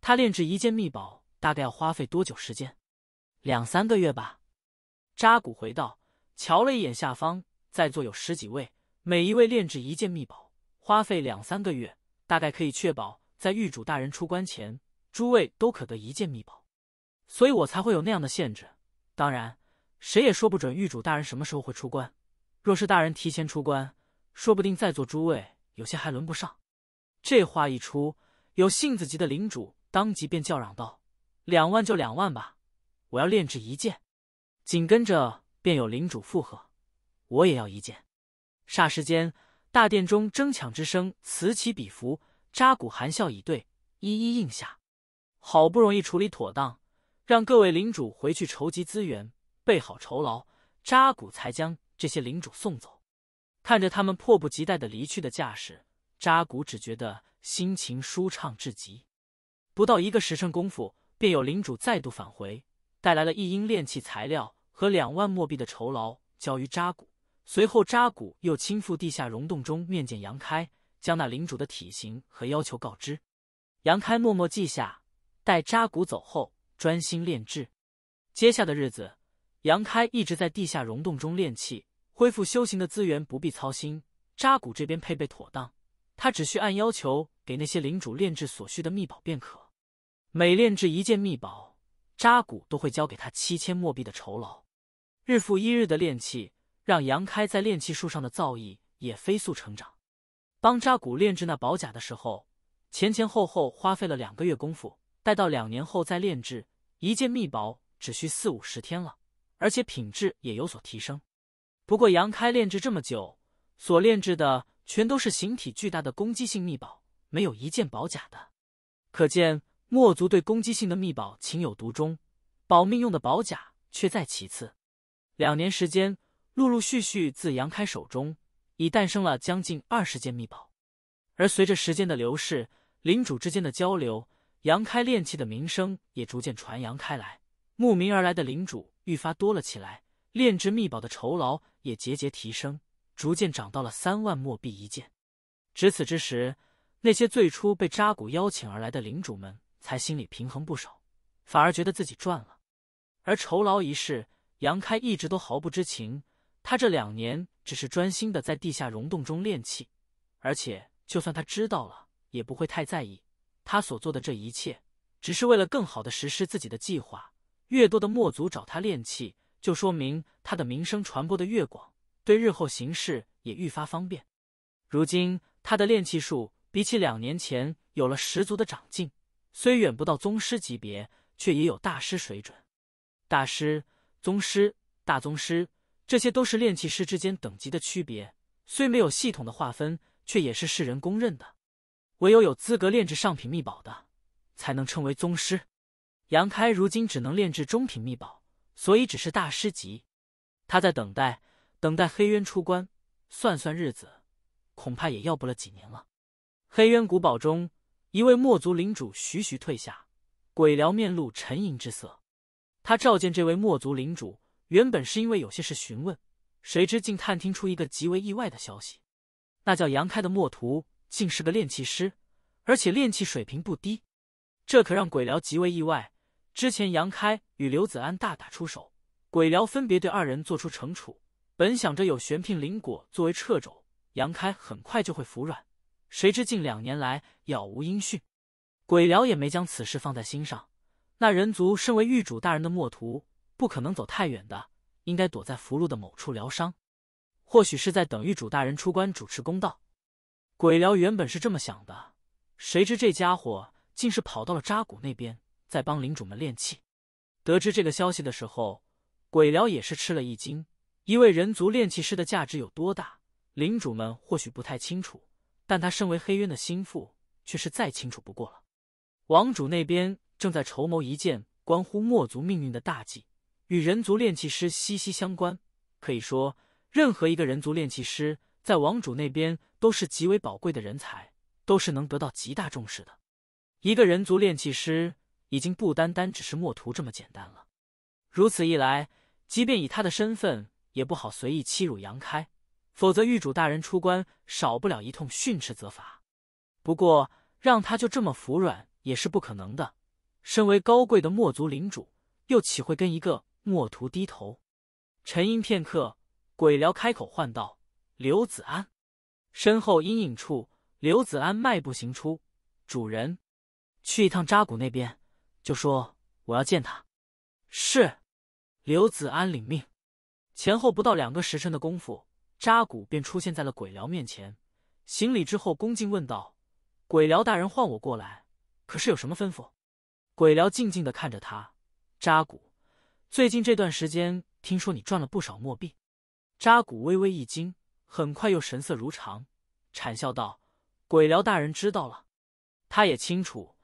他炼制一件秘宝，大概要花费多久时间？两三个月吧。”扎古回道：“瞧了一眼下方，在座有十几位，每一位炼制一件秘宝。”花费两三个月，大概可以确保在狱主大人出关前，诸位都可得一件秘宝，所以我才会有那样的限制。当然，谁也说不准狱主大人什么时候会出关。若是大人提前出关，说不定在座诸位有些还轮不上。这话一出，有性子急的领主当即便叫嚷道：“两万就两万吧，我要炼制一件。”紧跟着便有领主附和：“我也要一件。”霎时间。大殿中争抢之声此起彼伏，扎古含笑以对，一一应下。好不容易处理妥当，让各位领主回去筹集资源，备好酬劳，扎古才将这些领主送走。看着他们迫不及待的离去的架势，扎古只觉得心情舒畅至极。不到一个时辰功夫，便有领主再度返回，带来了一英炼器材料和两万墨币的酬劳，交于扎古。随后，扎古又亲赴地下溶洞中面见杨开，将那领主的体型和要求告知。杨开默默记下，待扎古走后，专心炼制。接下的日子，杨开一直在地下溶洞中炼器。恢复修行的资源不必操心，扎古这边配备妥当，他只需按要求给那些领主炼制所需的秘宝便可。每炼制一件秘宝，扎古都会交给他七千墨币的酬劳。日复一日的炼器，让杨开在炼器术上的造诣也飞速成长。帮扎古炼制那宝甲的时候，前前后后花费了两个月功夫，待到两年后再炼制一件秘宝，只需四五十天了，而且品质也有所提升。不过，杨开炼制这么久，所炼制的全都是形体巨大的攻击性秘宝，没有一件宝甲的。可见墨族对攻击性的秘宝情有独钟，保命用的宝甲却在其次。两年时间，陆陆续续自杨开手中已诞生了将近二十件秘宝。而随着时间的流逝，领主之间的交流，杨开炼器的名声也逐渐传扬开来，慕名而来的领主愈发多了起来。炼制秘宝的酬劳也节节提升，逐渐涨到了三万墨币一件。值此之时，那些最初被扎古邀请而来的领主们才心里平衡不少，反而觉得自己赚了。而酬劳一事，杨开一直都毫不知情。他这两年只是专心的在地下溶洞中炼器，而且就算他知道了，也不会太在意。他所做的这一切，只是为了更好的实施自己的计划。越多的墨族找他炼气。就说明他的名声传播的越广，对日后行事也愈发方便。如今他的炼气术比起两年前有了十足的长进，虽远不到宗师级别，却也有大师水准。大师、宗师、大宗师，这些都是炼气师之间等级的区别，虽没有系统的划分，却也是世人公认的。唯有有资格炼制上品秘宝的，才能称为宗师。杨开如今只能炼制中品秘宝。所以只是大师级，他在等待，等待黑渊出关。算算日子，恐怕也要不了几年了。黑渊古堡中，一位墨族领主徐徐退下，鬼辽面露沉吟之色。他召见这位墨族领主，原本是因为有些事询问，谁知竟探听出一个极为意外的消息：那叫杨开的墨徒，竟是个炼器师，而且炼器水平不低。这可让鬼辽极为意外。之前杨开与刘子安大打出手，鬼辽分别对二人做出惩处。本想着有玄牝灵果作为掣肘，杨开很快就会服软。谁知近两年来杳无音讯，鬼辽也没将此事放在心上。那人族身为狱主大人的墨徒，不可能走太远的，应该躲在福禄的某处疗伤。或许是在等狱主大人出关主持公道。鬼辽原本是这么想的，谁知这家伙竟是跑到了扎古那边。在帮领主们炼器。得知这个消息的时候，鬼辽也是吃了一惊。一位人族炼器师的价值有多大，领主们或许不太清楚，但他身为黑渊的心腹，却是再清楚不过了。王主那边正在筹谋一件关乎墨族命运的大计，与人族炼器师息息相关。可以说，任何一个人族炼器师在王主那边都是极为宝贵的人才，都是能得到极大重视的。一个人族炼器师。已经不单单只是墨图这么简单了。如此一来，即便以他的身份，也不好随意欺辱杨开，否则狱主大人出关，少不了一通训斥责罚。不过，让他就这么服软也是不可能的。身为高贵的墨族领主，又岂会跟一个墨徒低头？沉吟片刻，鬼辽开口唤道：“刘子安。”身后阴影处，刘子安迈步行出：“主人，去一趟扎古那边。”就说我要见他。是，刘子安领命。前后不到两个时辰的功夫，扎古便出现在了鬼辽面前。行礼之后，恭敬问道：“鬼辽大人唤我过来，可是有什么吩咐？”鬼辽静静的看着他。扎古，最近这段时间，听说你赚了不少墨币。扎古微微一惊，很快又神色如常，谄笑道：“鬼辽大人知道了，他也清楚。”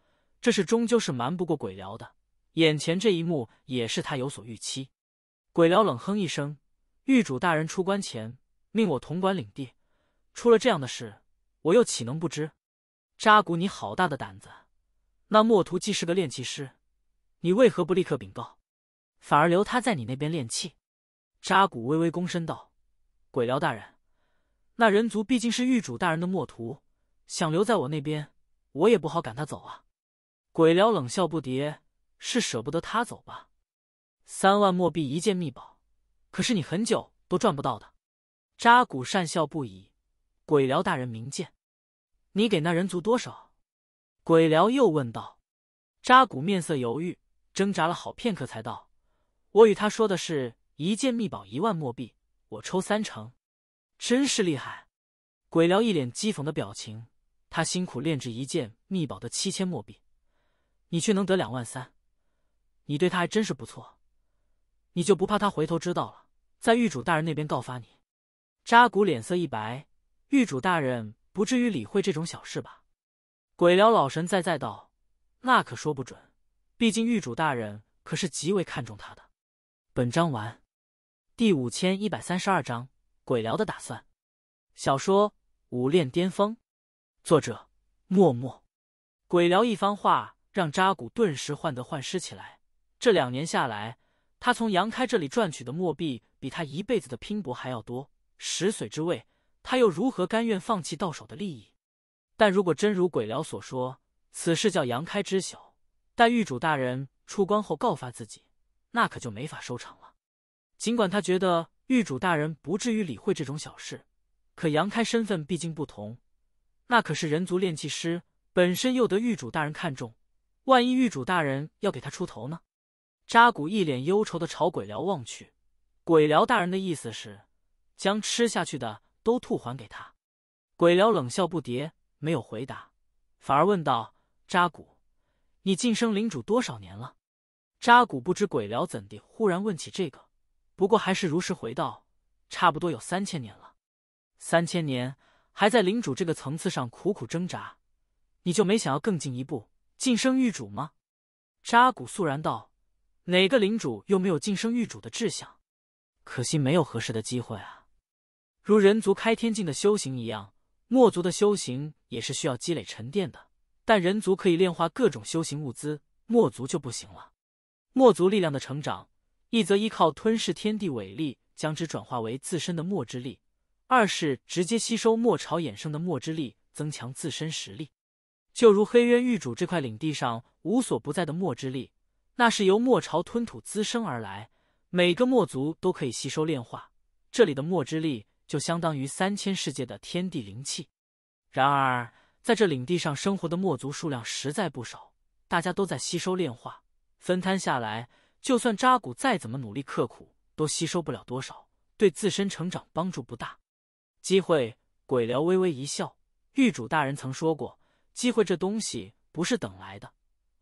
这事终究是瞒不过鬼辽的，眼前这一幕也是他有所预期。鬼辽冷哼一声，狱主大人出关前命我统管领地，出了这样的事，我又岂能不知？扎古，你好大的胆子！那墨图既是个炼气师，你为何不立刻禀告，反而留他在你那边练气？扎古微微躬身道：“鬼辽大人，那人族毕竟是狱主大人的墨图，想留在我那边，我也不好赶他走啊。”鬼辽冷笑不迭：“是舍不得他走吧？三万墨币一件秘宝，可是你很久都赚不到的。”扎古讪笑不已：“鬼辽大人明鉴。”你给那人族多少？鬼辽又问道。扎古面色犹豫，挣扎了好片刻，才道：“我与他说的是一件秘宝一万墨币，我抽三成。”真是厉害！鬼辽一脸讥讽的表情。他辛苦炼制一件秘宝的七千墨币，你却能得两万三，你对他还真是不错。你就不怕他回头知道了，在狱主大人那边告发你？扎古脸色一白，狱主大人。不至于理会这种小事吧？鬼辽老神在在道：“那可说不准，毕竟狱主大人可是极为看重他的。”本章完，第五千一百三十二章鬼聊的打算。小说《武炼巅峰》，作者默默。鬼聊一番话让扎古顿时患得患失起来。这两年下来，他从杨开这里赚取的墨币比他一辈子的拼搏还要多，食髓之味。他又如何甘愿放弃到手的利益？但如果真如鬼聊所说，此事叫杨开知晓，待狱主大人出关后告发自己，那可就没法收场了。尽管他觉得狱主大人不至于理会这种小事，可杨开身份毕竟不同，那可是人族炼气师，本身又得狱主大人看重，万一狱主大人要给他出头呢？扎古一脸忧愁的朝鬼辽望去，鬼辽大人的意思是将吃下去的。都吐还给他。鬼辽冷笑不迭，没有回答，反而问道：“扎古，你晋升领主多少年了？”扎古不知鬼辽怎地忽然问起这个，不过还是如实回道：“差不多有三千年了。三千年还在领主这个层次上苦苦挣扎，你就没想要更进一步晋升狱主吗？”扎古肃然道：“哪个领主又没有晋升狱主的志向？可惜没有合适的机会啊。”如人族开天境的修行一样，墨族的修行也是需要积累沉淀的。但人族可以炼化各种修行物资，墨族就不行了。墨族力量的成长，一则依靠吞噬天地伟力，将之转化为自身的墨之力；二是直接吸收墨潮衍生的墨之力，增强自身实力。就如黑渊域主这块领地上无所不在的墨之力，那是由墨潮吞吐滋生而来，每个墨族都可以吸收炼化。这里的墨之力。就相当于三千世界的天地灵气。然而，在这领地上生活的墨族数量实在不少，大家都在吸收炼化，分摊下来，就算扎古再怎么努力刻苦，都吸收不了多少，对自身成长帮助不大。机会，鬼辽微微一笑。狱主大人曾说过，机会这东西不是等来的，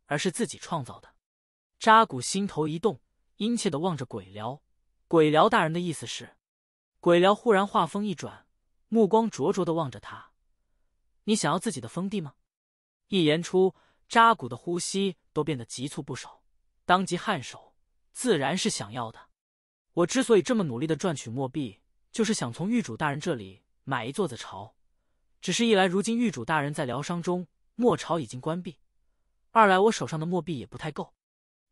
而是自己创造的。扎古心头一动，殷切的望着鬼辽。鬼辽大人的意思是？鬼辽忽然话锋一转，目光灼灼的望着他：“你想要自己的封地吗？”一言出，扎古的呼吸都变得急促不少，当即颔首：“自然是想要的。我之所以这么努力的赚取墨币，就是想从玉主大人这里买一座子巢。只是一来，如今玉主大人在疗伤中，墨巢已经关闭；二来，我手上的墨币也不太够。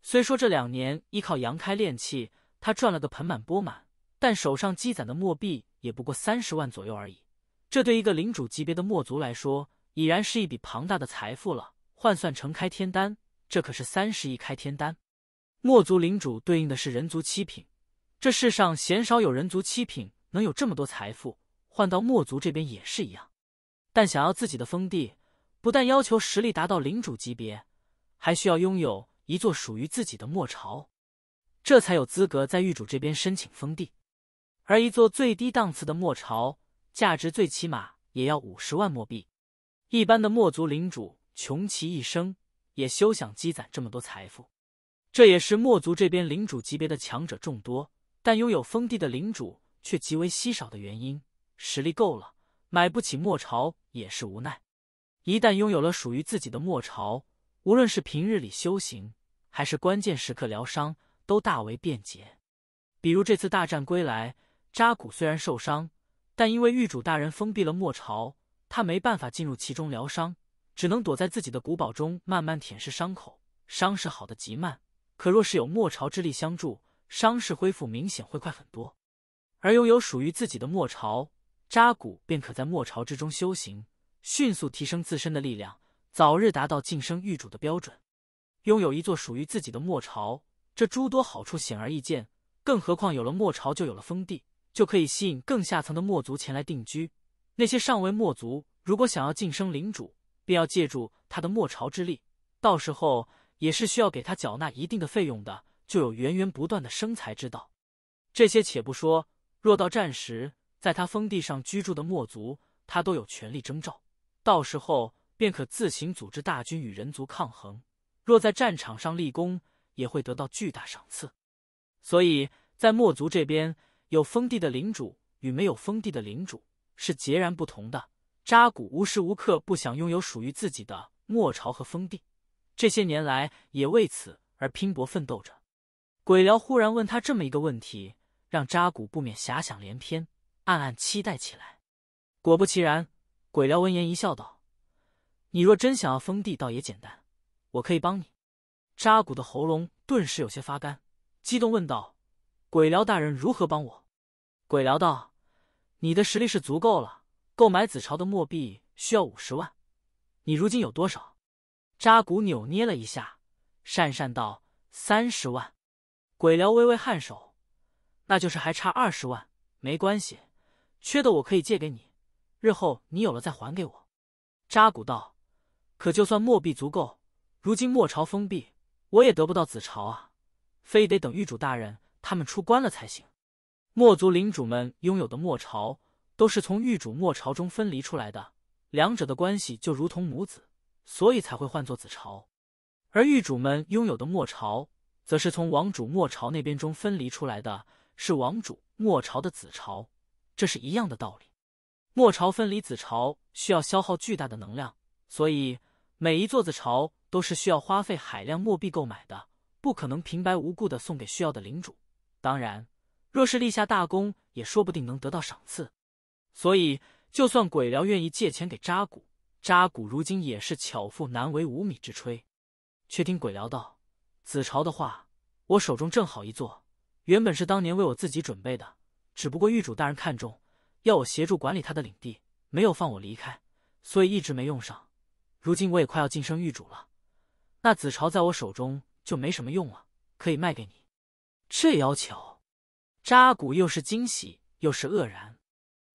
虽说这两年依靠杨开炼气，他赚了个盆满钵满。”但手上积攒的墨币也不过三十万左右而已，这对一个领主级别的墨族来说，已然是一笔庞大的财富了。换算成开天丹，这可是三十亿开天丹。墨族领主对应的是人族七品，这世上鲜少有人族七品能有这么多财富。换到墨族这边也是一样。但想要自己的封地，不但要求实力达到领主级别，还需要拥有一座属于自己的墨巢，这才有资格在狱主这边申请封地。而一座最低档次的墨巢，价值最起码也要五十万墨币。一般的墨族领主穷其一生，也休想积攒这么多财富。这也是墨族这边领主级别的强者众多，但拥有封地的领主却极为稀少的原因。实力够了，买不起墨朝也是无奈。一旦拥有了属于自己的墨朝，无论是平日里修行，还是关键时刻疗伤，都大为便捷。比如这次大战归来。扎古虽然受伤，但因为狱主大人封闭了墨朝，他没办法进入其中疗伤，只能躲在自己的古堡中慢慢舔舐伤口。伤势好的极慢，可若是有墨巢之力相助，伤势恢复明显会快很多。而拥有属于自己的墨巢，扎古便可在墨巢之中修行，迅速提升自身的力量，早日达到晋升狱主的标准。拥有一座属于自己的墨巢，这诸多好处显而易见。更何况有了墨巢，就有了封地。就可以吸引更下层的墨族前来定居。那些上位墨族如果想要晋升领主，便要借助他的墨巢之力，到时候也是需要给他缴纳一定的费用的，就有源源不断的生财之道。这些且不说，若到战时，在他封地上居住的墨族，他都有权利征召，到时候便可自行组织大军与人族抗衡。若在战场上立功，也会得到巨大赏赐。所以在墨族这边。有封地的领主与没有封地的领主是截然不同的。扎古无时无刻不想拥有属于自己的墨朝和封地，这些年来也为此而拼搏奋斗着。鬼辽忽然问他这么一个问题，让扎古不免遐想连篇，暗暗期待起来。果不其然，鬼辽闻言一笑，道：“你若真想要封地，倒也简单，我可以帮你。”扎古的喉咙顿时有些发干，激动问道。鬼辽大人如何帮我？鬼辽道：“你的实力是足够了，购买子朝的墨币需要五十万。你如今有多少？”扎古扭捏了一下，讪讪道：“三十万。”鬼辽微微颔首：“那就是还差二十万。没关系，缺的我可以借给你，日后你有了再还给我。”扎古道：“可就算墨币足够，如今墨朝封闭，我也得不到子朝啊，非得等狱主大人。”他们出关了才行。墨族领主们拥有的墨朝都是从狱主墨朝中分离出来的，两者的关系就如同母子，所以才会换作子朝。而狱主们拥有的墨朝，则是从王主墨朝那边中分离出来的，是王主墨朝的子朝，这是一样的道理。墨朝分离子朝需要消耗巨大的能量，所以每一座子朝都是需要花费海量墨币购买的，不可能平白无故的送给需要的领主。当然，若是立下大功，也说不定能得到赏赐。所以，就算鬼辽愿意借钱给扎古，扎古如今也是巧妇难为无米之炊。却听鬼聊道：“子朝的话，我手中正好一座，原本是当年为我自己准备的，只不过狱主大人看中，要我协助管理他的领地，没有放我离开，所以一直没用上。如今我也快要晋升狱主了，那子朝在我手中就没什么用了，可以卖给你。”这要求，扎古又是惊喜又是愕然。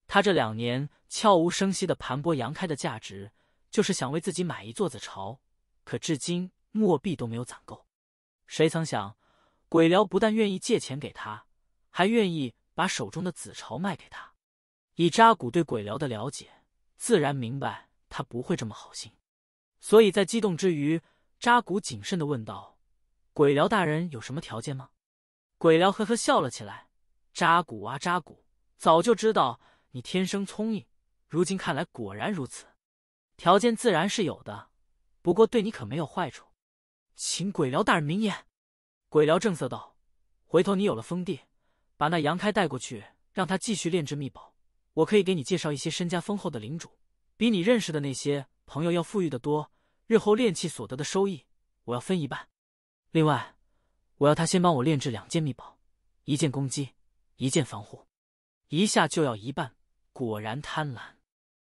他这两年悄无声息的盘剥杨开的价值，就是想为自己买一座子巢，可至今墨币都没有攒够。谁曾想，鬼辽不但愿意借钱给他，还愿意把手中的子巢卖给他。以扎古对鬼辽的了解，自然明白他不会这么好心，所以在激动之余，扎古谨慎的问道：“鬼辽大人有什么条件吗？”鬼辽呵呵笑了起来：“扎古啊扎古，早就知道你天生聪颖，如今看来果然如此。条件自然是有的，不过对你可没有坏处。请鬼辽大人明言。”鬼辽正色道：“回头你有了封地，把那杨开带过去，让他继续炼制秘宝。我可以给你介绍一些身家丰厚的领主，比你认识的那些朋友要富裕的多。日后炼器所得的收益，我要分一半。另外。”我要他先帮我炼制两件秘宝，一件攻击，一件防护，一下就要一半，果然贪婪。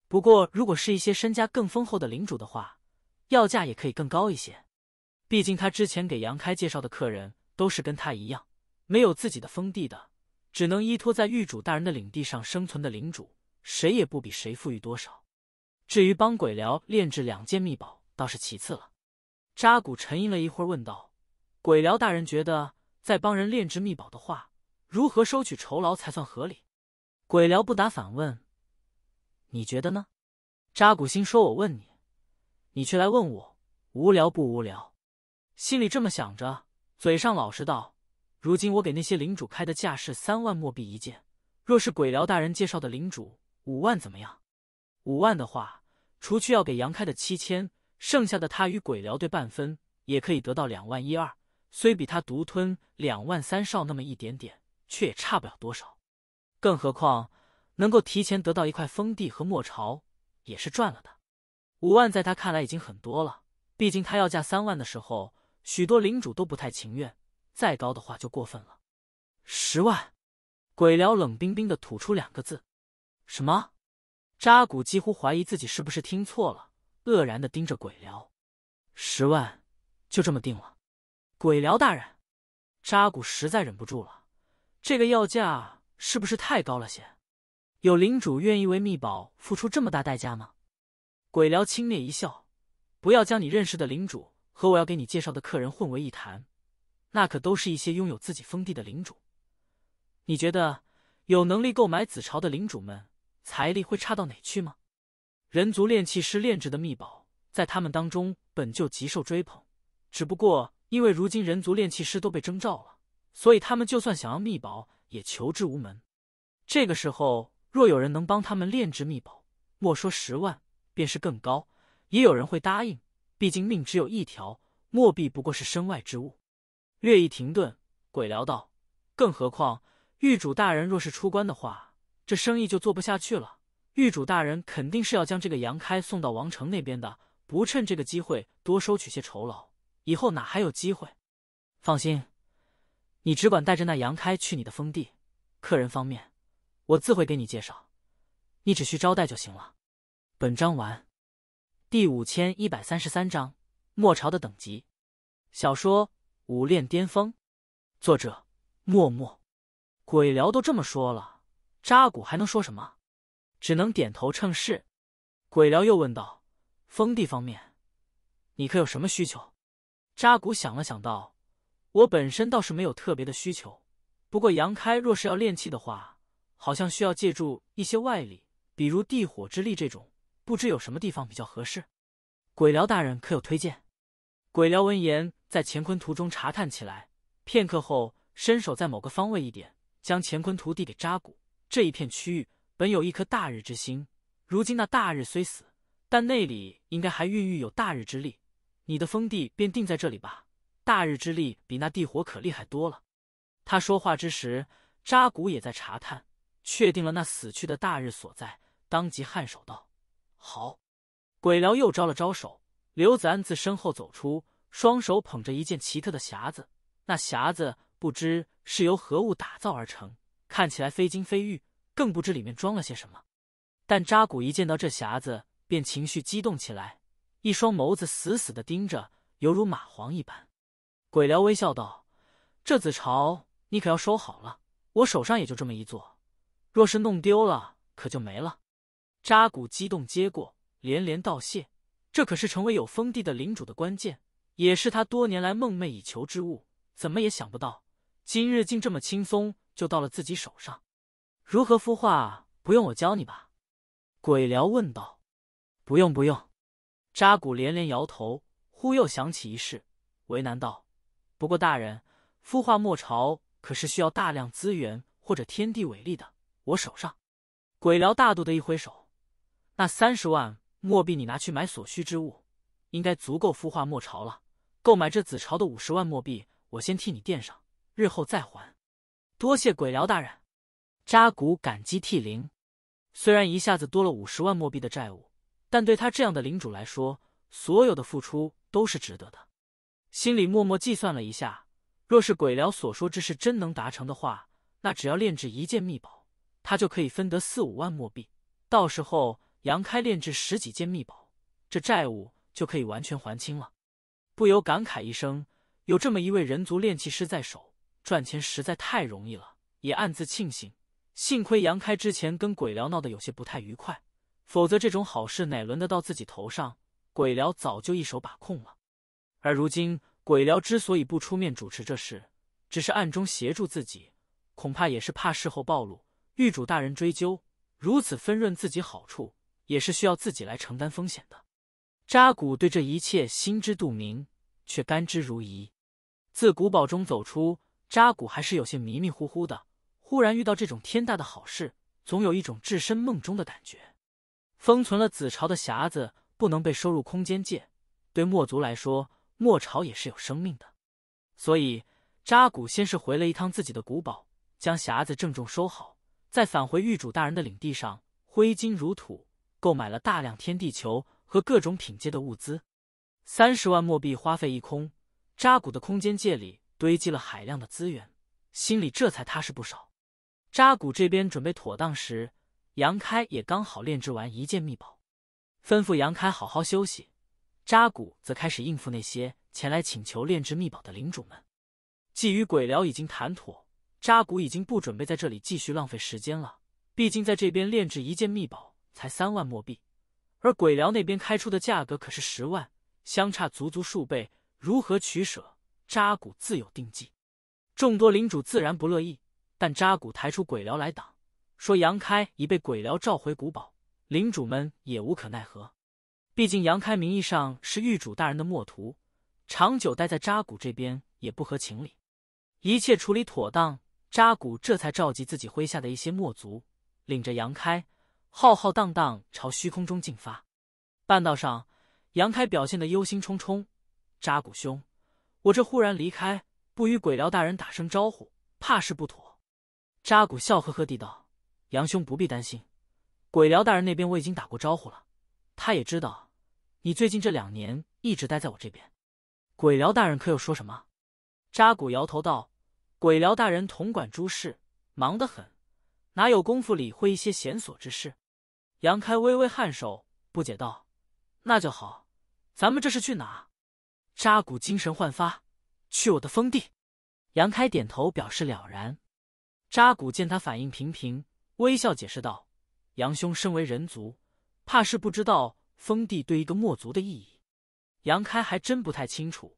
不过，如果是一些身家更丰厚的领主的话，要价也可以更高一些。毕竟他之前给杨开介绍的客人都是跟他一样，没有自己的封地的，只能依托在狱主大人的领地上生存的领主，谁也不比谁富裕多少。至于帮鬼辽炼制两件秘宝，倒是其次了。扎古沉吟了一会儿，问道。鬼辽大人觉得，在帮人炼制秘宝的话，如何收取酬劳才算合理？鬼辽不答，反问：“你觉得呢？”扎古心说：“我问你，你却来问我，无聊不无聊？”心里这么想着，嘴上老实道：“如今我给那些领主开的价是三万墨币一件，若是鬼辽大人介绍的领主，五万怎么样？五万的话，除去要给杨开的七千，剩下的他与鬼辽对半分，也可以得到两万一二。”虽比他独吞两万三少那么一点点，却也差不了多少。更何况能够提前得到一块封地和末朝，也是赚了的。五万在他看来已经很多了，毕竟他要价三万的时候，许多领主都不太情愿，再高的话就过分了。十万，鬼辽冷冰冰的吐出两个字：“什么？”扎古几乎怀疑自己是不是听错了，愕然的盯着鬼辽。十万，就这么定了。鬼辽大人，扎古实在忍不住了，这个要价是不是太高了些？有领主愿意为秘宝付出这么大代价吗？鬼辽轻蔑一笑：“不要将你认识的领主和我要给你介绍的客人混为一谈，那可都是一些拥有自己封地的领主。你觉得有能力购买子朝的领主们财力会差到哪去吗？人族炼器师炼制的秘宝，在他们当中本就极受追捧，只不过因为如今人族炼器师都被征召了，所以他们就算想要秘宝也求之无门。这个时候，若有人能帮他们炼制秘宝，莫说十万。”便是更高，也有人会答应。毕竟命只有一条，墨币不过是身外之物。略一停顿，鬼聊道：“更何况狱主大人若是出关的话，这生意就做不下去了。狱主大人肯定是要将这个杨开送到王城那边的，不趁这个机会多收取些酬劳，以后哪还有机会？放心，你只管带着那杨开去你的封地。客人方面，我自会给你介绍，你只需招待就行了。”本章完，第五千一百三十三章末朝的等级。小说《武炼巅峰》，作者默默。鬼聊都这么说了，扎古还能说什么？只能点头称是。鬼聊又问道：“封地方面，你可有什么需求？”扎古想了想道：“我本身倒是没有特别的需求，不过杨开若是要炼气的话，好像需要借助一些外力，比如地火之力这种。”不知有什么地方比较合适？鬼辽大人可有推荐？鬼辽闻言，在乾坤图中查探起来，片刻后，伸手在某个方位一点，将乾坤图递给扎古。这一片区域本有一颗大日之星，如今那大日虽死，但内里应该还孕育有大日之力。你的封地便定在这里吧。大日之力比那地火可厉害多了。他说话之时，扎古也在查探，确定了那死去的大日所在，当即颔首道。好，鬼辽又招了招手。刘子安自身后走出，双手捧着一件奇特的匣子。那匣子不知是由何物打造而成，看起来非金非玉，更不知里面装了些什么。但扎古一见到这匣子，便情绪激动起来，一双眸子死死的盯着，犹如蚂蟥一般。鬼辽微笑道：“这子朝你可要收好了，我手上也就这么一座，若是弄丢了，可就没了。”扎古激动接过，连连道谢。这可是成为有封地的领主的关键，也是他多年来梦寐以求之物。怎么也想不到，今日竟这么轻松就到了自己手上。如何孵化？不用我教你吧？鬼辽问道。不用不用。扎古连连摇头，忽又想起一事，为难道：“不过大人，孵化末朝可是需要大量资源或者天地伟力的。我手上……”鬼辽大度的一挥手。那三十万墨币，你拿去买所需之物，应该足够孵化末朝了。购买这子朝的五十万墨币，我先替你垫上，日后再还。多谢鬼辽大人，扎古感激涕零。虽然一下子多了五十万墨币的债务，但对他这样的领主来说，所有的付出都是值得的。心里默默计算了一下，若是鬼辽所说之事真能达成的话，那只要炼制一件秘宝，他就可以分得四五万墨币。到时候。杨开炼制十几件秘宝，这债务就可以完全还清了。不由感慨一声：有这么一位人族炼器师在手，赚钱实在太容易了。也暗自庆幸，幸亏杨开之前跟鬼辽闹得有些不太愉快，否则这种好事哪轮得到自己头上？鬼辽早就一手把控了。而如今鬼辽之所以不出面主持这事，只是暗中协助自己，恐怕也是怕事后暴露，狱主大人追究，如此分润自己好处。也是需要自己来承担风险的。扎古对这一切心知肚明，却甘之如饴。自古堡中走出，扎古还是有些迷迷糊糊的。忽然遇到这种天大的好事，总有一种置身梦中的感觉。封存了子朝的匣子不能被收入空间界，对墨族来说，墨朝也是有生命的。所以扎古先是回了一趟自己的古堡，将匣子郑重收好，在返回狱主大人的领地上，挥金如土，购买了大量天地球和各种品阶的物资。三十万墨币花费一空，扎古的空间界里堆积了海量的资源，心里这才踏实不少。扎古这边准备妥当时，杨开也刚好炼制完一件秘宝，吩咐杨开好好休息。扎古则开始应付那些前来请求炼制秘宝的领主们。既与鬼辽已经谈妥，扎古已经不准备在这里继续浪费时间了。毕竟在这边炼制一件秘宝才三万墨币，而鬼辽那边开出的价格可是十万。相差足足数倍，如何取舍？扎古自有定计。众多领主自然不乐意，但扎古抬出鬼僚来挡，说杨开已被鬼僚召回古堡，领主们也无可奈何。毕竟杨开名义上是狱主大人的墨徒，长久待在扎古这边也不合情理。一切处理妥当，扎古这才召集自己麾下的一些墨族，领着杨开浩浩荡荡朝虚空中进发。半道上。杨开表现的忧心忡忡，扎古兄，我这忽然离开，不与鬼辽大人打声招呼，怕是不妥。扎古笑呵呵地道：“杨兄不必担心，鬼辽大人那边我已经打过招呼了，他也知道你最近这两年一直待在我这边。鬼辽大人可有说什么？”扎古摇头道：“鬼辽大人统管诸事，忙得很，哪有功夫理会一些闲琐之事？”杨开微微颔首，不解道：“那就好。”咱们这是去哪？扎古精神焕发，去我的封地。杨开点头表示了然。扎古见他反应平平，微笑解释道：“杨兄身为人族，怕是不知道封地对一个墨族的意义。”杨开还真不太清楚。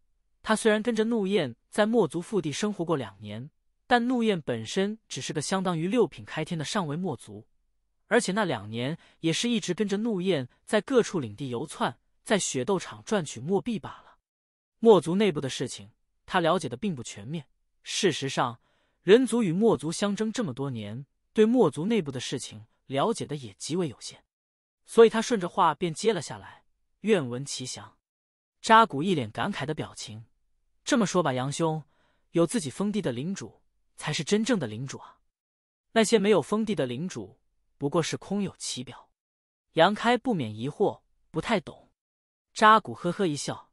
他虽然跟着怒焰在墨族腹地生活过两年，但怒焰本身只是个相当于六品开天的上位墨族，而且那两年也是一直跟着怒焰在各处领地游窜。在雪斗场赚取墨币罢了。墨族内部的事情，他了解的并不全面。事实上，人族与墨族相争这么多年，对墨族内部的事情了解的也极为有限。所以他顺着话便接了下来：“愿闻其详。”扎古一脸感慨的表情。这么说吧，杨兄，有自己封地的领主才是真正的领主啊！那些没有封地的领主，不过是空有其表。杨开不免疑惑，不太懂。扎古呵呵一笑：“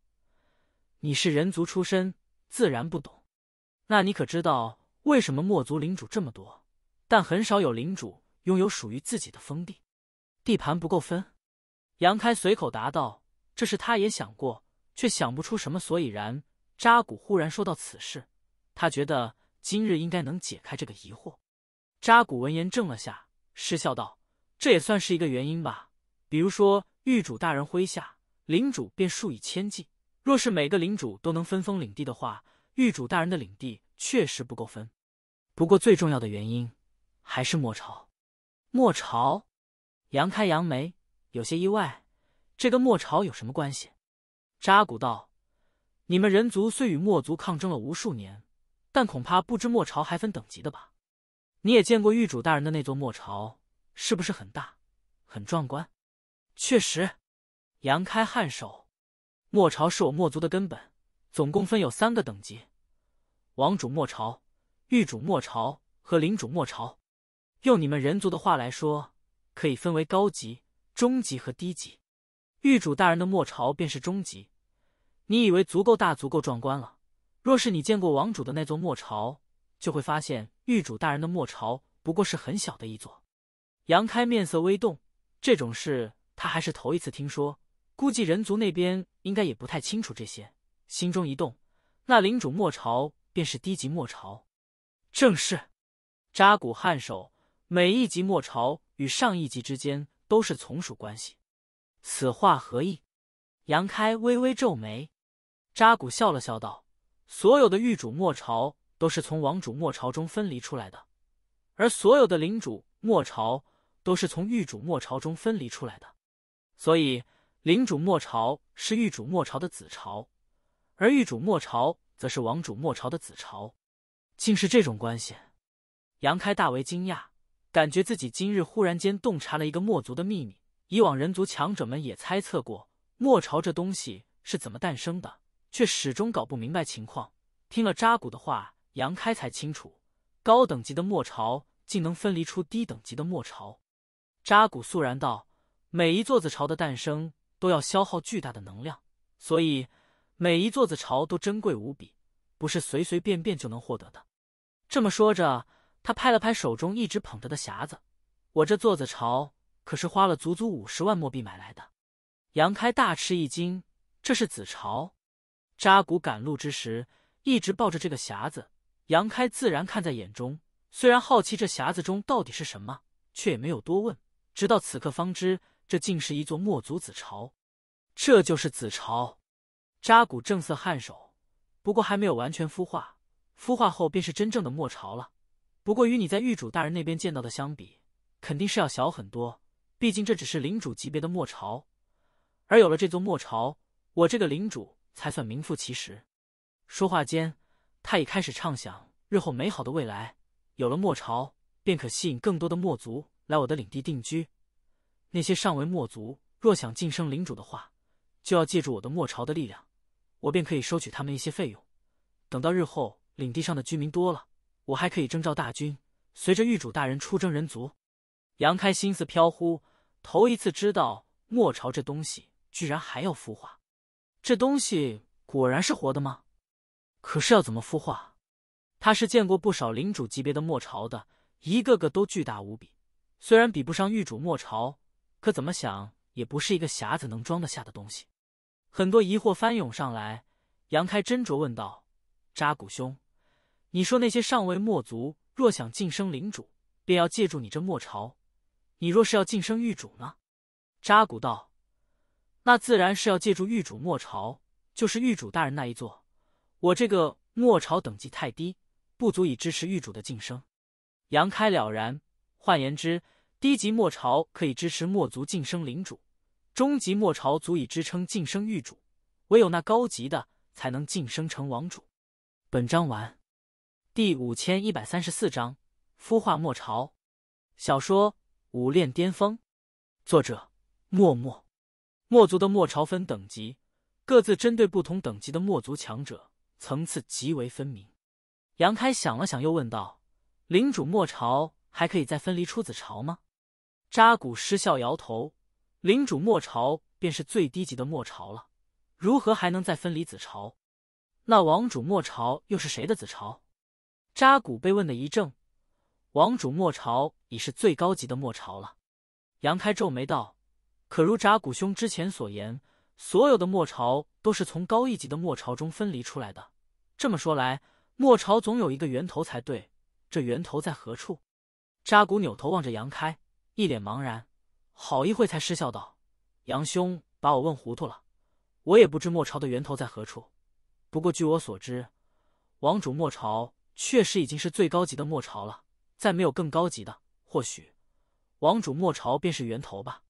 你是人族出身，自然不懂。那你可知道为什么墨族领主这么多，但很少有领主拥有属于自己的封地？地盘不够分。”杨开随口答道：“这是他也想过，却想不出什么所以然。”扎古忽然说到此事，他觉得今日应该能解开这个疑惑。扎古闻言怔了下，失笑道：“这也算是一个原因吧。比如说，狱主大人麾下……”领主便数以千计，若是每个领主都能分封领地的话，狱主大人的领地确实不够分。不过最重要的原因还是莫朝。莫朝，杨开扬眉，有些意外。这跟莫朝有什么关系？扎古道：“你们人族虽与墨族抗争了无数年，但恐怕不知墨朝还分等级的吧？你也见过玉主大人的那座墨朝，是不是很大、很壮观？确实。”杨开颔首，墨朝是我墨族的根本，总共分有三个等级：王主墨朝、玉主墨朝和领主墨朝。用你们人族的话来说，可以分为高级、中级和低级。玉主大人的墨朝便是中级。你以为足够大、足够壮观了？若是你见过王主的那座墨朝，就会发现狱主大人的墨朝不过是很小的一座。杨开面色微动，这种事他还是头一次听说。估计人族那边应该也不太清楚这些，心中一动，那领主末朝便是低级末朝。正是，扎古颔首，每一级末朝与上一级之间都是从属关系。此话何意？杨开微微皱眉。扎古笑了笑道：“所有的狱主末朝都是从王主末朝中分离出来的，而所有的领主末朝都是从狱主末朝中分离出来的，所以。”领主末朝是狱主末朝的子朝，而狱主末朝则是王主末朝的子朝，竟是这种关系。杨开大为惊讶，感觉自己今日忽然间洞察了一个末族的秘密。以往人族强者们也猜测过末朝这东西是怎么诞生的，却始终搞不明白情况。听了扎古的话，杨开才清楚，高等级的末朝竟能分离出低等级的末潮。扎古肃然道：“每一座子朝的诞生都要消耗巨大的能量，所以每一座子朝都珍贵无比，不是随随便便就能获得的。”这么说着，他拍了拍手中一直捧着的匣子：“我这座子朝可是花了足足五十万墨币买来的。”杨开大吃一惊：“这是子朝？”扎古赶路之时，一直抱着这个匣子。杨开自然看在眼中，虽然好奇这匣子中到底是什么，却也没有多问。直到此刻方知，这竟是一座墨族子巢。这就是子巢。扎古正色颔首，不过还没有完全孵化，孵化后便是真正的墨巢了。不过与你在狱主大人那边见到的相比，肯定是要小很多。毕竟这只是领主级别的墨巢，而有了这座墨巢，我这个领主才算名副其实。说话间。他已开始畅想日后美好的未来。有了墨朝，便可吸引更多的墨族来我的领地定居。那些尚为墨族若想晋升领主的话，就要借助我的墨朝的力量，我便可以收取他们一些费用。等到日后领地上的居民多了，我还可以征召大军，随着狱主大人出征人族。杨开心思飘忽，头一次知道墨朝这东西居然还要孵化。这东西果然是活的吗？可是要怎么孵化？他是见过不少领主级别的末巢的，一个个都巨大无比。虽然比不上狱主末巢，可怎么想也不是一个匣子能装得下的东西。很多疑惑翻涌上来，杨开斟酌问道：“扎古兄，你说那些上位末族若想晋升领主，便要借助你这末巢；你若是要晋升狱主呢？”扎古道：“那自然是要借助狱主莫朝，就是狱主大人那一座。”我这个莫朝等级太低，不足以支持狱主的晋升。杨开了然，换言之，低级莫朝可以支持末族晋升领主，中级末朝足以支撑晋升狱主，唯有那高级的才能晋升成王主。本章完。第五千一百三十四章孵化末朝。小说《武炼巅峰》，作者：默默。墨族的末朝分等级，各自针对不同等级的墨族强者。层次极为分明。杨开想了想，又问道：“领主末朝还可以再分离出子朝吗？”扎古失笑摇头：“领主末朝便是最低级的末朝了，如何还能再分离子朝？那王主墨朝又是谁的子朝？”扎古被问的一怔：“王主墨朝已是最高级的末朝了。”杨开皱眉道：“可如扎古兄之前所言，所有的末朝都是从高一级的末朝中分离出来的。”这么说来，末朝总有一个源头才对，这源头在何处？扎古扭头望着杨开，一脸茫然，好一会才失笑道：“杨兄把我问糊涂了，我也不知末朝的源头在何处。不过据我所知，王主末朝确实已经是最高级的末朝了，再没有更高级的，或许王主末朝便是源头吧。”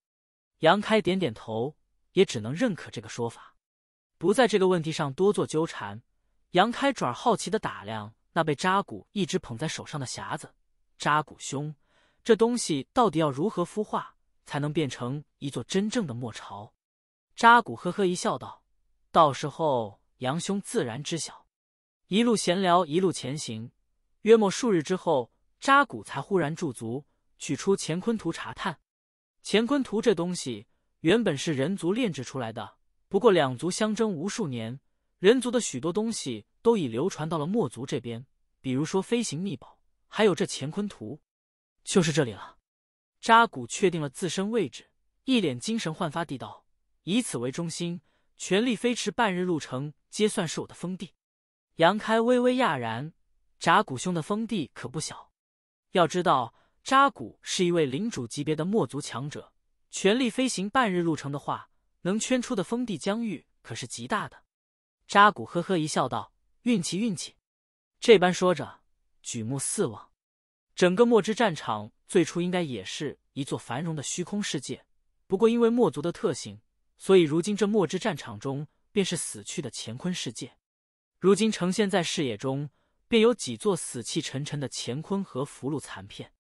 杨开点点头，也只能认可这个说法，不在这个问题上多做纠缠。杨开转好奇的打量那被扎古一直捧在手上的匣子，扎古兄，这东西到底要如何孵化，才能变成一座真正的末巢？扎古呵呵一笑，道：“到时候杨兄自然知晓。”一路闲聊，一路前行。约莫数日之后，扎古才忽然驻足，取出乾坤图查探。乾坤图这东西原本是人族炼制出来的，不过两族相争无数年。人族的许多东西都已流传到了墨族这边，比如说飞行秘宝，还有这乾坤图，就是这里了。扎古确定了自身位置，一脸精神焕发地道：“以此为中心，全力飞驰半日路程，皆算是我的封地。”杨开微微讶然：“扎古兄的封地可不小。要知道，扎古是一位领主级别的墨族强者，全力飞行半日路程的话，能圈出的封地疆域可是极大的。”扎古呵呵一笑，道：“运气，运气。”这般说着，举目四望，整个墨之战场最初应该也是一座繁荣的虚空世界。不过因为墨族的特性，所以如今这墨之战场中便是死去的乾坤世界。如今呈现在视野中，便有几座死气沉沉的乾坤和符箓残片。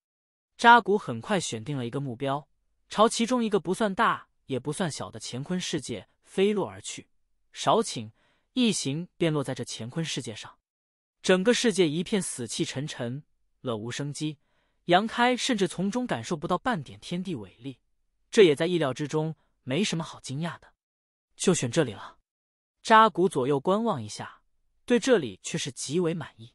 扎古很快选定了一个目标，朝其中一个不算大也不算小的乾坤世界飞落而去。少顷。一行便落在这乾坤世界上，整个世界一片死气沉沉，了无生机。杨开甚至从中感受不到半点天地伟力，这也在意料之中，没什么好惊讶的。就选这里了。扎古左右观望一下，对这里却是极为满意。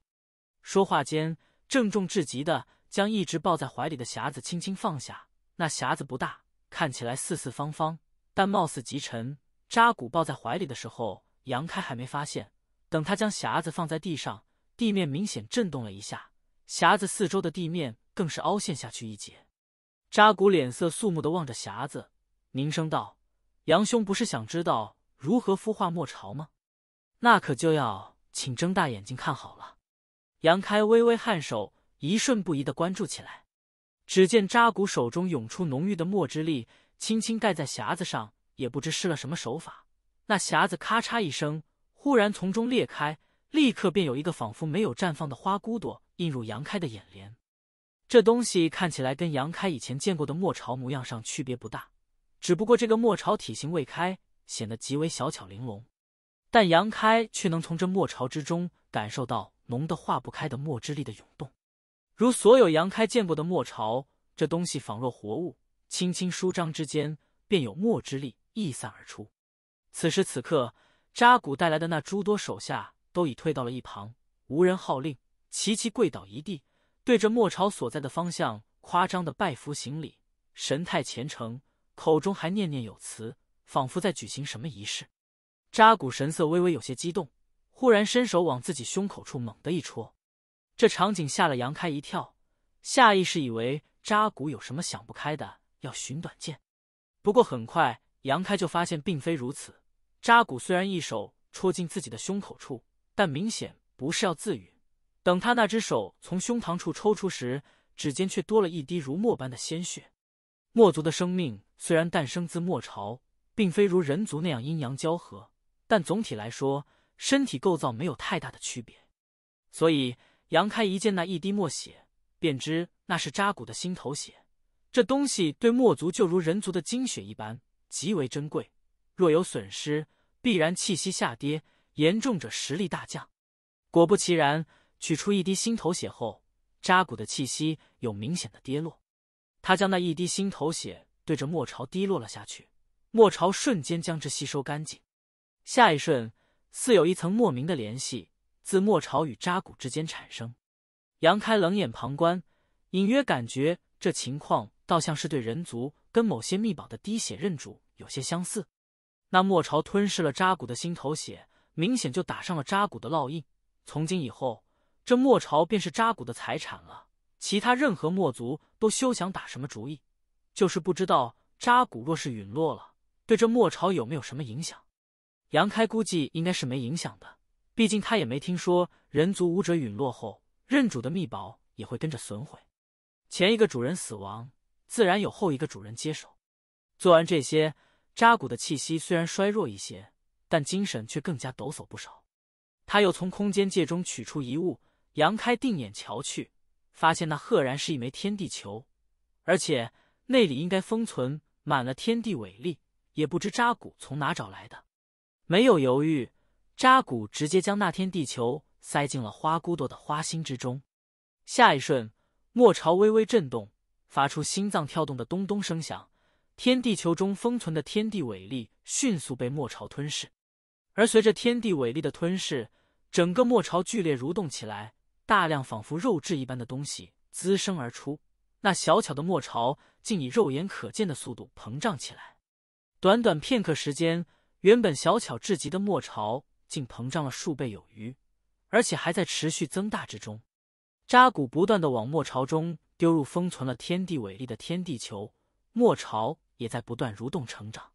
说话间，郑重至极的将一直抱在怀里的匣子轻轻放下。那匣子不大，看起来四四方方，但貌似极沉。扎古抱在怀里的时候，杨开还没发现。等他将匣子放在地上，地面明显震动了一下，匣子四周的地面更是凹陷下去一截。扎古脸色肃穆的望着匣子，凝声道：“杨兄不是想知道如何孵化墨巢吗？那可就要请睁大眼睛看好了。”杨开微微颔首，一瞬不移的关注起来。只见扎古手中涌出浓郁的墨之力，轻轻盖在匣子上，也不知施了什么手法，那匣子咔嚓一声。忽然从中裂开，立刻便有一个仿佛没有绽放的花骨朵映入杨开的眼帘。这东西看起来跟杨开以前见过的墨巢模样上区别不大，只不过这个墨巢体型未开，显得极为小巧玲珑。但杨开却能从这墨巢之中感受到浓得化不开的墨之力的涌动。如所有杨开见过的墨巢，这东西仿若活物，轻轻舒张之间，便有墨之力溢散而出。此时此刻。扎古带来的那诸多手下都已退到了一旁，无人号令，齐齐跪倒一地，对着莫朝所在的方向夸张的拜服行礼，神态虔诚，口中还念念有词，仿佛在举行什么仪式。扎古神色微微有些激动，忽然伸手往自己胸口处猛地一戳，这场景吓了杨开一跳，下意识以为扎古有什么想不开的要寻短见，不过很快杨开就发现并非如此。扎古虽然一手戳进自己的胸口处，但明显不是要自愈。等他那只手从胸膛处抽出时，指尖却多了一滴如墨般的鲜血。墨族的生命虽然诞生自墨朝，并非如人族那样阴阳交合，但总体来说，身体构造没有太大的区别。所以杨开一见那一滴墨血，便知那是扎古的心头血。这东西对墨族就如人族的精血一般，极为珍贵。若有损失，必然气息下跌，严重者实力大降。果不其然，取出一滴心头血后，扎古的气息有明显的跌落。他将那一滴心头血对着墨朝滴落了下去，墨朝瞬间将之吸收干净。下一瞬，似有一层莫名的联系自莫朝与扎古之间产生。杨开冷眼旁观，隐约感觉这情况倒像是对人族跟某些秘宝的滴血认主有些相似。那莫朝吞噬了扎古的心头血，明显就打上了扎古的烙印。从今以后，这莫朝便是扎古的财产了。其他任何墨族都休想打什么主意。就是不知道扎古若是陨落了，对这莫朝有没有什么影响？杨开估计应该是没影响的，毕竟他也没听说人族武者陨落后，认主的秘宝也会跟着损毁。前一个主人死亡，自然有后一个主人接手。做完这些。扎古的气息虽然衰弱一些，但精神却更加抖擞不少。他又从空间界中取出一物，杨开定眼瞧去，发现那赫然是一枚天地球，而且内里应该封存满了天地伟力，也不知扎古从哪找来的。没有犹豫，扎古直接将那天地球塞进了花骨朵的花心之中。下一瞬，墨巢微微震动，发出心脏跳动的咚咚声响。天地球中封存的天地伟力迅速被墨巢吞噬，而随着天地伟力的吞噬，整个墨巢剧烈蠕动起来，大量仿佛肉质一般的东西滋生而出。那小巧的墨巢竟以肉眼可见的速度膨胀起来。短短片刻时间，原本小巧至极的墨巢竟膨胀了数倍有余，而且还在持续增大之中。扎古不断的往墨朝中丢入封存了天地伟力的天地球，墨朝。也在不断蠕动成长。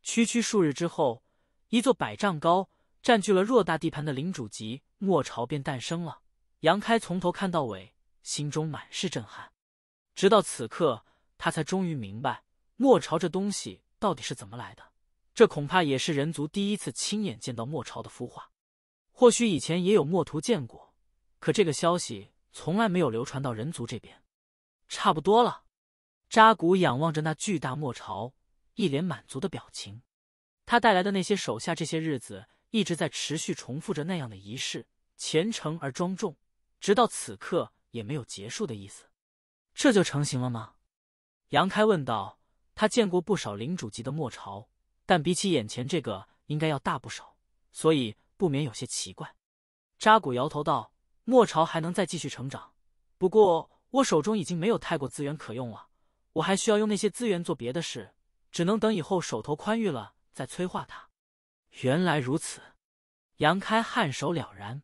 区区数日之后，一座百丈高、占据了偌大地盘的领主级墨朝便诞生了。杨开从头看到尾，心中满是震撼。直到此刻，他才终于明白墨朝这东西到底是怎么来的。这恐怕也是人族第一次亲眼见到墨巢的孵化。或许以前也有墨图见过，可这个消息从来没有流传到人族这边。差不多了。扎古仰望着那巨大墨巢，一脸满足的表情。他带来的那些手下，这些日子一直在持续重复着那样的仪式，虔诚而庄重，直到此刻也没有结束的意思。这就成型了吗？杨开问道。他见过不少领主级的墨巢，但比起眼前这个，应该要大不少，所以不免有些奇怪。扎古摇头道：“末朝还能再继续成长，不过我手中已经没有太过资源可用了，我还需要用那些资源做别的事，只能等以后手头宽裕了再催化它。”原来如此，杨开颔首了然。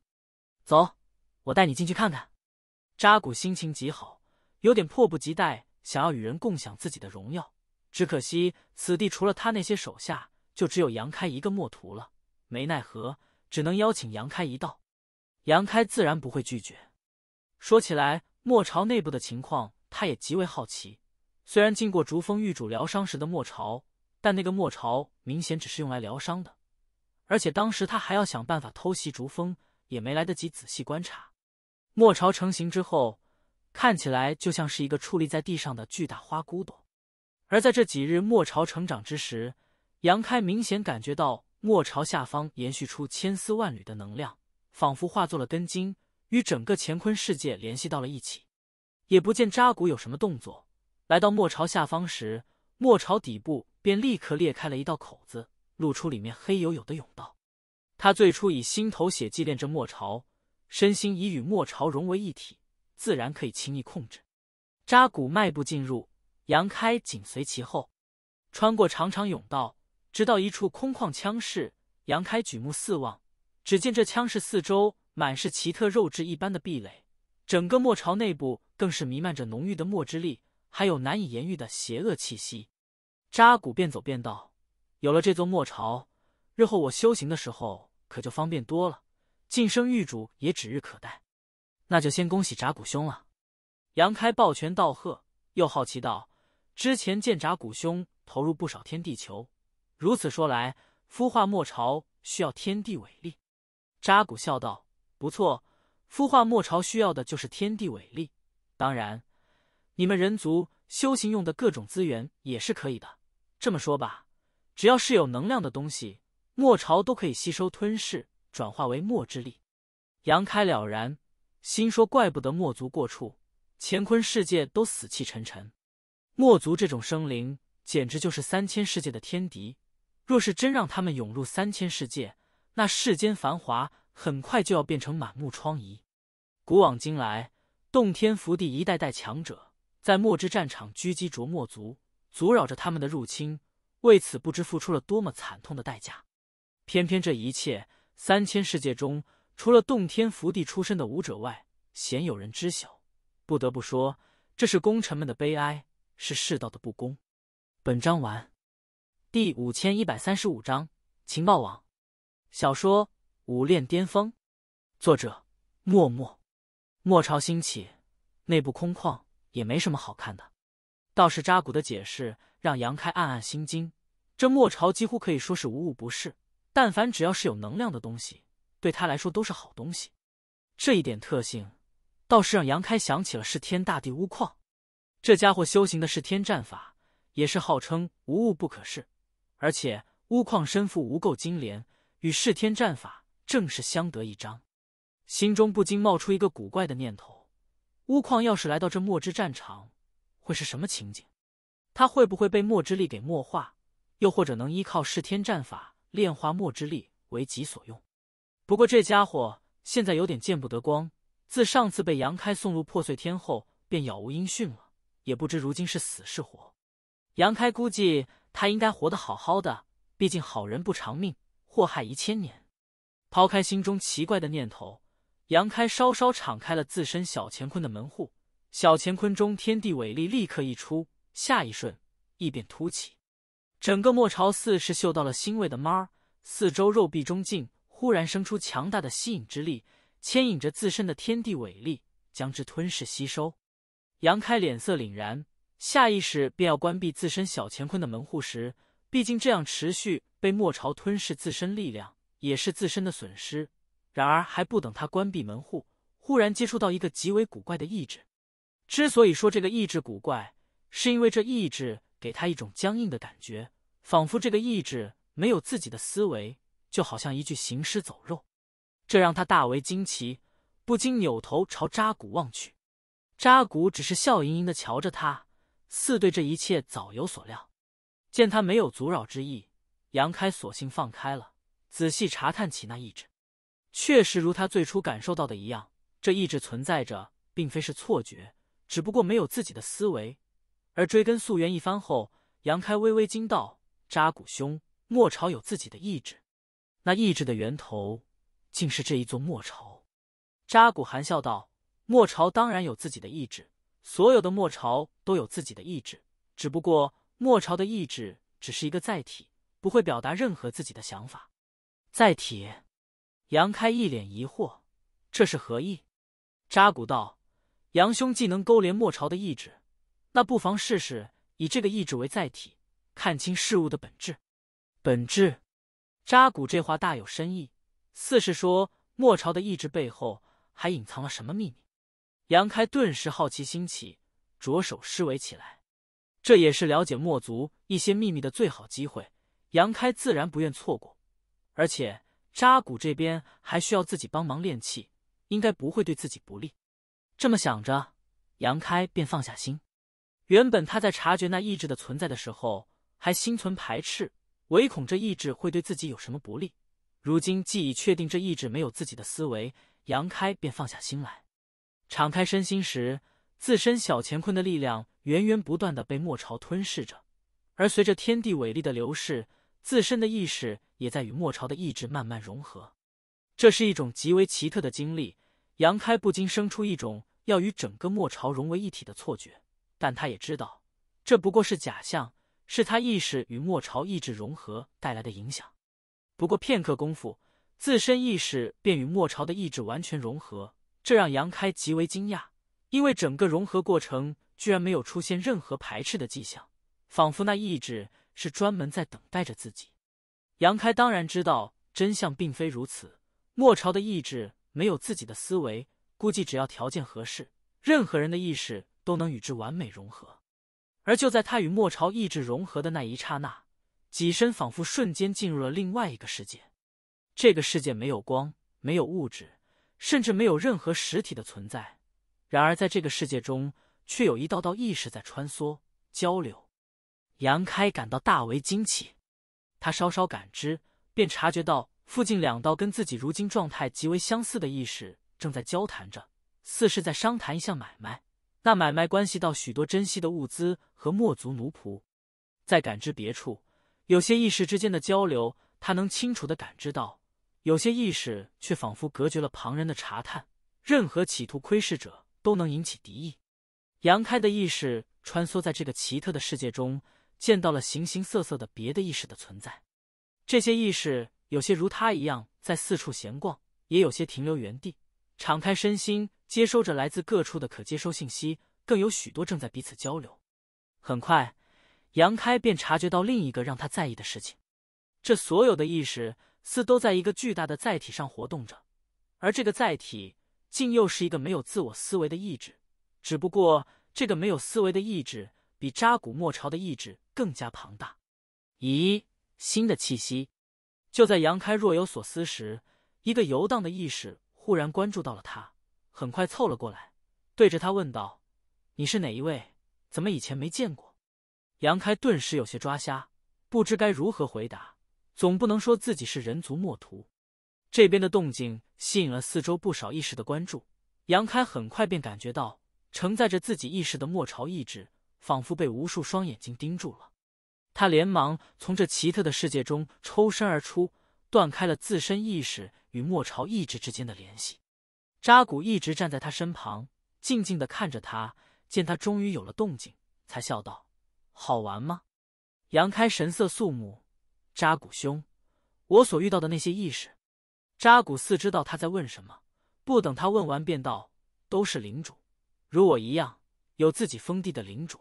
走，我带你进去看看。扎古心情极好，有点迫不及待想要与人共享自己的荣耀。只可惜此地除了他那些手下，就只有杨开一个墨徒了。没奈何，只能邀请杨开一道。杨开自然不会拒绝。说起来，墨朝内部的情况，他也极为好奇。虽然进过竹风玉主疗伤时的墨朝，但那个墨朝明显只是用来疗伤的，而且当时他还要想办法偷袭竹风，也没来得及仔细观察。墨朝成型之后，看起来就像是一个矗立在地上的巨大花骨朵。而在这几日墨巢成长之时，杨开明显感觉到墨巢下方延续出千丝万缕的能量，仿佛化作了根茎，与整个乾坤世界联系到了一起。也不见扎古有什么动作。来到墨巢下方时，墨巢底部便立刻裂开了一道口子，露出里面黑黝黝的甬道。他最初以心头血祭炼着墨巢，身心已与墨巢融为一体，自然可以轻易控制。扎古迈步进入。杨开紧随其后，穿过长长甬道，直到一处空旷枪室。杨开举目四望，只见这枪室四周满是奇特肉质一般的壁垒，整个墨巢内部更是弥漫着浓郁的墨之力，还有难以言喻的邪恶气息。扎古便走便道：“有了这座墨巢，日后我修行的时候可就方便多了，晋升狱主也指日可待。那就先恭喜扎古兄了。”杨开抱拳道贺，又好奇道。之前见扎古兄投入不少天地球，如此说来，孵化墨巢需要天地伟力。扎古笑道：“不错，孵化墨巢需要的就是天地伟力。当然，你们人族修行用的各种资源也是可以的。这么说吧，只要是有能量的东西，墨巢都可以吸收吞噬，转化为墨之力。”杨开了然，心说：“怪不得墨族过处，乾坤世界都死气沉沉。”墨族这种生灵，简直就是三千世界的天敌。若是真让他们涌入三千世界，那世间繁华很快就要变成满目疮痍。古往今来，洞天福地一代代强者在墨之战场狙击着墨族，阻扰着他们的入侵，为此不知付出了多么惨痛的代价。偏偏这一切，三千世界中除了洞天福地出身的武者外，鲜有人知晓。不得不说，这是功臣们的悲哀。是世道的不公。本章完。第五千一百三十五章情报网小说《武炼巅峰》，作者默默。末朝兴起，内部空旷，也没什么好看的。倒是扎古的解释让杨开暗暗心惊。这末朝几乎可以说是无物不是，但凡只要是有能量的东西，对他来说都是好东西。这一点特性，倒是让杨开想起了是天大地乌矿。这家伙修行的是天战法，也是号称无物不可视，而且乌矿身负无垢金莲，与噬天战法正是相得益彰。心中不禁冒出一个古怪的念头：乌矿要是来到这墨之战场，会是什么情景？他会不会被墨之力给墨化？又或者能依靠噬天战法炼化墨之力为己所用？不过这家伙现在有点见不得光，自上次被杨开送入破碎天后，便杳无音讯了。也不知如今是死是活，杨开估计他应该活得好好的，毕竟好人不长命，祸害一千年。抛开心中奇怪的念头，杨开稍稍敞开了自身小乾坤的门户，小乾坤中天地伟力立刻一出，下一瞬异变突起，整个莫朝寺是嗅到了腥味的猫儿，四周肉壁中竟忽然生出强大的吸引之力，牵引着自身的天地伟力，将之吞噬吸收。杨开脸色凛然，下意识便要关闭自身小乾坤的门户时，毕竟这样持续被莫朝吞噬自身力量，也是自身的损失。然而还不等他关闭门户，忽然接触到一个极为古怪的意志。之所以说这个意志古怪，是因为这意志给他一种僵硬的感觉，仿佛这个意志没有自己的思维，就好像一具行尸走肉。这让他大为惊奇，不禁扭头朝扎古望去。扎古只是笑盈盈的瞧着他，似对这一切早有所料。见他没有阻扰之意，杨开索性放开了，仔细查探起那意志。确实如他最初感受到的一样，这意志存在着，并非是错觉，只不过没有自己的思维。而追根溯源一番后，杨开微微惊道：“扎古兄，莫朝有自己的意志？那意志的源头，竟是这一座莫朝？”扎古含笑道：“莫朝当然有自己的意志，所有的莫朝都有自己的意志，只不过莫朝的意志只是一个载体，不会表达任何自己的想法。”载体？杨开一脸疑惑：“这是何意？”扎古道：“杨兄既能勾连莫朝的意志。”那不妨试试以这个意志为载体，看清事物的本质。本质，扎古这话大有深意，似是说莫朝的意志背后还隐藏了什么秘密。杨开顿时好奇心起，着手施为起来。这也是了解墨族一些秘密的最好机会。杨开自然不愿错过，而且扎古这边还需要自己帮忙练气，应该不会对自己不利。这么想着，杨开便放下心。原本他在察觉那意志的存在的时候，还心存排斥，唯恐这意志会对自己有什么不利。如今既已确定这意志没有自己的思维，杨开便放下心来，敞开身心时，自身小乾坤的力量源源不断的被莫朝吞噬着，而随着天地伟力的流逝，自身的意识也在与莫朝的意志慢慢融合。这是一种极为奇特的经历，杨开不禁生出一种要与整个莫朝融为一体的错觉。但他也知道，这不过是假象，是他意识与莫朝意志融合带来的影响。不过片刻功夫，自身意识便与莫朝的意志完全融合，这让杨开极为惊讶，因为整个融合过程居然没有出现任何排斥的迹象，仿佛那意志是专门在等待着自己。杨开当然知道真相并非如此，莫朝的意志没有自己的思维，估计只要条件合适，任何人的意识。都能与之完美融合，而就在他与莫朝意志融合的那一刹那，己身仿佛瞬间进入了另外一个世界。这个世界没有光，没有物质，甚至没有任何实体的存在。然而在这个世界中，却有一道道意识在穿梭交流。杨开感到大为惊奇，他稍稍感知，便察觉到附近两道跟自己如今状态极为相似的意识正在交谈着，似是在商谈一项买卖。那买卖关系到许多珍稀的物资和墨族奴仆，在感知别处，有些意识之间的交流，他能清楚的感知到；有些意识却仿佛隔绝了旁人的查探，任何企图窥视者都能引起敌意。杨开的意识穿梭在这个奇特的世界中，见到了形形色色的别的意识的存在。这些意识有些如他一样在四处闲逛，也有些停留原地，敞开身心。接收着来自各处的可接收信息，更有许多正在彼此交流。很快，杨开便察觉到另一个让他在意的事情：这所有的意识似都在一个巨大的载体上活动着，而这个载体竟又是一个没有自我思维的意志。只不过，这个没有思维的意志比扎古莫朝的意志更加庞大。咦，新的气息！就在杨开若有所思时，一个游荡的意识忽然关注到了他。很快凑了过来，对着他问道：“你是哪一位？怎么以前没见过？”杨开顿时有些抓瞎，不知该如何回答。总不能说自己是人族墨图。这边的动静吸引了四周不少意识的关注。杨开很快便感觉到，承载着自己意识的莫朝意志，仿佛被无数双眼睛盯住了。他连忙从这奇特的世界中抽身而出，断开了自身意识与莫朝意志之间的联系。扎古一直站在他身旁，静静的看着他。见他终于有了动静，才笑道：“好玩吗？”杨开神色肃穆：“扎古兄，我所遇到的那些意识。”扎古四知道他在问什么，不等他问完，便道：“都是领主，如我一样，有自己封地的领主。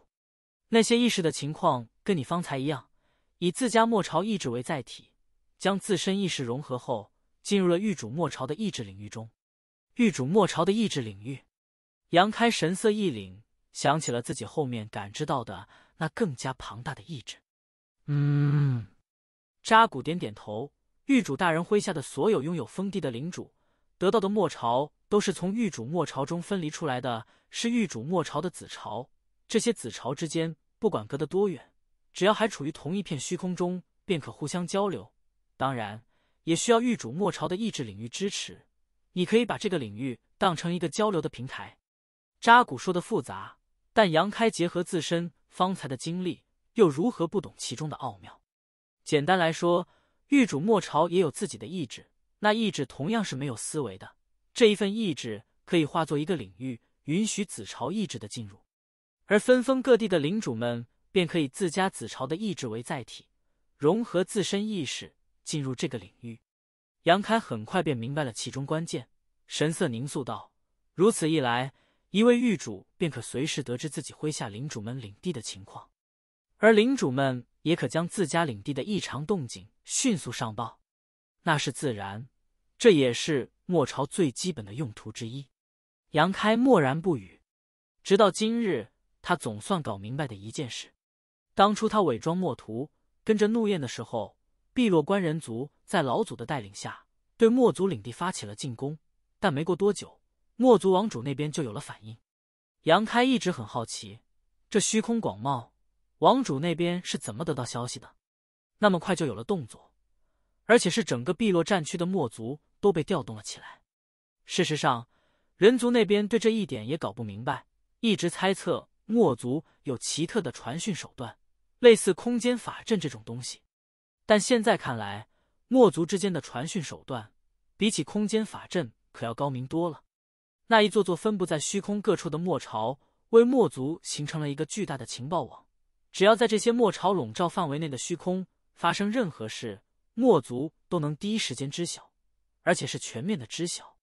那些意识的情况跟你方才一样，以自家末朝意志为载体，将自身意识融合后，进入了域主末朝的意志领域中。”域主末朝的意志领域，杨开神色一凛，想起了自己后面感知到的那更加庞大的意志。嗯，扎古点点头。域主大人麾下的所有拥有封地的领主，得到的末朝都是从玉主末朝中分离出来的，是玉主末朝的子朝。这些子朝之间，不管隔得多远，只要还处于同一片虚空中，便可互相交流。当然，也需要玉主末朝的意志领域支持。你可以把这个领域当成一个交流的平台。扎古说的复杂，但杨开结合自身方才的经历，又如何不懂其中的奥妙？简单来说，玉主末朝也有自己的意志，那意志同样是没有思维的。这一份意志可以化作一个领域，允许子朝意志的进入。而分封各地的领主们便可以自家子朝的意志为载体，融合自身意识进入这个领域。杨开很快便明白了其中关键，神色凝肃道：“如此一来，一位狱主便可随时得知自己麾下领主们领地的情况，而领主们也可将自家领地的异常动静迅速上报。那是自然，这也是末朝最基本的用途之一。”杨开默然不语，直到今日。他总算搞明白的一件事：当初他伪装墨图跟着怒焰的时候，碧落关人族在老祖的带领下对墨族领地发起了进攻，但没过多久，墨族王主那边就有了反应。杨开一直很好奇，这虚空广袤，王主那边是怎么得到消息的？那么快就有了动作，而且是整个碧落战区的墨族都被调动了起来。事实上，人族那边对这一点也搞不明白，一直猜测。墨族有奇特的传讯手段，类似空间法阵这种东西。但现在看来，墨族之间的传讯手段比起空间法阵可要高明多了。那一座座分布在虚空各处的墨巢，为墨族形成了一个巨大的情报网。只要在这些墨巢笼罩范围内的虚空发生任何事，墨族都能第一时间知晓，而且是全面的知晓。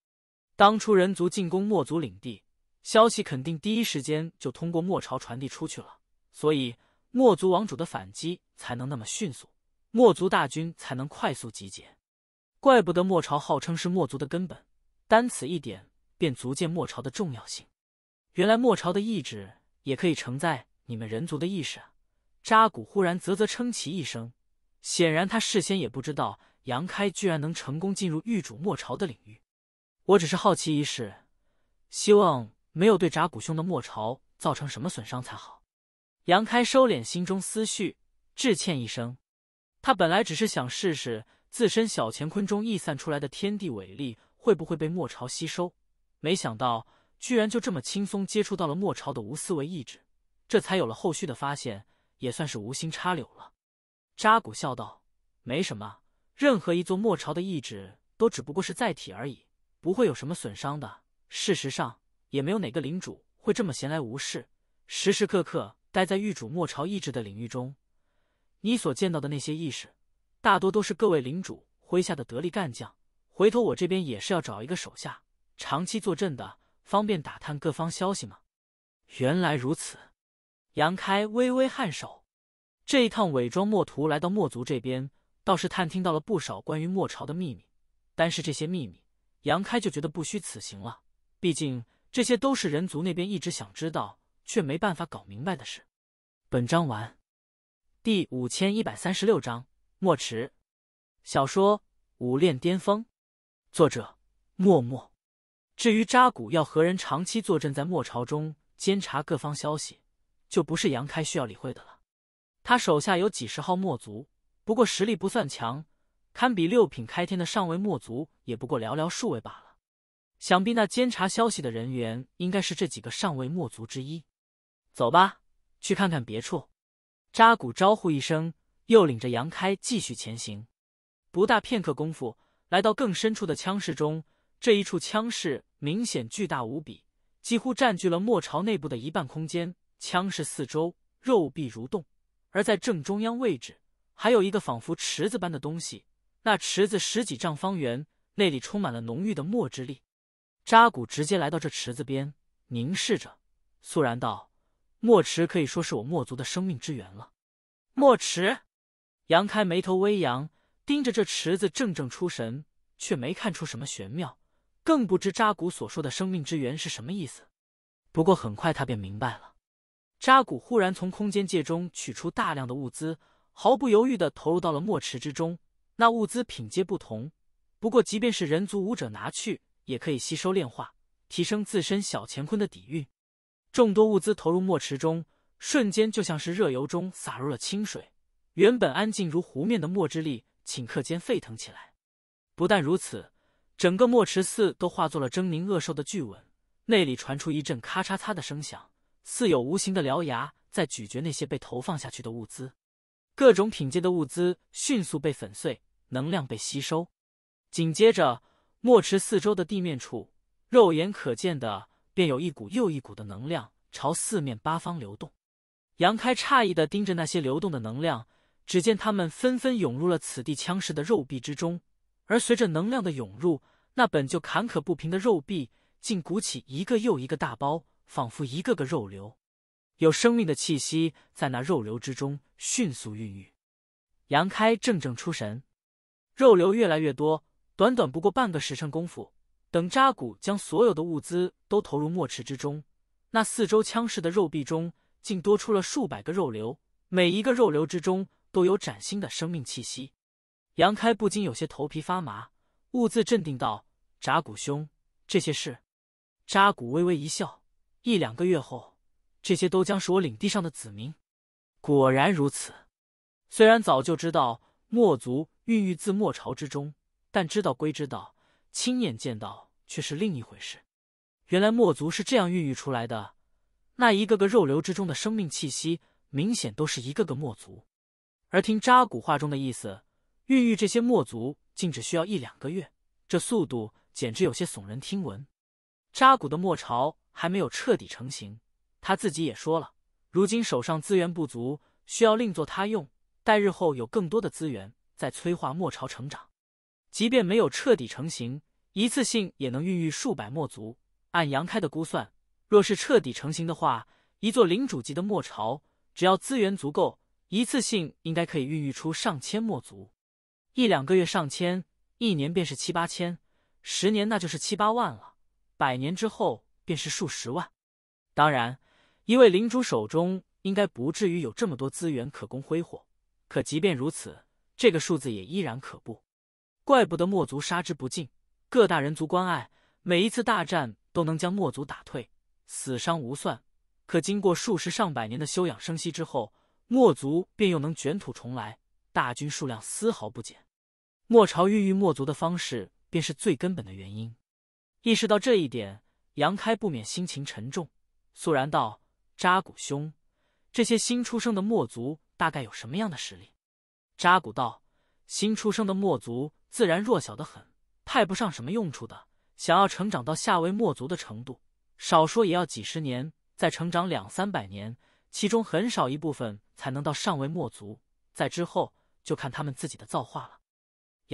当初人族进攻墨族领地。消息肯定第一时间就通过墨朝传递出去了，所以墨族王主的反击才能那么迅速，墨族大军才能快速集结。怪不得墨朝号称是墨族的根本，单此一点便足见墨朝的重要性。原来墨朝的意志也可以承载你们人族的意识啊！扎古忽然啧啧称奇一声，显然他事先也不知道杨开居然能成功进入狱主莫朝的领域。我只是好奇一事，希望。没有对扎古兄的莫朝造成什么损伤才好。杨开收敛心中思绪，致歉一声。他本来只是想试试自身小乾坤中溢散出来的天地伟力会不会被莫朝吸收，没想到居然就这么轻松接触到了莫朝的无思维意志，这才有了后续的发现，也算是无心插柳了。扎古笑道：“没什么，任何一座墨巢的意志都只不过是载体而已，不会有什么损伤的。事实上。”也没有哪个领主会这么闲来无事，时时刻刻待在御主末朝意志的领域中。你所见到的那些意识，大多都是各位领主麾下的得力干将。回头我这边也是要找一个手下，长期坐镇的，方便打探各方消息嘛。原来如此，杨开微微颔首。这一趟伪装墨图来到墨族这边，倒是探听到了不少关于墨朝的秘密。但是这些秘密，杨开就觉得不虚此行了，毕竟。这些都是人族那边一直想知道却没办法搞明白的事。本章完，第五千一百三十六章墨池小说《武炼巅峰》，作者默默。至于扎古要何人长期坐镇在墨朝中监察各方消息，就不是杨开需要理会的了。他手下有几十号墨族，不过实力不算强，堪比六品开天的上位墨族也不过寥寥数位罢了。想必那监察消息的人员应该是这几个上位墨族之一。走吧，去看看别处。扎古招呼一声，又领着杨开继续前行。不大片刻功夫，来到更深处的枪室中。这一处枪室明显巨大无比，几乎占据了墨朝内部的一半空间。枪室四周肉壁蠕动，而在正中央位置，还有一个仿佛池子般的东西。那池子十几丈方圆，内里充满了浓郁的墨之力。扎古直接来到这池子边，凝视着，肃然道：“墨池可以说是我墨族的生命之源了。”墨池，杨开眉头微扬，盯着这池子怔怔出神，却没看出什么玄妙，更不知扎古所说的生命之源是什么意思。不过很快他便明白了。扎古忽然从空间界中取出大量的物资，毫不犹豫的投入到了墨池之中。那物资品阶不同，不过即便是人族武者拿去。也可以吸收炼化，提升自身小乾坤的底蕴。众多物资投入墨池中，瞬间就像是热油中洒入了清水。原本安静如湖面的墨之力，顷刻间沸腾起来。不但如此，整个墨池寺都化作了狰狞恶兽的巨吻，内里传出一阵咔嚓嚓的声响，似有无形的獠牙在咀嚼那些被投放下去的物资。各种品阶的物资迅速被粉碎，能量被吸收。紧接着，墨池四周的地面处，肉眼可见的便有一股又一股的能量朝四面八方流动。杨开诧异的盯着那些流动的能量，只见他们纷纷涌入了此地枪士的肉壁之中。而随着能量的涌入，那本就坎坷不平的肉壁竟鼓起一个又一个大包，仿佛一个个肉瘤，有生命的气息在那肉瘤之中迅速孕育。杨开怔怔出神，肉瘤越来越多，短短不过半个时辰功夫，等扎古将所有的物资都投入墨池之中，那四周枪士的肉壁中竟多出了数百个肉瘤，每一个肉瘤之中都有崭新的生命气息。杨开不禁有些头皮发麻，兀自镇定道：“扎古兄，这些事……”扎古微微一笑：“一两个月后，这些都将是我领地上的子民。”果然如此。虽然早就知道墨族孕育自墨朝之中，但知道归知道，亲眼见到却是另一回事。原来墨族是这样孕育出来的，那一个个肉瘤之中的生命气息，明显都是一个个墨族。而听扎古话中的意思。孕育这些墨族竟只需要一两个月，这速度简直有些耸人听闻。扎古的墨朝还没有彻底成型，他自己也说了，如今手上资源不足，需要另作他用。待日后有更多的资源，再催化墨朝成长。即便没有彻底成型，一次性也能孕育数百墨族。按杨开的估算，若是彻底成型的话，一座领主级的墨朝，只要资源足够，一次性应该可以孕育出上千墨族。一两个月上千，一年便是七八千，十年那就是七八万了，百年之后便是数十万。当然，一位领主手中应该不至于有这么多资源可供挥霍，可即便如此，这个数字也依然可怖。怪不得墨族杀之不尽，各大人族关爱，每一次大战都能将墨族打退，死伤无算。可经过数十上百年的休养生息之后，墨族便又能卷土重来，大军数量丝毫不减。墨朝孕育墨族的方式，便是最根本的原因。意识到这一点，杨开不免心情沉重，肃然道：“扎古兄，这些新出生的墨族大概有什么样的实力？”扎古道：“新出生的墨族自然弱小的很，派不上什么用处的。想要成长到下位墨族的程度，少说也要几十年，再成长两三百年，其中很少一部分才能到上位墨族。在之后，就看他们自己的造化了。”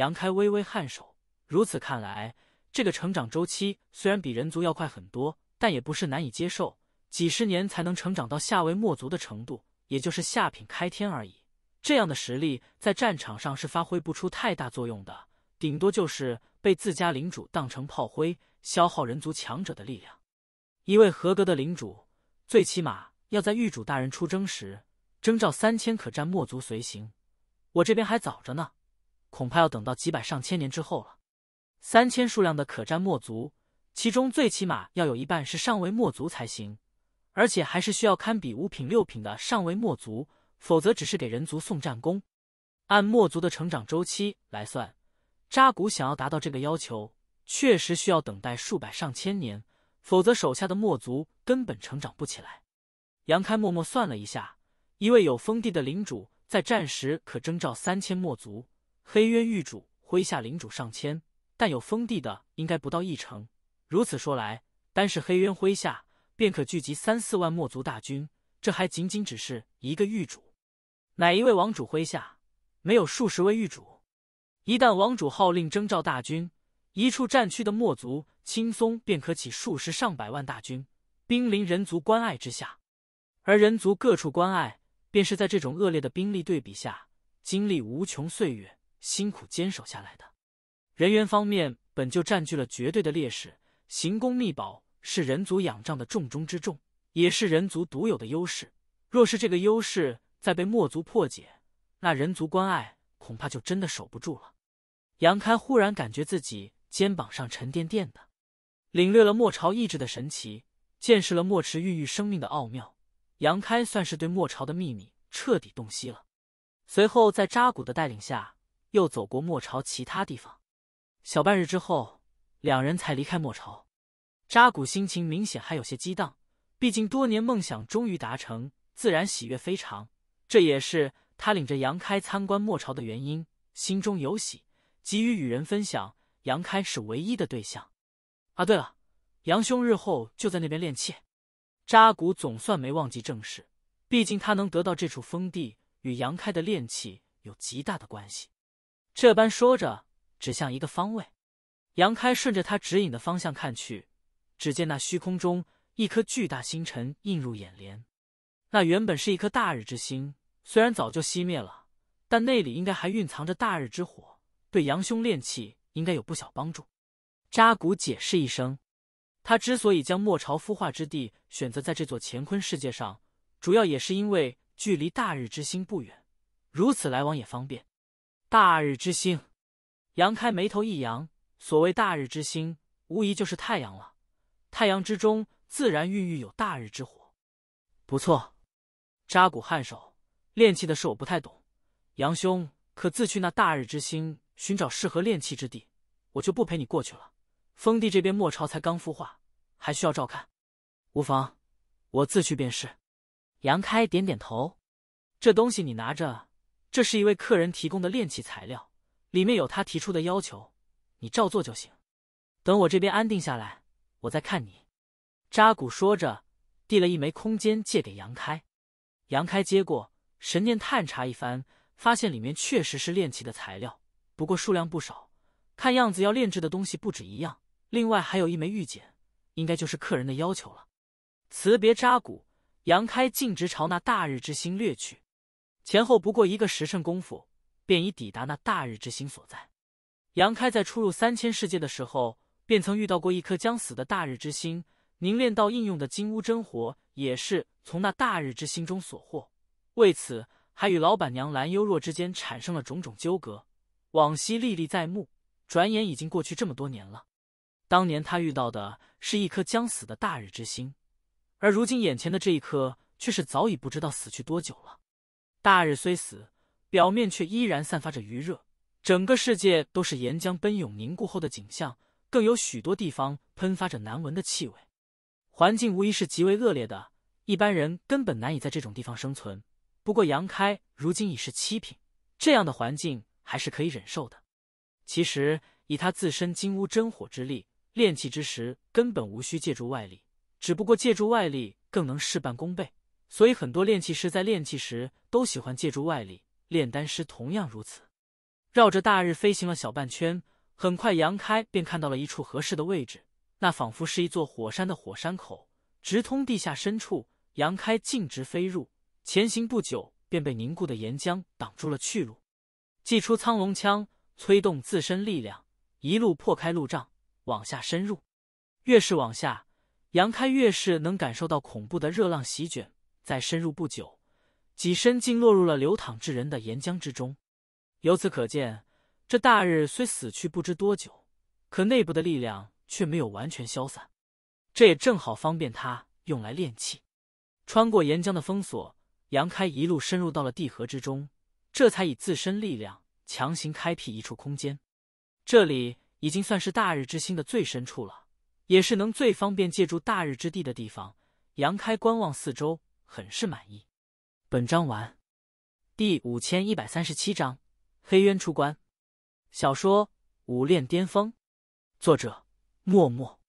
杨开微微颔首，如此看来，这个成长周期虽然比人族要快很多，但也不是难以接受。几十年才能成长到下位墨族的程度，也就是下品开天而已。这样的实力在战场上是发挥不出太大作用的，顶多就是被自家领主当成炮灰，消耗人族强者的力量。一位合格的领主，最起码要在域主大人出征时征召三千可战墨族随行。我这边还早着呢。恐怕要等到几百上千年之后了。三千数量的可战墨族，其中最起码要有一半是上位墨族才行，而且还是需要堪比五品六品的上位墨族，否则只是给人族送战功。按墨族的成长周期来算，扎古想要达到这个要求，确实需要等待数百上千年，否则手下的墨族根本成长不起来。杨开默默算了一下，一位有封地的领主在战时可征召三千墨族。黑渊域主麾下领主上千，但有封地的应该不到一成。如此说来，单是黑渊麾下便可聚集三四万墨族大军，这还仅仅只是一个域主。哪一位王主麾下没有数十位域主？一旦王主号令征召大军，一处战区的墨族轻松便可起数十上百万大军，兵临人族关隘之下。而人族各处关隘，便是在这种恶劣的兵力对比下，经历无穷岁月。辛苦坚守下来的，人员方面本就占据了绝对的劣势。行宫秘宝是人族仰仗的重中之重，也是人族独有的优势。若是这个优势再被墨族破解，那人族关隘恐怕就真的守不住了。杨开忽然感觉自己肩膀上沉甸甸的，领略了墨朝意志的神奇，见识了墨池孕育生命的奥妙，杨开算是对墨朝的秘密彻底洞悉了。随后，在扎古的带领下，又走过墨朝其他地方。小半日之后，两人才离开墨潮。扎古心情明显还有些激荡，毕竟多年梦想终于达成，自然喜悦非常。这也是他领着杨开参观墨朝的原因，心中有喜，急于与人分享。杨开是唯一的对象。啊，对了，杨兄日后就在那边练气。扎古总算没忘记正事，毕竟他能得到这处封地，与杨开的练气有极大的关系。这般说着，指向一个方位。杨开顺着他指引的方向看去，只见那虚空中一颗巨大星辰映入眼帘。那原本是一颗大日之星，虽然早就熄灭了，但那里应该还蕴藏着大日之火，对杨兄练气应该有不小帮助。扎古解释一声，他之所以将末朝孵化之地选择在这座乾坤世界上，主要也是因为距离大日之星不远，如此来往也方便。大日之星，杨开眉头一扬，所谓大日之星，无疑就是太阳了。太阳之中自然孕育有大日之火。不错，扎古颔首，炼气的事我不太懂，杨兄可自去那大日之星寻找适合炼气之地，我就不陪你过去了。封地这边末朝才刚孵化，还需要照看。无妨，我自去便是。杨开点点头。这东西你拿着，这是一位客人提供的炼器材料，里面有他提出的要求，你照做就行。等我这边安定下来，我再看你。扎古说着，递了一枚空间借给杨开。杨开接过，神念探查一番，发现里面确实是炼器的材料，不过数量不少，看样子要炼制的东西不止一样。另外还有一枚玉简，应该就是客人的要求了。辞别扎古，杨开径直朝那大日之星掠去。前后不过一个时辰功夫，便已抵达那大日之星所在。杨开在初入三千世界的时候，便曾遇到过一颗将死的大日之星，凝练到应用的金乌真火，也是从那大日之星中所获。为此，还与老板娘蓝幽若之间产生了种种纠葛，往昔历历在目。转眼已经过去这么多年了。当年他遇到的是一颗将死的大日之星，而如今眼前的这一颗却是早已不知道死去多久了。大日虽死，表面却依然散发着余热，整个世界都是岩浆奔涌凝固后的景象，更有许多地方喷发着难闻的气味，环境无疑是极为恶劣的，一般人根本难以在这种地方生存。不过杨开如今已是七品，这样的环境还是可以忍受的。其实以他自身金乌真火之力。炼气之时，根本无需借助外力，只不过借助外力更能事半功倍。所以很多炼气师在炼气时都喜欢借助外力，炼丹师同样如此。绕着大日飞行了小半圈，很快杨开便看到了一处合适的位置，那仿佛是一座火山的火山口，直通地下深处。杨开径直飞入，前行不久便被凝固的岩浆挡住了去路，祭出苍龙枪，催动自身力量，一路破开路障。往下深入，越是往下，杨开越是能感受到恐怖的热浪席卷。再深入不久，己身竟落入了流淌至人的岩浆之中。由此可见，这大日虽死去不知多久，可内部的力量却没有完全消散。这也正好方便他用来炼气。穿过岩浆的封锁，杨开一路深入到了地核之中，这才以自身力量强行开辟一处空间。这里。已经算是大日之星的最深处了，也是能最方便借助大日之地的地方。杨开观望四周，很是满意。本章完，第五千一百三十七章黑渊出关。小说《武炼巅峰》，作者默默。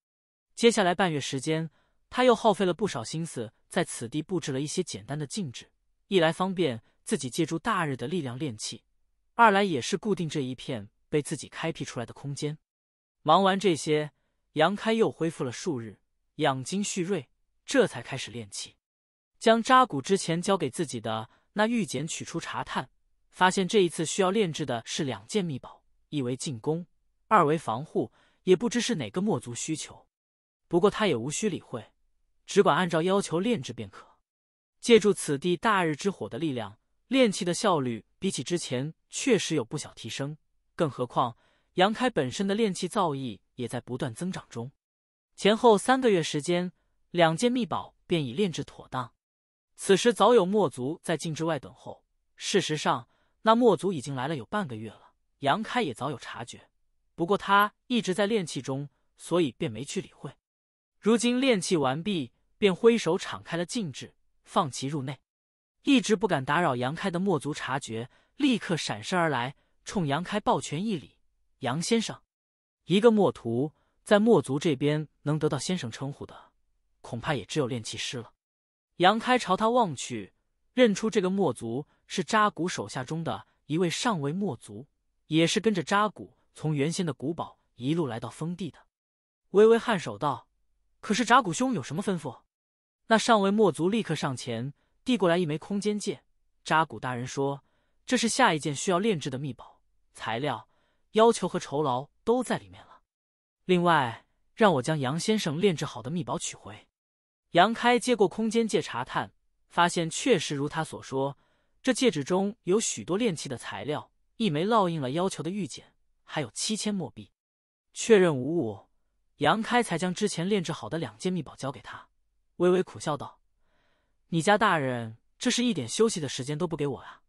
接下来半月时间，他又耗费了不少心思，在此地布置了一些简单的禁制，一来方便自己借助大日的力量炼气，二来也是固定这一片被自己开辟出来的空间。忙完这些，杨开又恢复了数日养精蓄锐，这才开始练气。将扎古之前交给自己的那玉简取出查探，发现这一次需要炼制的是两件秘宝，一为进攻，二为防护。也不知是哪个墨族需求，不过他也无需理会，只管按照要求炼制便可。借助此地大日之火的力量，炼气的效率比起之前确实有不小提升，更何况。杨开本身的炼气造诣也在不断增长中，前后三个月时间，两件秘宝便已炼制妥当。此时早有墨族在禁之外等候。事实上，那墨族已经来了有半个月了。杨开也早有察觉，不过他一直在炼气中，所以便没去理会。如今炼气完毕，便挥手敞开了禁制，放其入内。一直不敢打扰杨开的墨族察觉，立刻闪身而来，冲杨开抱拳一礼：“杨先生，一个墨徒在墨族这边能得到先生称呼的，恐怕也只有炼气师了。”杨开朝他望去，认出这个墨族是扎古手下中的一位上位墨族，也是跟着扎古从原先的古堡一路来到封地的。微微颔首道：“可是扎古兄有什么吩咐？”那上位墨族立刻上前递过来一枚空间戒。扎古大人说：“这是下一件需要炼制的秘宝，材料、要求和酬劳都在里面了。另外，让我将杨先生炼制好的秘宝取回。”杨开接过空间戒查探，发现确实如他所说，这戒指中有许多炼器的材料，一枚烙印了要求的玉简，还有七千墨币。确认无误，杨开才将之前炼制好的两件秘宝交给他，微微苦笑道：“你家大人这是一点休息的时间都不给我啊！”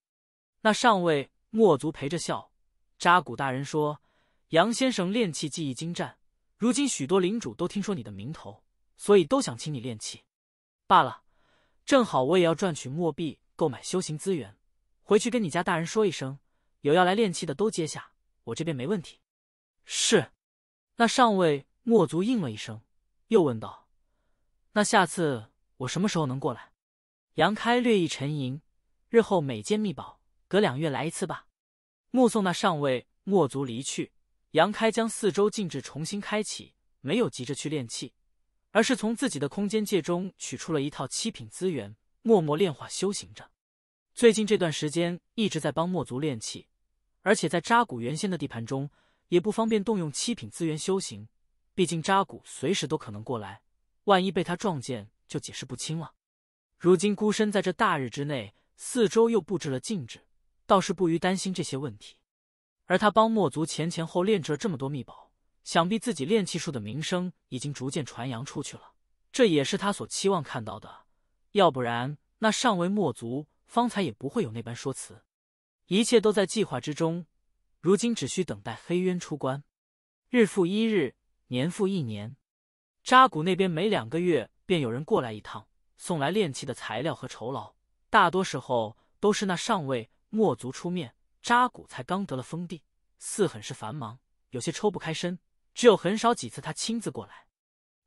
那上尉墨族陪着笑：“扎古大人说，杨先生炼器技艺精湛，如今许多领主都听说你的名头。”所以都想请你练气，罢了。正好我也要赚取墨币购买修行资源，回去跟你家大人说一声，有要来练气的都接下，我这边没问题。是。那上尉墨族应了一声，又问道：“那下次我什么时候能过来？”杨开略一沉吟：“日后每件秘宝隔两月来一次吧。”目送那上尉墨族离去，杨开将四周禁制重新开启，没有急着去练气。而是从自己的空间界中取出了一套七品资源，默默炼化修行着。最近这段时间一直在帮墨族炼气，而且在扎古原先的地盘中也不方便动用七品资源修行，毕竟扎古随时都可能过来，万一被他撞见就解释不清了。如今孤身在这大日之内，四周又布置了禁制，倒是不于担心这些问题。而他帮墨族前前后炼制了这么多秘宝。想必自己炼气术的名声已经逐渐传扬出去了，这也是他所期望看到的。要不然，那上位墨族方才也不会有那般说辞。一切都在计划之中，如今只需等待黑渊出关。日复一日，年复一年，扎古那边每两个月便有人过来一趟，送来炼气的材料和酬劳。大多时候都是那上位墨族出面。扎古才刚得了封地，似很是繁忙，有些抽不开身。只有很少几次，他亲自过来。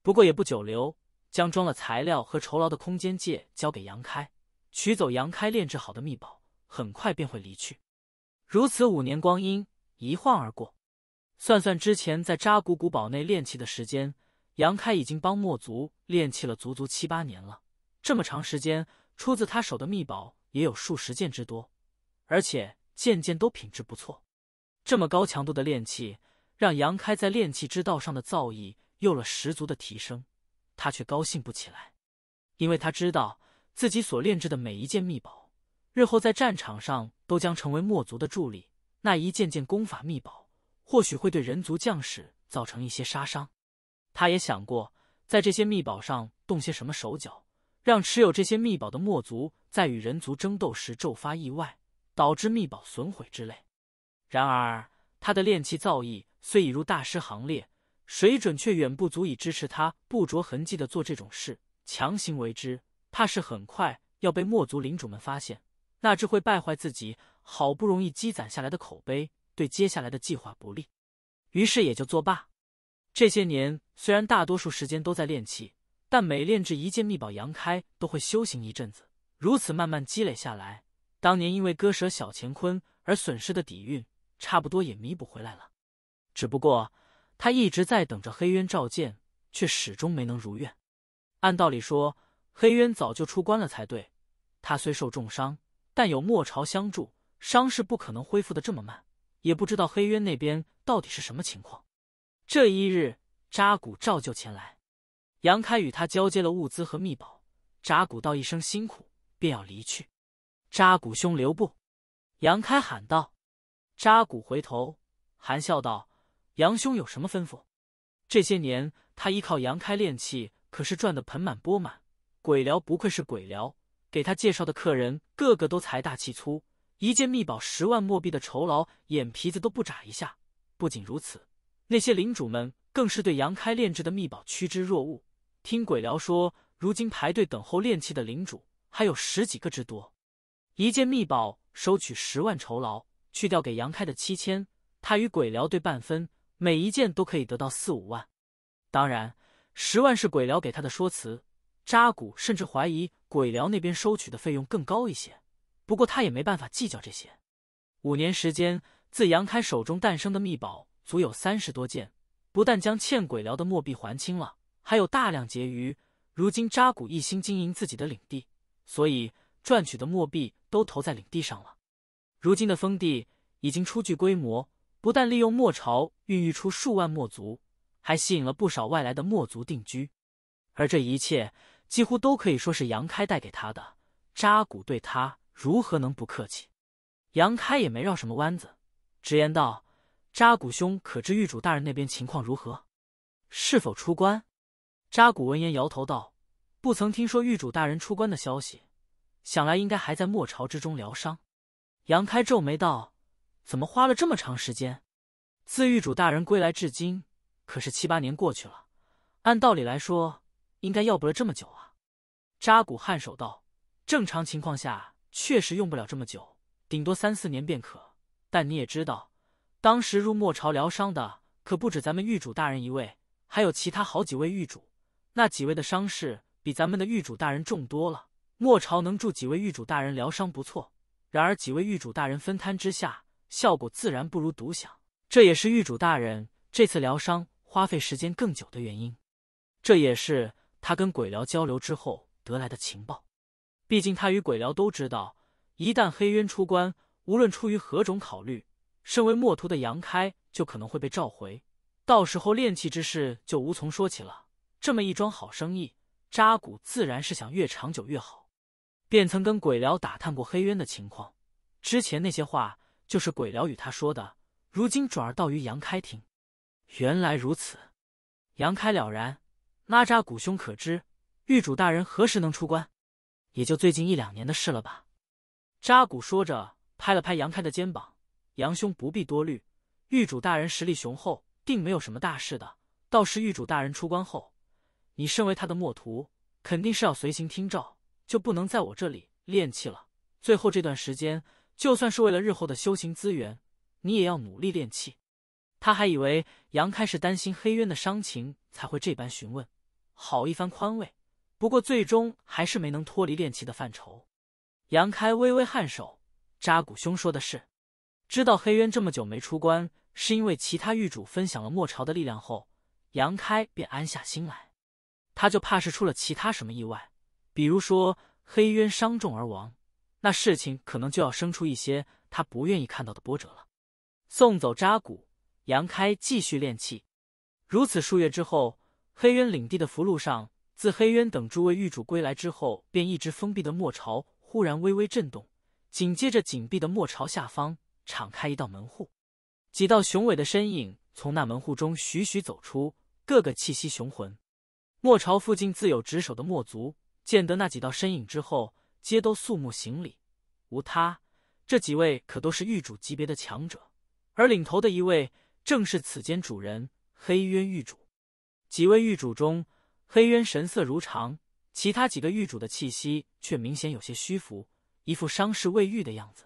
不过也不久留，将装了材料和酬劳的空间戒交给杨开，取走杨开炼制好的秘宝，很快便会离去。如此五年光阴一晃而过，算算之前在扎古古堡内炼气的时间，杨开已经帮墨族炼气了足足七八年了。这么长时间，出自他手的秘宝也有数十件之多，而且件件都品质不错。这么高强度的炼气。让杨开在炼气之道上的造诣有了十足的提升，他却高兴不起来，因为他知道自己所炼制的每一件秘宝，日后在战场上都将成为墨族的助力。那一件件功法秘宝，或许会对人族将士造成一些杀伤。他也想过，在这些秘宝上动些什么手脚，让持有这些秘宝的墨族在与人族争斗时骤发意外，导致秘宝损毁之类。然而，他的炼器造诣。虽已入大师行列，水准却远不足以支持他不着痕迹的做这种事。强行为之，怕是很快要被墨族领主们发现，那只会败坏自己好不容易积攒下来的口碑，对接下来的计划不利。于是也就作罢。这些年虽然大多数时间都在练气，但每炼制一件秘宝，杨开都会修行一阵子。如此慢慢积累下来，当年因为割舍小乾坤而损失的底蕴，差不多也弥补回来了。只不过他一直在等着黑渊召见，却始终没能如愿。按道理说，黑渊早就出关了才对。他虽受重伤，但有莫朝相助，伤势不可能恢复的这么慢。也不知道黑渊那边到底是什么情况。这一日，扎古照旧前来，杨开与他交接了物资和秘宝。扎古道一声辛苦，便要离去。扎古兄留步！杨开喊道。扎古回头，含笑道。杨兄有什么吩咐？这些年他依靠杨开练气，可是赚得盆满钵满。鬼寮不愧是鬼寮，给他介绍的客人个个都财大气粗，一件秘宝十万墨币的酬劳，眼皮子都不眨一下。不仅如此，那些领主们更是对杨开炼制的秘宝趋之若鹜。听鬼寮说，如今排队等候炼气的领主还有十几个之多。一件秘宝收取十万酬劳，去掉给杨开的七千，他与鬼寮对半分，每一件都可以得到四五万。当然，十万是鬼寮给他的说辞。扎古甚至怀疑鬼寮那边收取的费用更高一些，不过他也没办法计较这些。五年时间，自杨开手中诞生的秘宝足有三十多件，不但将欠鬼寮的墨币还清了，还有大量结余。如今扎古一心经营自己的领地，所以赚取的墨币都投在领地上了。如今的封地已经初具规模，不但利用墨巢孕育出数万墨族，还吸引了不少外来的墨族定居，而这一切。几乎都可以说是杨开带给他的。扎古对他如何能不客气？杨开也没绕什么弯子，直言道：“扎古兄，可知狱主大人那边情况如何？是否出关？”扎古闻言摇头道：“不曾听说狱主大人出关的消息，想来应该还在墨巢之中疗伤。”杨开皱眉道：“怎么花了这么长时间？自狱主大人归来至今，可是七八年过去了。按道理来说……”应该要不了这么久啊！扎古颔首道：“正常情况下，确实用不了这么久，顶多三四年便可。但你也知道，当时入墨朝疗伤的可不止咱们狱主大人一位，还有其他好几位狱主。那几位的伤势比咱们的狱主大人重多了。墨朝能助几位狱主大人疗伤不错，然而几位狱主大人分摊之下，效果自然不如独享。这也是狱主大人这次疗伤花费时间更久的原因。这也是。”他跟鬼寮交流之后得来的情报，毕竟他与鬼寮都知道，一旦黑渊出关，无论出于何种考虑，身为墨徒的杨开就可能会被召回，到时候炼气之事就无从说起了。这么一桩好生意，扎古自然是想越长久越好，便曾跟鬼寮打探过黑渊的情况。之前那些话就是鬼寮与他说的，如今转而道于杨开听。原来如此，杨开了然。那扎古兄可知，狱主大人何时能出关？也就最近一两年的事了吧。扎古说着，拍了拍杨开的肩膀：“杨兄不必多虑，狱主大人实力雄厚，定没有什么大事的。倒是狱主大人出关后，你身为他的墨徒，肯定是要随行听召，就不能在我这里练气了。最后这段时间，就算是为了日后的修行资源，你也要努力练气。”他还以为杨开是担心黑渊的伤情，才会这般询问。好一番宽慰，不过最终还是没能脱离练气的范畴。杨开微微颔首，扎古兄说的是，知道黑渊这么久没出关，是因为其他狱主分享了莫朝的力量后，杨开便安下心来。他就怕是出了其他什么意外，比如说黑渊伤重而亡，那事情可能就要生出一些他不愿意看到的波折了。送走扎古，杨开继续练气。如此数月之后。黑渊领地的符箓上，自黑渊等诸位狱主归来之后，便一直封闭的墨巢忽然微微震动，紧接着紧闭的墨巢下方敞开一道门户，几道雄伟的身影从那门户中徐徐走出，个个气息雄浑。墨巢附近自有值守的墨族见得那几道身影之后，皆都肃穆行礼。无他，这几位可都是狱主级别的强者，而领头的一位正是此间主人黑渊狱主。几位狱主中，黑渊神色如常，其他几个狱主的气息却明显有些虚浮，一副伤势未愈的样子。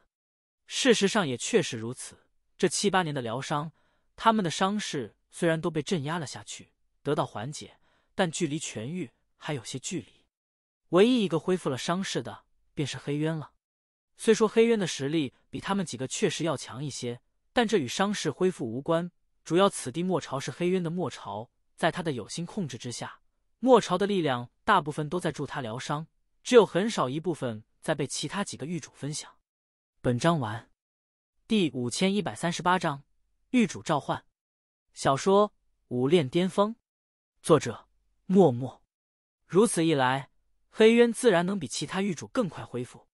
事实上也确实如此。这七八年的疗伤，他们的伤势虽然都被镇压了下去，得到缓解，但距离痊愈还有些距离。唯一一个恢复了伤势的，便是黑渊了。虽说黑渊的实力比他们几个确实要强一些，但这与伤势恢复无关。主要此地墨巢是黑渊的末朝。在他的有心控制之下，墨朝的力量大部分都在助他疗伤，只有很少一部分在被其他几个狱主分享。本章完，第五千一百三十八章狱主召唤。小说《武炼巅峰》，作者默默。如此一来，黑渊自然能比其他狱主更快恢复。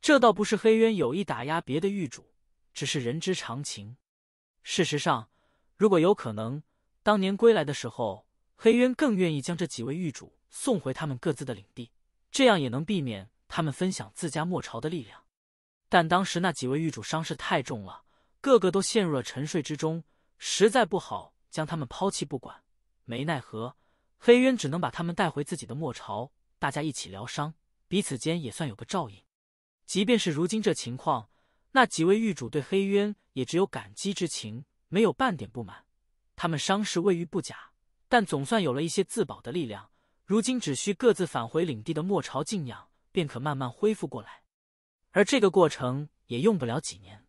这倒不是黑渊有意打压别的狱主，只是人之常情。事实上，如果有可能。当年归来的时候，黑渊更愿意将这几位狱主送回他们各自的领地，这样也能避免他们分享自家末朝的力量。但当时那几位狱主伤势太重了，个个都陷入了沉睡之中，实在不好将他们抛弃不管。没奈何，黑渊只能把他们带回自己的末朝，大家一起疗伤，彼此间也算有个照应。即便是如今这情况，那几位狱主对黑渊也只有感激之情，没有半点不满。他们伤势未愈不假，但总算有了一些自保的力量。如今只需各自返回领地的末朝静养，便可慢慢恢复过来。而这个过程也用不了几年。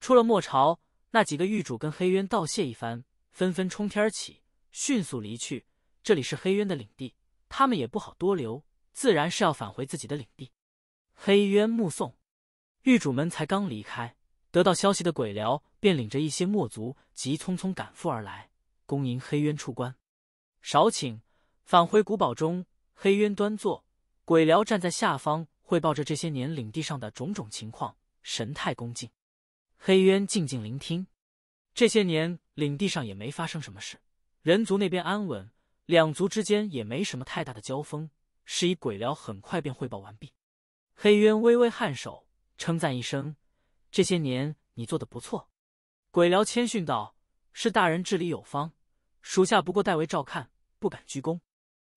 出了末朝，那几个狱主跟黑渊道谢一番，纷纷冲天而起，迅速离去。这里是黑渊的领地，他们也不好多留，自然是要返回自己的领地。黑渊目送狱主们才刚离开，得到消息的鬼僚便领着一些墨族急匆匆赶赴而来，恭迎黑渊出关。少顷，返回古堡中，黑渊端坐，鬼僚站在下方汇报着这些年领地上的种种情况，神态恭敬。黑渊静静聆听。这些年领地上也没发生什么事，人族那边安稳，两族之间也没什么太大的交锋。是以鬼僚很快便汇报完毕。黑渊微微颔首，称赞一声：“这些年你做的不错。”鬼僚谦逊道：“是大人治理有方，属下不过代为照看，不敢居功。”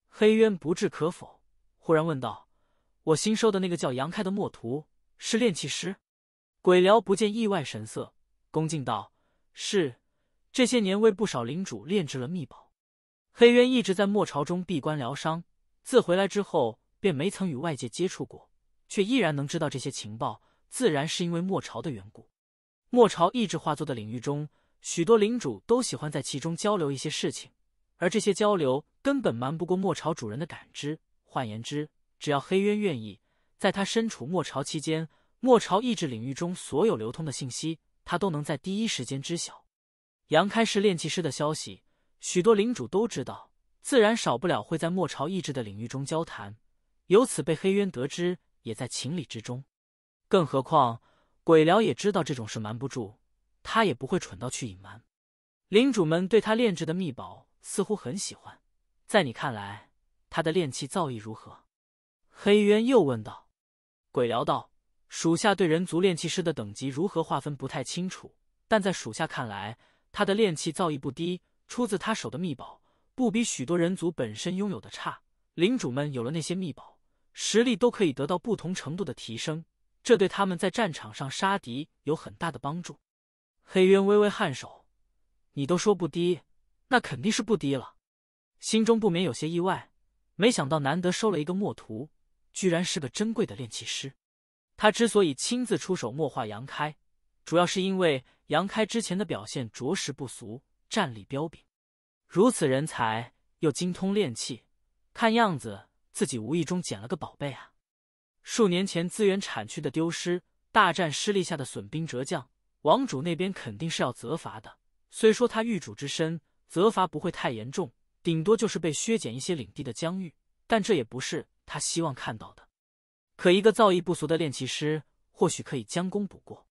黑渊不置可否，忽然问道：“我新收的那个叫杨开的墨徒是炼气师？”鬼僚不见意外神色，恭敬道：“是，这些年为不少领主炼制了秘宝。”黑渊一直在墨朝中闭关疗伤，自回来之后便没曾与外界接触过。却依然能知道这些情报，自然是因为末朝的缘故。末朝意志化作的领域中，许多领主都喜欢在其中交流一些事情，而这些交流根本瞒不过末朝主人的感知。换言之，只要黑渊愿意，在他身处末朝期间，末朝意志领域中所有流通的信息，他都能在第一时间知晓。杨开是炼气师的消息，许多领主都知道，自然少不了会在末朝意志的领域中交谈，由此被黑渊得知。也在情理之中，更何况鬼僚也知道这种事瞒不住，他也不会蠢到去隐瞒。领主们对他炼制的秘宝似乎很喜欢，在你看来，他的炼气造诣如何？黑渊又问道。鬼僚道：“属下对人族炼气师的等级如何划分不太清楚，但在属下看来，他的炼气造诣不低，出自他手的秘宝不比许多人族本身拥有的差。领主们有了那些秘宝。”实力都可以得到不同程度的提升，这对他们在战场上杀敌有很大的帮助。黑渊微微颔首：“你都说不低，那肯定是不低了。”心中不免有些意外，没想到难得收了一个墨徒，居然是个珍贵的炼气师。他之所以亲自出手墨化杨开，主要是因为杨开之前的表现着实不俗，战力彪炳。如此人才又精通炼气，看样子。自己无意中捡了个宝贝啊！数年前资源产区的丢失，大战失利下的损兵折将，王主那边肯定是要责罚的。虽说他狱主之身，责罚不会太严重，顶多就是被削减一些领地的疆域，但这也不是他希望看到的。可一个造诣不俗的炼气师，或许可以将功补过。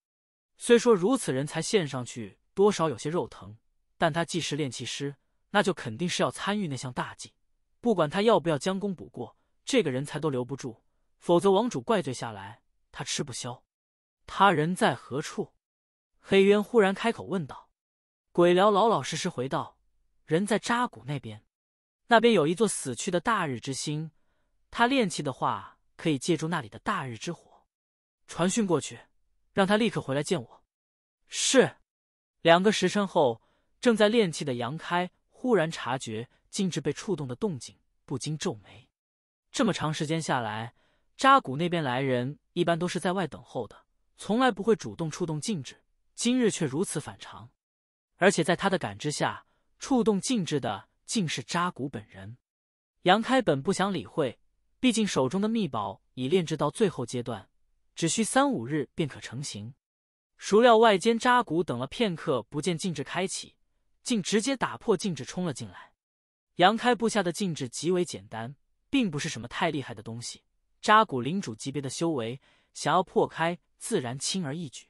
虽说如此人才献上去，多少有些肉疼，但他既是炼气师，那就肯定是要参与那项大计。不管他要不要将功补过，这个人才都留不住，否则王主怪罪下来，他吃不消。他人在何处？黑渊忽然开口问道。鬼僚老老实实回道：“人在扎古那边，那边有一座死去的大日之星，他炼气的话，可以借助那里的大日之火。传讯过去，让他立刻回来见我。”是。两个时辰后，正在炼气的杨开忽然察觉。静止被触动的动静，不禁皱眉。这么长时间下来，扎古那边来人一般都是在外等候的，从来不会主动触动静止。今日却如此反常，而且在他的感知下，触动静止的竟是扎古本人。杨开本不想理会，毕竟手中的秘宝已炼制到最后阶段，只需三五日便可成型。孰料外间扎古等了片刻，不见静止开启，竟直接打破禁制冲了进来。杨开布下的禁制极为简单，并不是什么太厉害的东西。扎古领主级别的修为，想要破开自然轻而易举。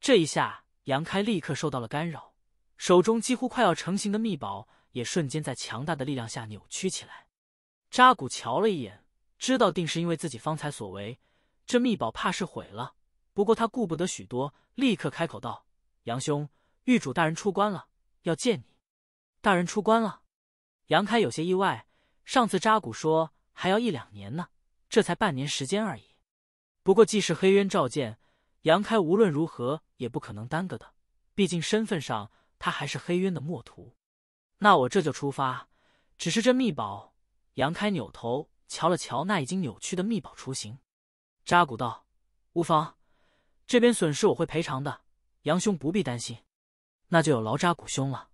这一下，杨开立刻受到了干扰，手中几乎快要成型的秘宝也瞬间在强大的力量下扭曲起来。扎古瞧了一眼，知道定是因为自己方才所为，这秘宝怕是毁了。不过他顾不得许多，立刻开口道：“杨兄，狱主大人出关了，要见你。”大人出关了，杨开有些意外。上次扎古说还要一两年呢，这才半年时间而已。不过既是黑渊召见，杨开无论如何也不可能耽搁的，毕竟身份上他还是黑渊的墨徒。那我这就出发。只是这秘宝，杨开扭头瞧了瞧那已经扭曲的秘宝雏形。扎古道：“无妨，这边损失我会赔偿的，杨兄不必担心。那就有劳扎古兄了。”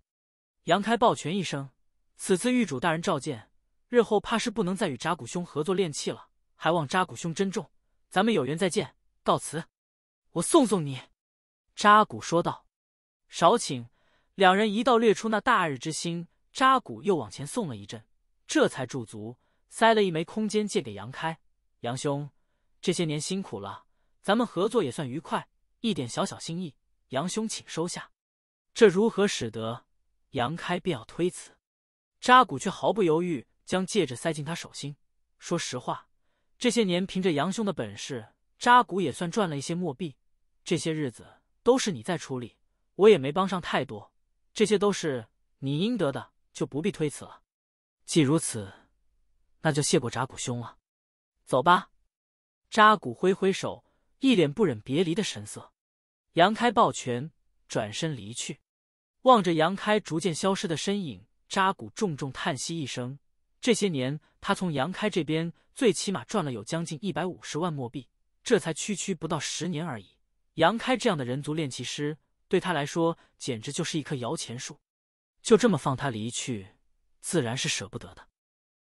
杨开抱拳一声：“此次狱主大人召见，日后怕是不能再与扎古兄合作炼器了，还望扎古兄珍重。咱们有缘再见，告辞。我送送你。”扎古说道。少请。两人一道掠出那大日之星，扎古又往前送了一阵，这才驻足，塞了一枚空间借给杨开。杨兄，这些年辛苦了，咱们合作也算愉快，一点小小心意，杨兄请收下。这如何使得？杨开便要推辞，扎古却毫不犹豫将戒指塞进他手心。说实话，这些年凭着杨兄的本事，扎古也算赚了一些墨币。这些日子都是你在处理，我也没帮上太多。这些都是你应得的，就不必推辞了。既如此，那就谢过扎古兄了。走吧。扎古挥挥手，一脸不忍别离的神色。杨开抱拳，转身离去。望着杨开逐渐消失的身影，扎古重重叹息一声。这些年，他从杨开这边最起码赚了有将近一百五十万墨币，这才区区不到十年而已。杨开这样的人族炼器师。对他来说，简直就是一棵摇钱树。就这么放他离去，自然是舍不得的。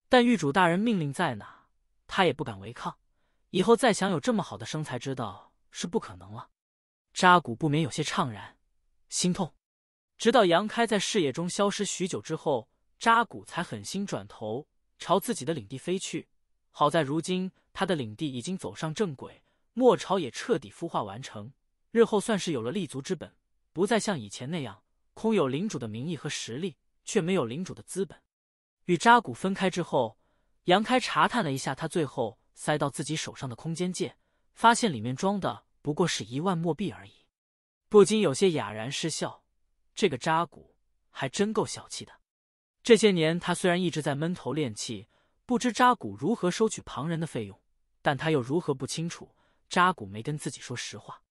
但狱主大人命令在哪，他也不敢违抗。以后再想有这么好的生财之道，是不可能了。扎古不免有些怅然，心痛。直到杨开在视野中消失许久之后，扎古才狠心转头朝自己的领地飞去。好在如今他的领地已经走上正轨，末朝也彻底孵化完成，日后算是有了立足之本。不再像以前那样空有领主的名义和实力，却没有领主的资本。与扎古分开之后，杨开查探了一下他最后塞到自己手上的空间戒，发现里面装的不过是一万墨币而已，不禁有些哑然失笑。这个扎古还真够小气的。这些年他虽然一直在闷头练气，不知扎古如何收取旁人的费用，但他又如何不清楚扎古没跟自己说实话？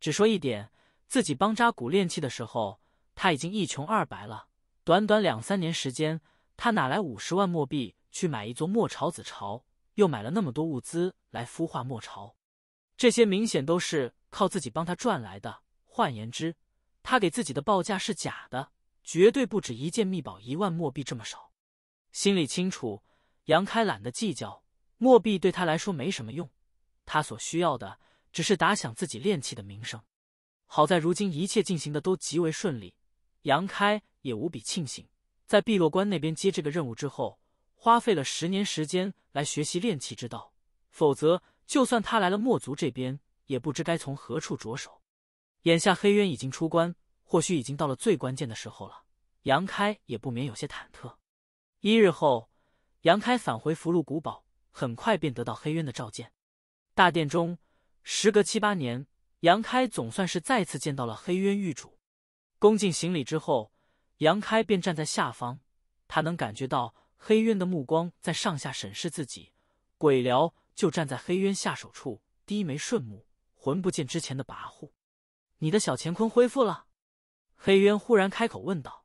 只说一点。自己帮扎古练气的时候，他已经一穷二白了。短短两三年时间，他哪来五十万墨币去买一座墨巢子巢？又买了那么多物资来孵化墨巢，这些明显都是靠自己帮他赚来的。换言之，他给自己的报价是假的，绝对不止一件秘宝一万墨币这么少。心里清楚，杨开懒得计较，墨币对他来说没什么用，他所需要的只是打响自己炼器的名声。好在如今一切进行的都极为顺利，杨开也无比庆幸，在碧落关那边接这个任务之后，花费了十年时间来学习炼器之道，否则就算他来了墨族这边，也不知该从何处着手。眼下黑渊已经出关，或许已经到了最关键的时候了，杨开也不免有些忐忑。一日后，杨开返回福禄古堡，很快便得到黑渊的召见。大殿中，时隔七八年。杨开总算是再次见到了黑渊狱主，恭敬行礼之后，杨开便站在下方。他能感觉到黑渊的目光在上下审视自己。鬼辽就站在黑渊下手处，低眉顺目，浑不见之前的跋扈。你的小乾坤恢复了？黑渊忽然开口问道。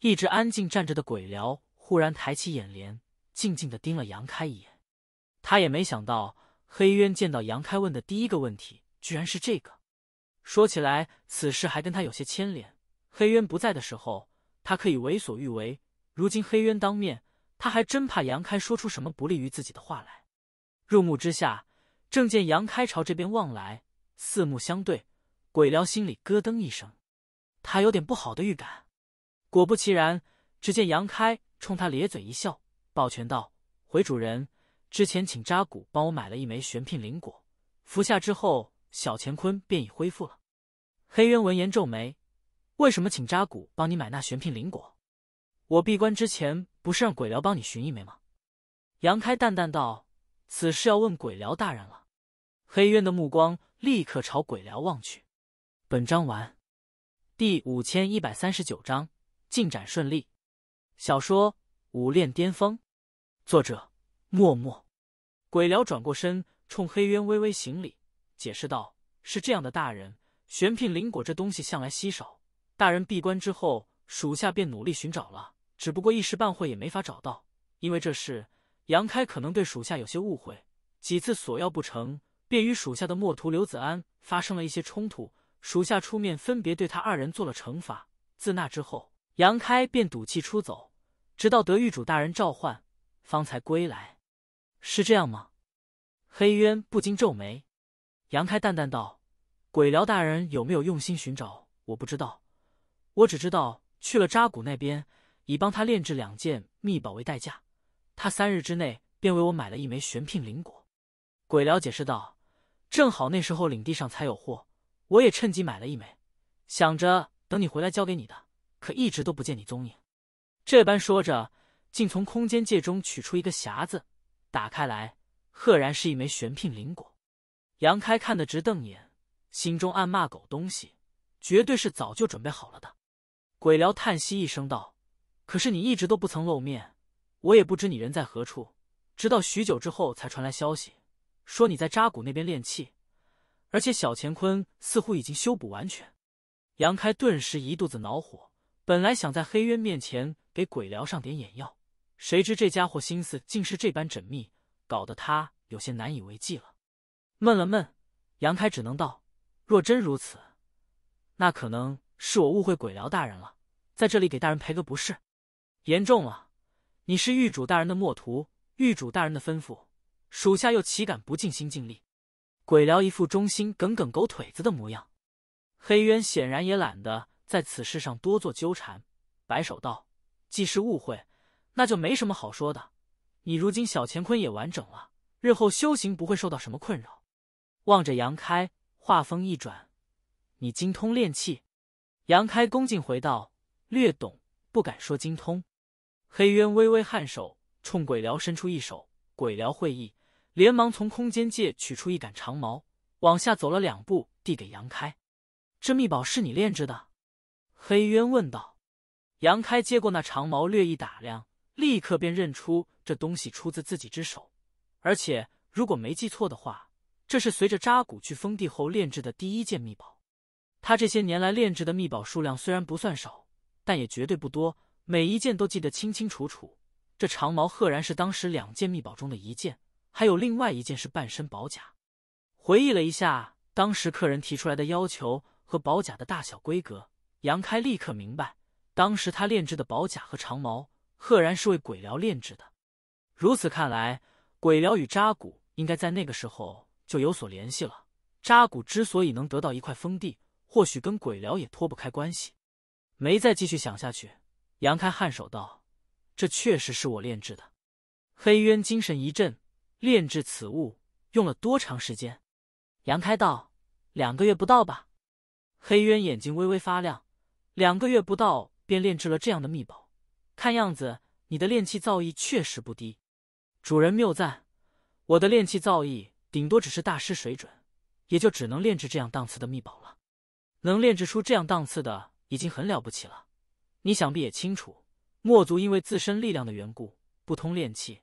一直安静站着的鬼辽忽然抬起眼帘，静静的盯了杨开一眼。他也没想到，黑渊见到杨开问的第一个问题。居然是这个！说起来，此事还跟他有些牵连。黑渊不在的时候，他可以为所欲为；如今黑渊当面，他还真怕杨开说出什么不利于自己的话来。入目之下，正见杨开朝这边望来，四目相对，鬼辽心里咯噔一声，他有点不好的预感。果不其然，只见杨开冲他咧嘴一笑，抱拳道：“回主人，之前请扎古帮我买了一枚玄牝灵果，服下之后。”小乾坤便已恢复了。黑渊闻言皱眉：“为什么请扎古帮你买那玄牝灵果？”我闭关之前不是让鬼辽帮你寻一枚吗？”杨开淡淡道：“此事要问鬼辽大人了。”黑渊的目光立刻朝鬼辽望去。本章完。第五千一百三十九章进展顺利。小说《武炼巅峰》，作者：默默。鬼辽转过身，冲黑渊微微行礼，解释道：“是这样的，大人，玄牝灵果这东西向来稀少，大人闭关之后，属下便努力寻找了，只不过一时半会也没法找到。因为这事，杨开可能对属下有些误会，几次索要不成，便与属下的墨徒刘子安发生了一些冲突。”属下出面，分别对他二人做了惩罚。自那之后，杨开便赌气出走，直到得狱主大人召唤，方才归来。是这样吗？黑渊不禁皱眉。杨开淡淡道：“鬼辽大人有没有用心寻找，我不知道。我只知道去了扎古那边，以帮他炼制两件秘宝为代价，他三日之内便为我买了一枚玄牝灵果。”鬼辽解释道：“正好那时候领地上才有货。”我也趁机买了一枚，想着等你回来交给你的，可一直都不见你踪影。这般说着，竟从空间界中取出一个匣子，打开来，赫然是一枚玄牝灵果。杨开看得直瞪眼，心中暗骂：“狗东西，绝对是早就准备好了的。”鬼辽叹息一声道：“可是你一直都不曾露面，我也不知你人在何处，直到许久之后才传来消息，说你在扎古那边练气。”而且小乾坤似乎已经修补完全，杨开顿时一肚子恼火。本来想在黑渊面前给鬼辽上点眼药，谁知这家伙心思竟是这般缜密，搞得他有些难以为继了。闷了闷，杨开只能道：“若真如此，那可能是我误会鬼辽大人了，在这里给大人赔个不是。严重了，你是狱主大人的墨徒，狱主大人的吩咐，属下又岂敢不尽心尽力？”鬼辽一副忠心耿耿狗腿子的模样，黑渊显然也懒得在此事上多做纠缠，摆手道：“既是误会，那就没什么好说的。你如今小乾坤也完整了，日后修行不会受到什么困扰。”望着杨开，话锋一转：“你精通炼气？”杨开恭敬回道：“略懂，不敢说精通。”黑渊微微颔首，冲鬼辽伸出一手，鬼辽会意。连忙从空间界取出一杆长矛，往下走了两步，递给杨开：“这秘宝是你炼制的？”黑渊问道。杨开接过那长矛，略一打量，立刻便认出这东西出自自己之手。而且，如果没记错的话，这是随着扎古去封地后炼制的第一件秘宝。他这些年来炼制的秘宝数量虽然不算少，但也绝对不多，每一件都记得清清楚楚。这长矛赫然是当时两件秘宝中的一件。还有另外一件是半身宝甲。回忆了一下当时客人提出来的要求和宝甲的大小规格，杨开立刻明白，当时他炼制的宝甲和长矛，赫然是为鬼辽炼制的。如此看来，鬼辽与扎古应该在那个时候就有所联系了。扎古之所以能得到一块封地，或许跟鬼辽也脱不开关系。没再继续想下去，杨开颔首道：“这确实是我炼制的。”黑渊精神一振。炼制此物用了多长时间？杨开道：“两个月不到吧。”黑渊眼睛微微发亮，两个月不到便炼制了这样的秘宝，看样子你的炼气造诣确实不低。主人谬赞，我的炼气造诣顶多只是大师水准，也就只能炼制这样档次的秘宝了。能炼制出这样档次的已经很了不起了。你想必也清楚，墨族因为自身力量的缘故，不通炼气。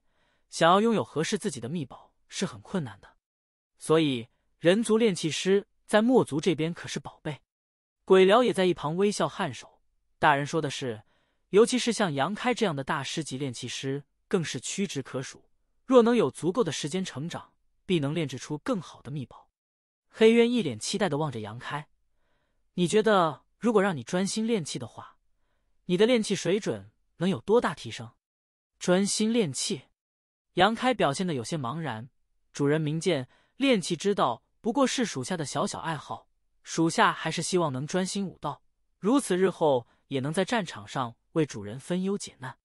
想要拥有合适自己的秘宝是很困难的，所以人族炼气师在墨族这边可是宝贝。鬼辽也在一旁微笑颔首。大人说的是，尤其是像杨开这样的大师级炼气师，更是屈指可数。若能有足够的时间成长，必能炼制出更好的秘宝。黑渊一脸期待的望着杨开，你觉得如果让你专心炼气的话，你的炼气水准能有多大提升？专心炼气。杨开表现的有些茫然。主人明鉴，炼气之道不过是属下的小小爱好，属下还是希望能专心武道，如此日后也能在战场上为主人分忧解难。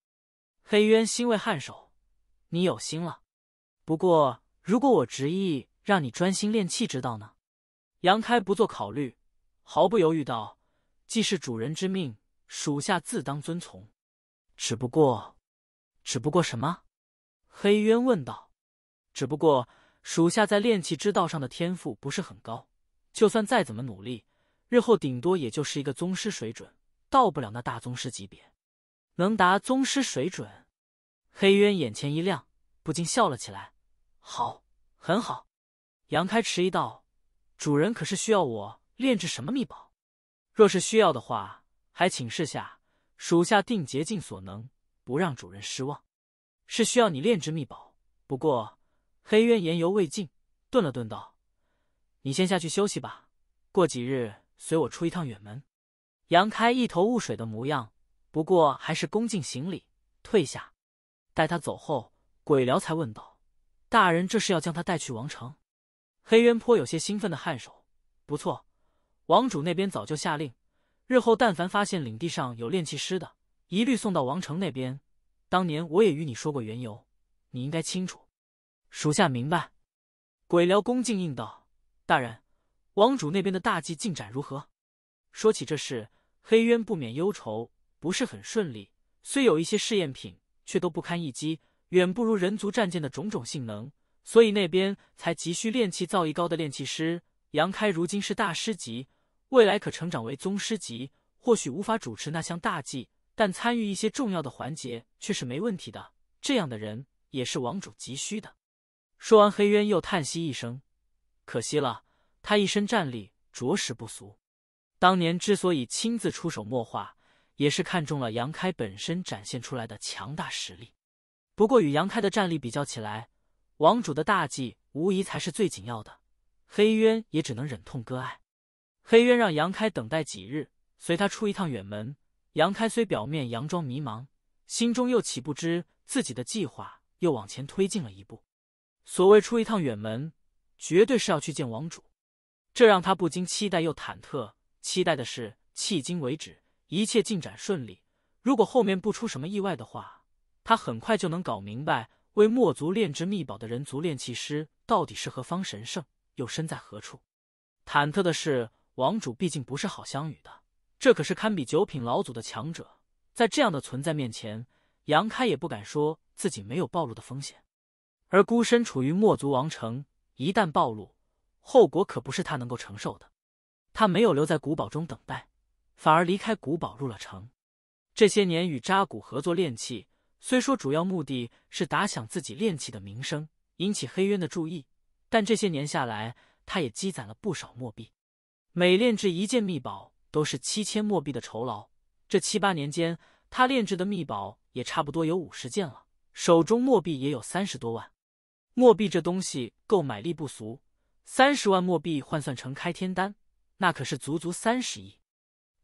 黑渊欣慰颔首：“你有心了。不过，如果我执意让你专心炼气之道呢？”杨开不做考虑，毫不犹豫道：“既是主人之命，属下自当遵从。”只不过，只不过什么？黑渊问道。只不过属下在炼器之道上的天赋不是很高，就算再怎么努力，日后顶多也就是一个宗师水准，到不了那大宗师级别。能达宗师水准？黑渊眼前一亮，不禁笑了起来。好，很好。杨开迟疑道：“主人可是需要我炼制什么秘宝？若是需要的话，还请示下，属下定竭尽所能，不让主人失望。是需要你炼制秘宝，不过……”黑渊言犹未尽，顿了顿道：“你先下去休息吧，过几日随我出一趟远门。”杨开一头雾水的模样，不过还是恭敬行礼，退下。待他走后，鬼辽才问道：“大人这是要将他带去王城？”黑渊颇有些兴奋的颔首：“不错，王主那边早就下令，日后但凡发现领地上有炼器师的，一律送到王城那边。当年我也与你说过缘由，你应该清楚。”属下明白。鬼辽恭敬应道：“大人，王主那边的大计进展如何？”说起这事，黑渊不免忧愁，不是很顺利。虽有一些试验品，却都不堪一击，远不如人族战舰的种种性能，所以那边才急需炼器造诣高的炼器师。杨开如今是大师级，未来可成长为宗师级，或许无法主持那项大计，但参与一些重要的环节却是没问题的。这样的人也是王主急需的。说完，黑渊又叹息一声：“可惜了，他一身战力着实不俗。当年之所以亲自出手墨画，也是看中了杨开本身展现出来的强大实力。不过与杨开的战力比较起来，王主的大计无疑才是最紧要的。黑渊也只能忍痛割爱。黑渊让杨开等待几日，随他出一趟远门。杨开虽表面佯装迷茫，心中又岂不知自己的计划又往前推进了一步。”所谓出一趟远门，绝对是要去见王主，这让他不禁期待又忐忑。期待的是迄今为止一切进展顺利，如果后面不出什么意外的话，他很快就能搞明白为墨族炼制秘宝的人族炼器师到底是何方神圣，又身在何处。忐忑的是，王主毕竟不是好相与的，这可是堪比九品老祖的强者，在这样的存在面前，杨开也不敢说自己没有暴露的风险。而孤身处于墨族王城，一旦暴露，后果可不是他能够承受的。他没有留在古堡中等待，反而离开古堡入了城。这些年与扎古合作炼器，虽说主要目的是打响自己炼器的名声，引起黑渊的注意，但这些年下来，他也积攒了不少墨币。每炼制一件秘宝，都是七千墨币的酬劳。这七八年间，他炼制的秘宝也差不多有五十件了，手中墨币也有三十多万。墨币这东西购买力不俗，三十万墨币换算成开天丹，那可是足足三十亿。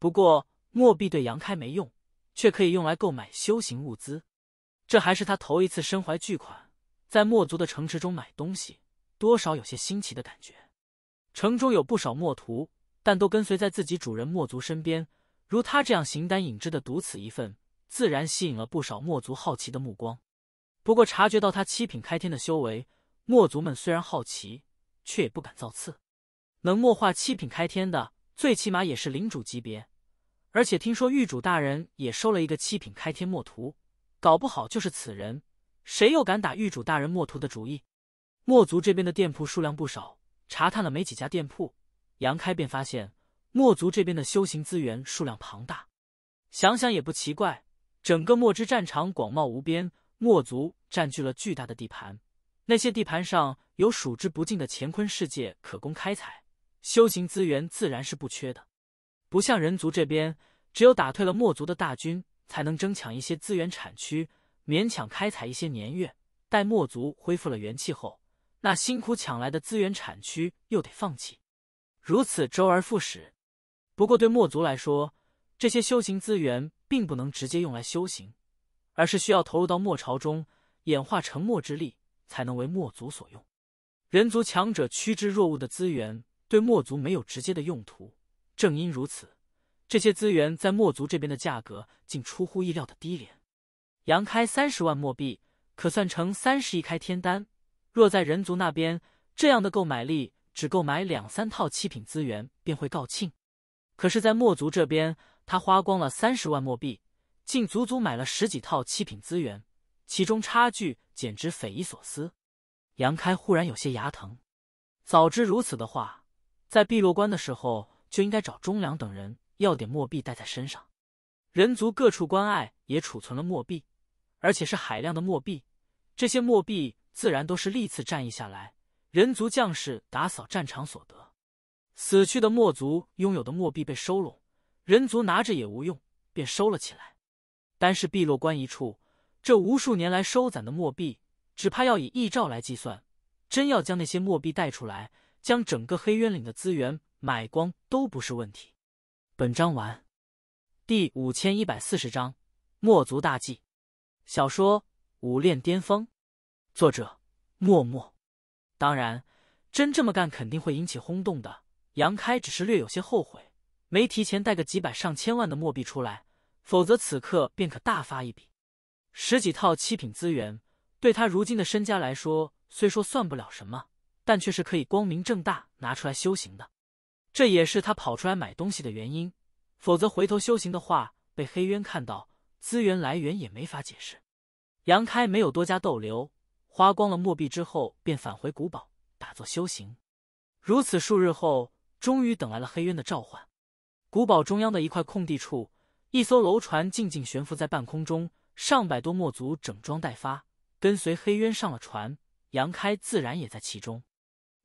不过墨币对杨开没用，却可以用来购买修行物资。这还是他头一次身怀巨款，在墨族的城池中买东西，多少有些新奇的感觉。城中有不少墨徒，但都跟随在自己主人墨族身边。如他这样形单影只的独此一份，自然吸引了不少墨族好奇的目光。不过察觉到他七品开天的修为，墨族们虽然好奇，却也不敢造次。能墨化七品开天的，最起码也是领主级别。而且听说玉主大人也收了一个七品开天墨徒，搞不好就是此人。谁又敢打玉主大人墨徒的主意？墨族这边的店铺数量不少，查探了没几家店铺，杨开便发现墨族这边的修行资源数量庞大。想想也不奇怪，整个墨之战场广袤无边。墨族占据了巨大的地盘，那些地盘上有数之不尽的乾坤世界可供开采，修行资源自然是不缺的。不像人族这边，只有打退了墨族的大军，才能争抢一些资源产区，勉强开采一些年月。待墨族恢复了元气后，那辛苦抢来的资源产区又得放弃，如此周而复始。不过对墨族来说，这些修行资源并不能直接用来修行。而是需要投入到墨巢中，演化成墨之力，才能为墨族所用。人族强者趋之若鹜的资源，对墨族没有直接的用途。正因如此，这些资源在墨族这边的价格竟出乎意料的低廉。杨开三十万墨币，可算成三十亿开天丹。若在人族那边，这样的购买力，只购买两三套七品资源便会告罄。可是，在墨族这边，他花光了三十万墨币。竟足足买了十几套七品资源，其中差距简直匪夷所思。杨开忽然有些牙疼。早知如此的话，在碧落关的时候就应该找忠良等人要点墨币带在身上。人族各处关隘也储存了墨币，而且是海量的墨币。这些墨币自然都是历次战役下来人族将士打扫战场所得。死去的墨族拥有的墨币被收拢，人族拿着也无用，便收了起来。单是碧落关一处，这无数年来收攒的墨币，只怕要以亿兆来计算。真要将那些墨币带出来，将整个黑渊岭的资源买光都不是问题。本章完。第五千一百四十章墨族大计。小说《武炼巅峰》，作者默默。当然，真这么干肯定会引起轰动的。杨开只是略有些后悔，没提前带个几百上千万的墨币出来，否则此刻便可大发一笔。十几套七品资源，对他如今的身家来说，虽说算不了什么，但却是可以光明正大拿出来修行的。这也是他跑出来买东西的原因。否则回头修行的话，被黑渊看到，资源来源也没法解释。杨开没有多加逗留，花光了墨币之后，便返回古堡打坐修行。如此数日后，终于等来了黑渊的召唤。古堡中央的一块空地处，一艘楼船静静悬浮在半空中，上百多墨族整装待发，跟随黑渊上了船。杨开自然也在其中。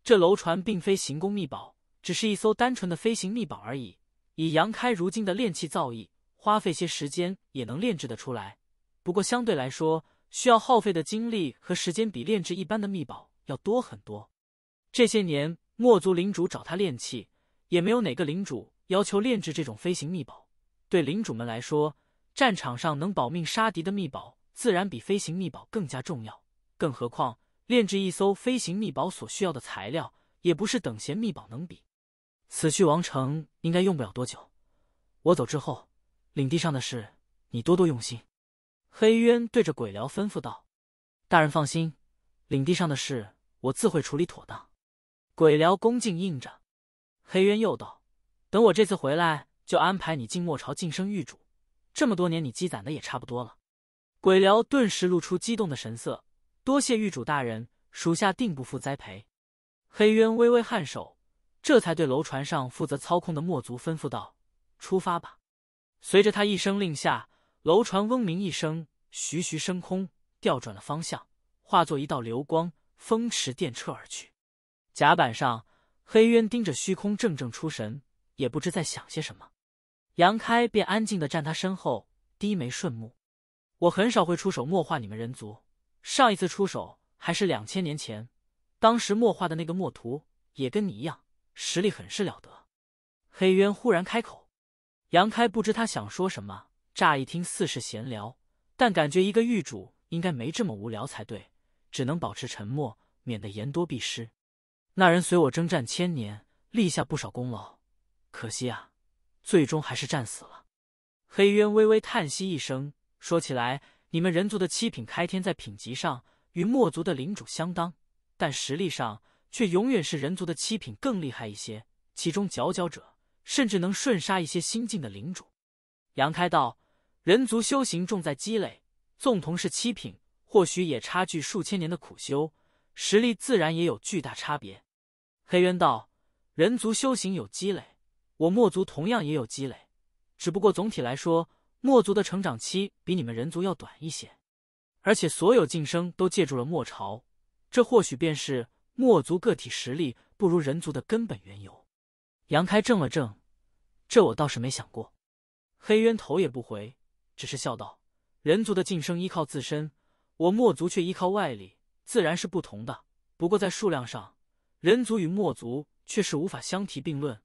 这楼船并非行宫秘宝，只是一艘单纯的飞行秘宝而已。以杨开如今的炼器造诣，花费些时间也能炼制得出来。不过相对来说，需要耗费的精力和时间比炼制一般的秘宝要多很多。这些年，墨族领主找他炼器，也没有哪个领主要求炼制这种飞行秘宝。对领主们来说，战场上能保命杀敌的秘宝，自然比飞行秘宝更加重要。更何况，炼制一艘飞行秘宝所需要的材料，也不是等闲秘宝能比。此去王城应该用不了多久，我走之后，领地上的事你多多用心。”黑渊对着鬼辽吩咐道。“大人放心，领地上的事我自会处理妥当。”鬼辽恭敬应着。黑渊又道：“等我这次回来，就安排你进墨朝晋升狱主。这么多年，你积攒的也差不多了。”鬼辽顿时露出激动的神色：“多谢狱主大人，属下定不负栽培。”黑渊微微颔首。这才对楼船上负责操控的墨族吩咐道：“出发吧！”随着他一声令下，楼船嗡鸣一声，徐徐升空，调转了方向，化作一道流光，风驰电掣而去。甲板上，黑渊盯着虚空，怔怔出神，也不知在想些什么。杨开便安静的站他身后，低眉顺目。我很少会出手墨化你们人族，上一次出手还是两千年前，当时墨化的那个墨徒也跟你一样。实力很是了得。黑渊忽然开口，杨开不知他想说什么，乍一听似是闲聊，但感觉一个狱主应该没这么无聊才对，只能保持沉默，免得言多必失。那人随我征战千年，立下不少功劳，可惜啊，最终还是战死了。黑渊微微叹息一声，说起来，你们人族的七品开天在品级上与墨族的领主相当，但实力上。却永远是人族的七品更厉害一些，其中佼佼者甚至能瞬杀一些新晋的领主。杨开道：“人族修行重在积累，纵同是七品，或许也差距数千年的苦修，实力自然也有巨大差别。”黑渊道：“人族修行有积累，我墨族同样也有积累，只不过总体来说，墨族的成长期比你们人族要短一些，而且所有晋升都借助了墨朝，这或许便是。”墨族个体实力不如人族的根本缘由。杨开怔了怔，这我倒是没想过。黑渊头也不回，只是笑道：“人族的晋升依靠自身，我墨族却依靠外力，自然是不同的。不过在数量上，人族与墨族却是无法相提并论。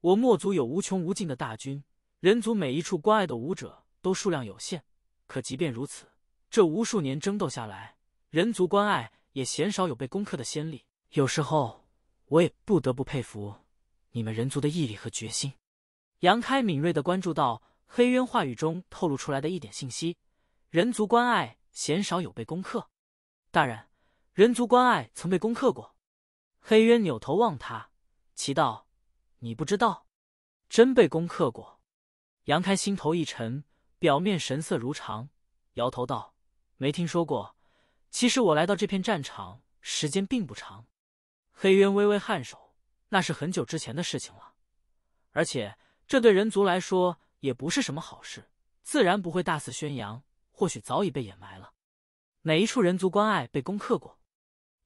我墨族有无穷无尽的大军，人族每一处关隘的武者都数量有限。可即便如此，这无数年争斗下来，人族关隘也鲜少有被攻克的先例。”有时候，我也不得不佩服你们人族的毅力和决心。杨开敏锐的关注到黑渊话语中透露出来的一点信息：人族关隘鲜少有被攻克。大人，人族关隘曾被攻克过。黑渊扭头望他，奇道：“你不知道？真被攻克过？”杨开心头一沉，表面神色如常，摇头道：“没听说过。其实我来到这片战场时间并不长。”黑渊微微颔首，那是很久之前的事情了，而且这对人族来说也不是什么好事，自然不会大肆宣扬。或许早已被掩埋了。哪一处人族关隘被攻克过？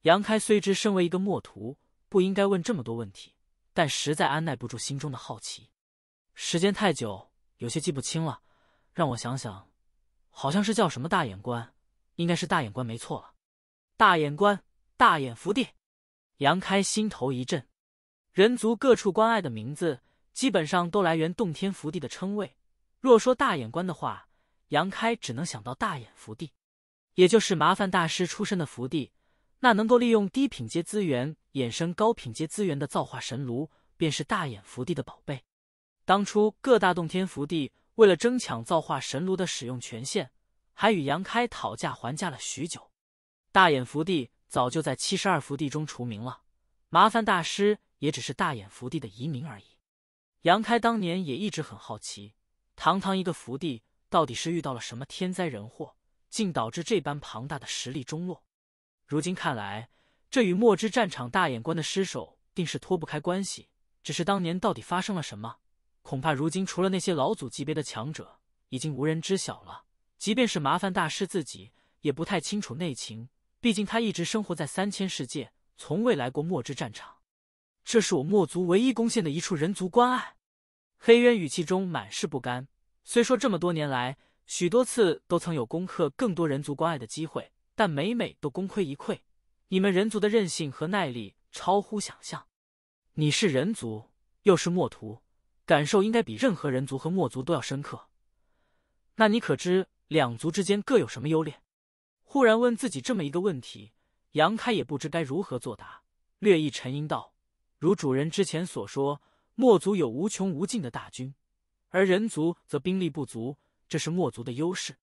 杨开虽知身为一个墨徒不应该问这么多问题，但实在按耐不住心中的好奇。时间太久，有些记不清了。让我想想，好像是叫什么大眼关，应该是大眼关没错了。大眼关，大眼福地。杨开心头一震，人族各处关隘的名字基本上都来源洞天福地的称谓。若说大眼关的话，杨开只能想到大眼福地，也就是麻烦大师出身的福地。那能够利用低品阶资源衍生高品阶资源的造化神炉，便是大眼福地的宝贝。当初各大洞天福地为了争抢造化神炉的使用权限，还与杨开讨价还价了许久。大眼福地早就在七十二福地中除名了，麻烦大师也只是大眼福地的移民而已。杨开当年也一直很好奇，堂堂一个福地。到底是遇到了什么天灾人祸，竟导致这般庞大的实力中落？如今看来，这与墨之战场大眼关的失守定是脱不开关系。只是当年到底发生了什么，恐怕如今除了那些老祖级别的强者，已经无人知晓了。即便是麻烦大师自己，也不太清楚内情。毕竟他一直生活在三千世界，从未来过墨之战场。这是我墨族唯一攻陷的一处人族关隘。黑渊语气中满是不甘。虽说这么多年来，许多次都曾有攻克更多人族关隘的机会，但每每都功亏一篑。你们人族的韧性和耐力超乎想象。你是人族，又是墨徒，感受应该比任何人族和墨族都要深刻。那你可知两族之间各有什么优劣？忽然问自己这么一个问题，杨开也不知该如何作答，略一沉吟道：“如主人之前所说，墨族有无穷无尽的大军。”而人族则兵力不足，这是墨族的优势。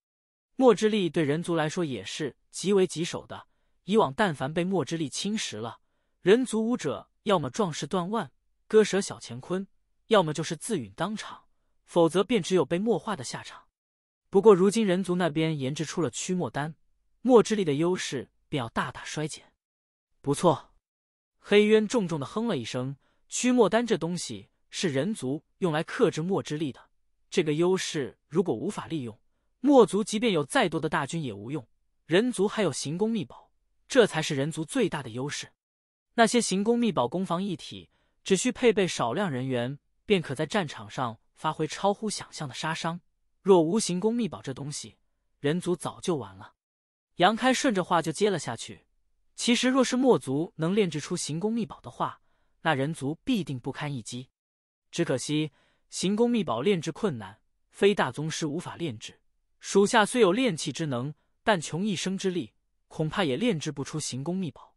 墨之力对人族来说也是极为棘手的。以往但凡被墨之力侵蚀了，人族武者要么壮士断腕，割舍小乾坤，要么就是自陨当场，否则便只有被墨化的下场。不过如今人族那边研制出了驱墨丹，墨之力的优势便要大大衰减。不错，黑渊重重的哼了一声，驱墨丹这东西。是人族用来克制墨之力的这个优势，如果无法利用，墨族即便有再多的大军也无用。人族还有行宫秘宝，这才是人族最大的优势。那些行宫秘宝攻防一体，只需配备少量人员，便可在战场上发挥超乎想象的杀伤。若无行宫秘宝这东西，人族早就完了。杨开顺着话就接了下去。其实，若是墨族能炼制出行宫秘宝的话，那人族必定不堪一击。只可惜行宫秘宝炼制困难，非大宗师无法炼制。属下虽有炼器之能，但穷一生之力，恐怕也炼制不出行宫秘宝。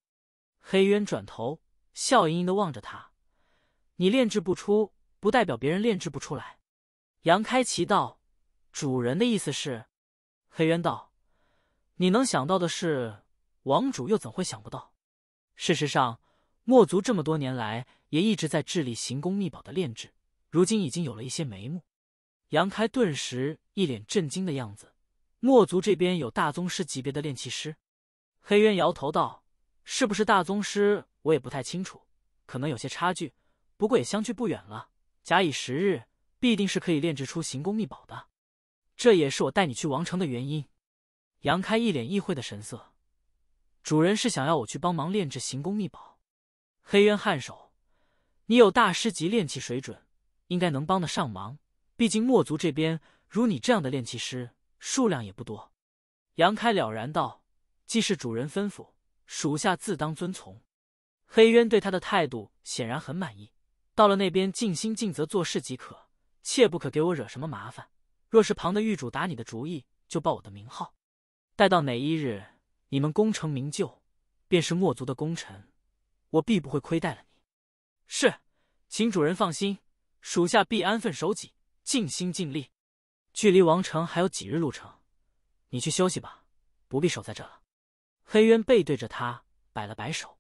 黑渊转头笑盈盈的望着他：“你炼制不出，不代表别人炼制不出来。”杨开奇道：“主人的意思是？”黑渊道：“你能想到的是，王主又怎会想不到？事实上，墨族这么多年来……”也一直在致力行宫秘宝的炼制，如今已经有了一些眉目。杨开顿时一脸震惊的样子。墨族这边有大宗师级别的炼器师？黑渊摇头道：“是不是大宗师，我也不太清楚，可能有些差距。不过也相距不远了。假以时日，必定是可以炼制出行宫秘宝的。这也是我带你去王城的原因。”杨开一脸意会的神色：“主人是想要我去帮忙炼制行宫秘宝？”黑渊颔首。你有大师级炼器水准，应该能帮得上忙。毕竟墨族这边如你这样的炼器师数量也不多。杨开了然道：“既是主人吩咐，属下自当遵从。”黑渊对他的态度显然很满意。到了那边尽心尽责做事即可，切不可给我惹什么麻烦。若是旁的狱主打你的主意，就报我的名号。待到哪一日你们功成名就，便是墨族的功臣，我必不会亏待了你。是，请主人放心，属下必安分守己，尽心尽力。距离王城还有几日路程，你去休息吧，不必守在这了。黑渊背对着他，摆了摆手，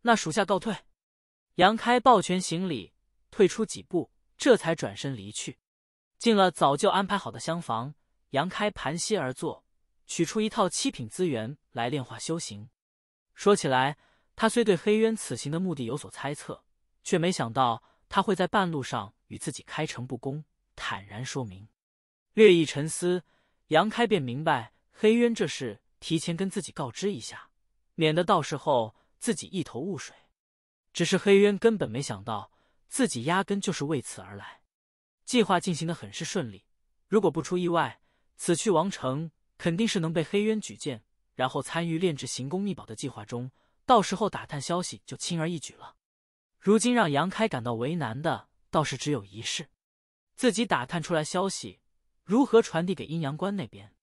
那属下告退。杨开抱拳行礼，退出几步，这才转身离去。进了早就安排好的厢房，杨开盘膝而坐，取出一套七品资源来炼化修行。说起来，他虽对黑渊此行的目的有所猜测，却没想到他会在半路上与自己开诚布公，坦然说明。略一沉思，杨开便明白黑渊这事提前跟自己告知一下，免得到时候自己一头雾水。只是黑渊根本没想到，自己压根就是为此而来。计划进行的很是顺利，如果不出意外，此去王城肯定是能被黑渊举荐，然后参与炼制行宫秘宝的计划中。到时候打探消息就轻而易举了。如今让杨开感到为难的，倒是只有一事：自己打探出来消息，如何传递给阴阳关那边？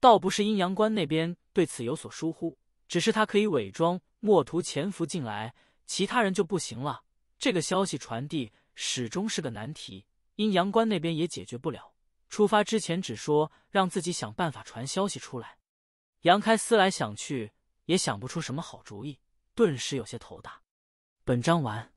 倒不是阴阳关那边对此有所疏忽，只是他可以伪装墨图潜伏进来，其他人就不行了。这个消息传递始终是个难题，阴阳关那边也解决不了。出发之前只说让自己想办法传消息出来。杨开思来想去。也想不出什么好主意，顿时有些头大。本章完。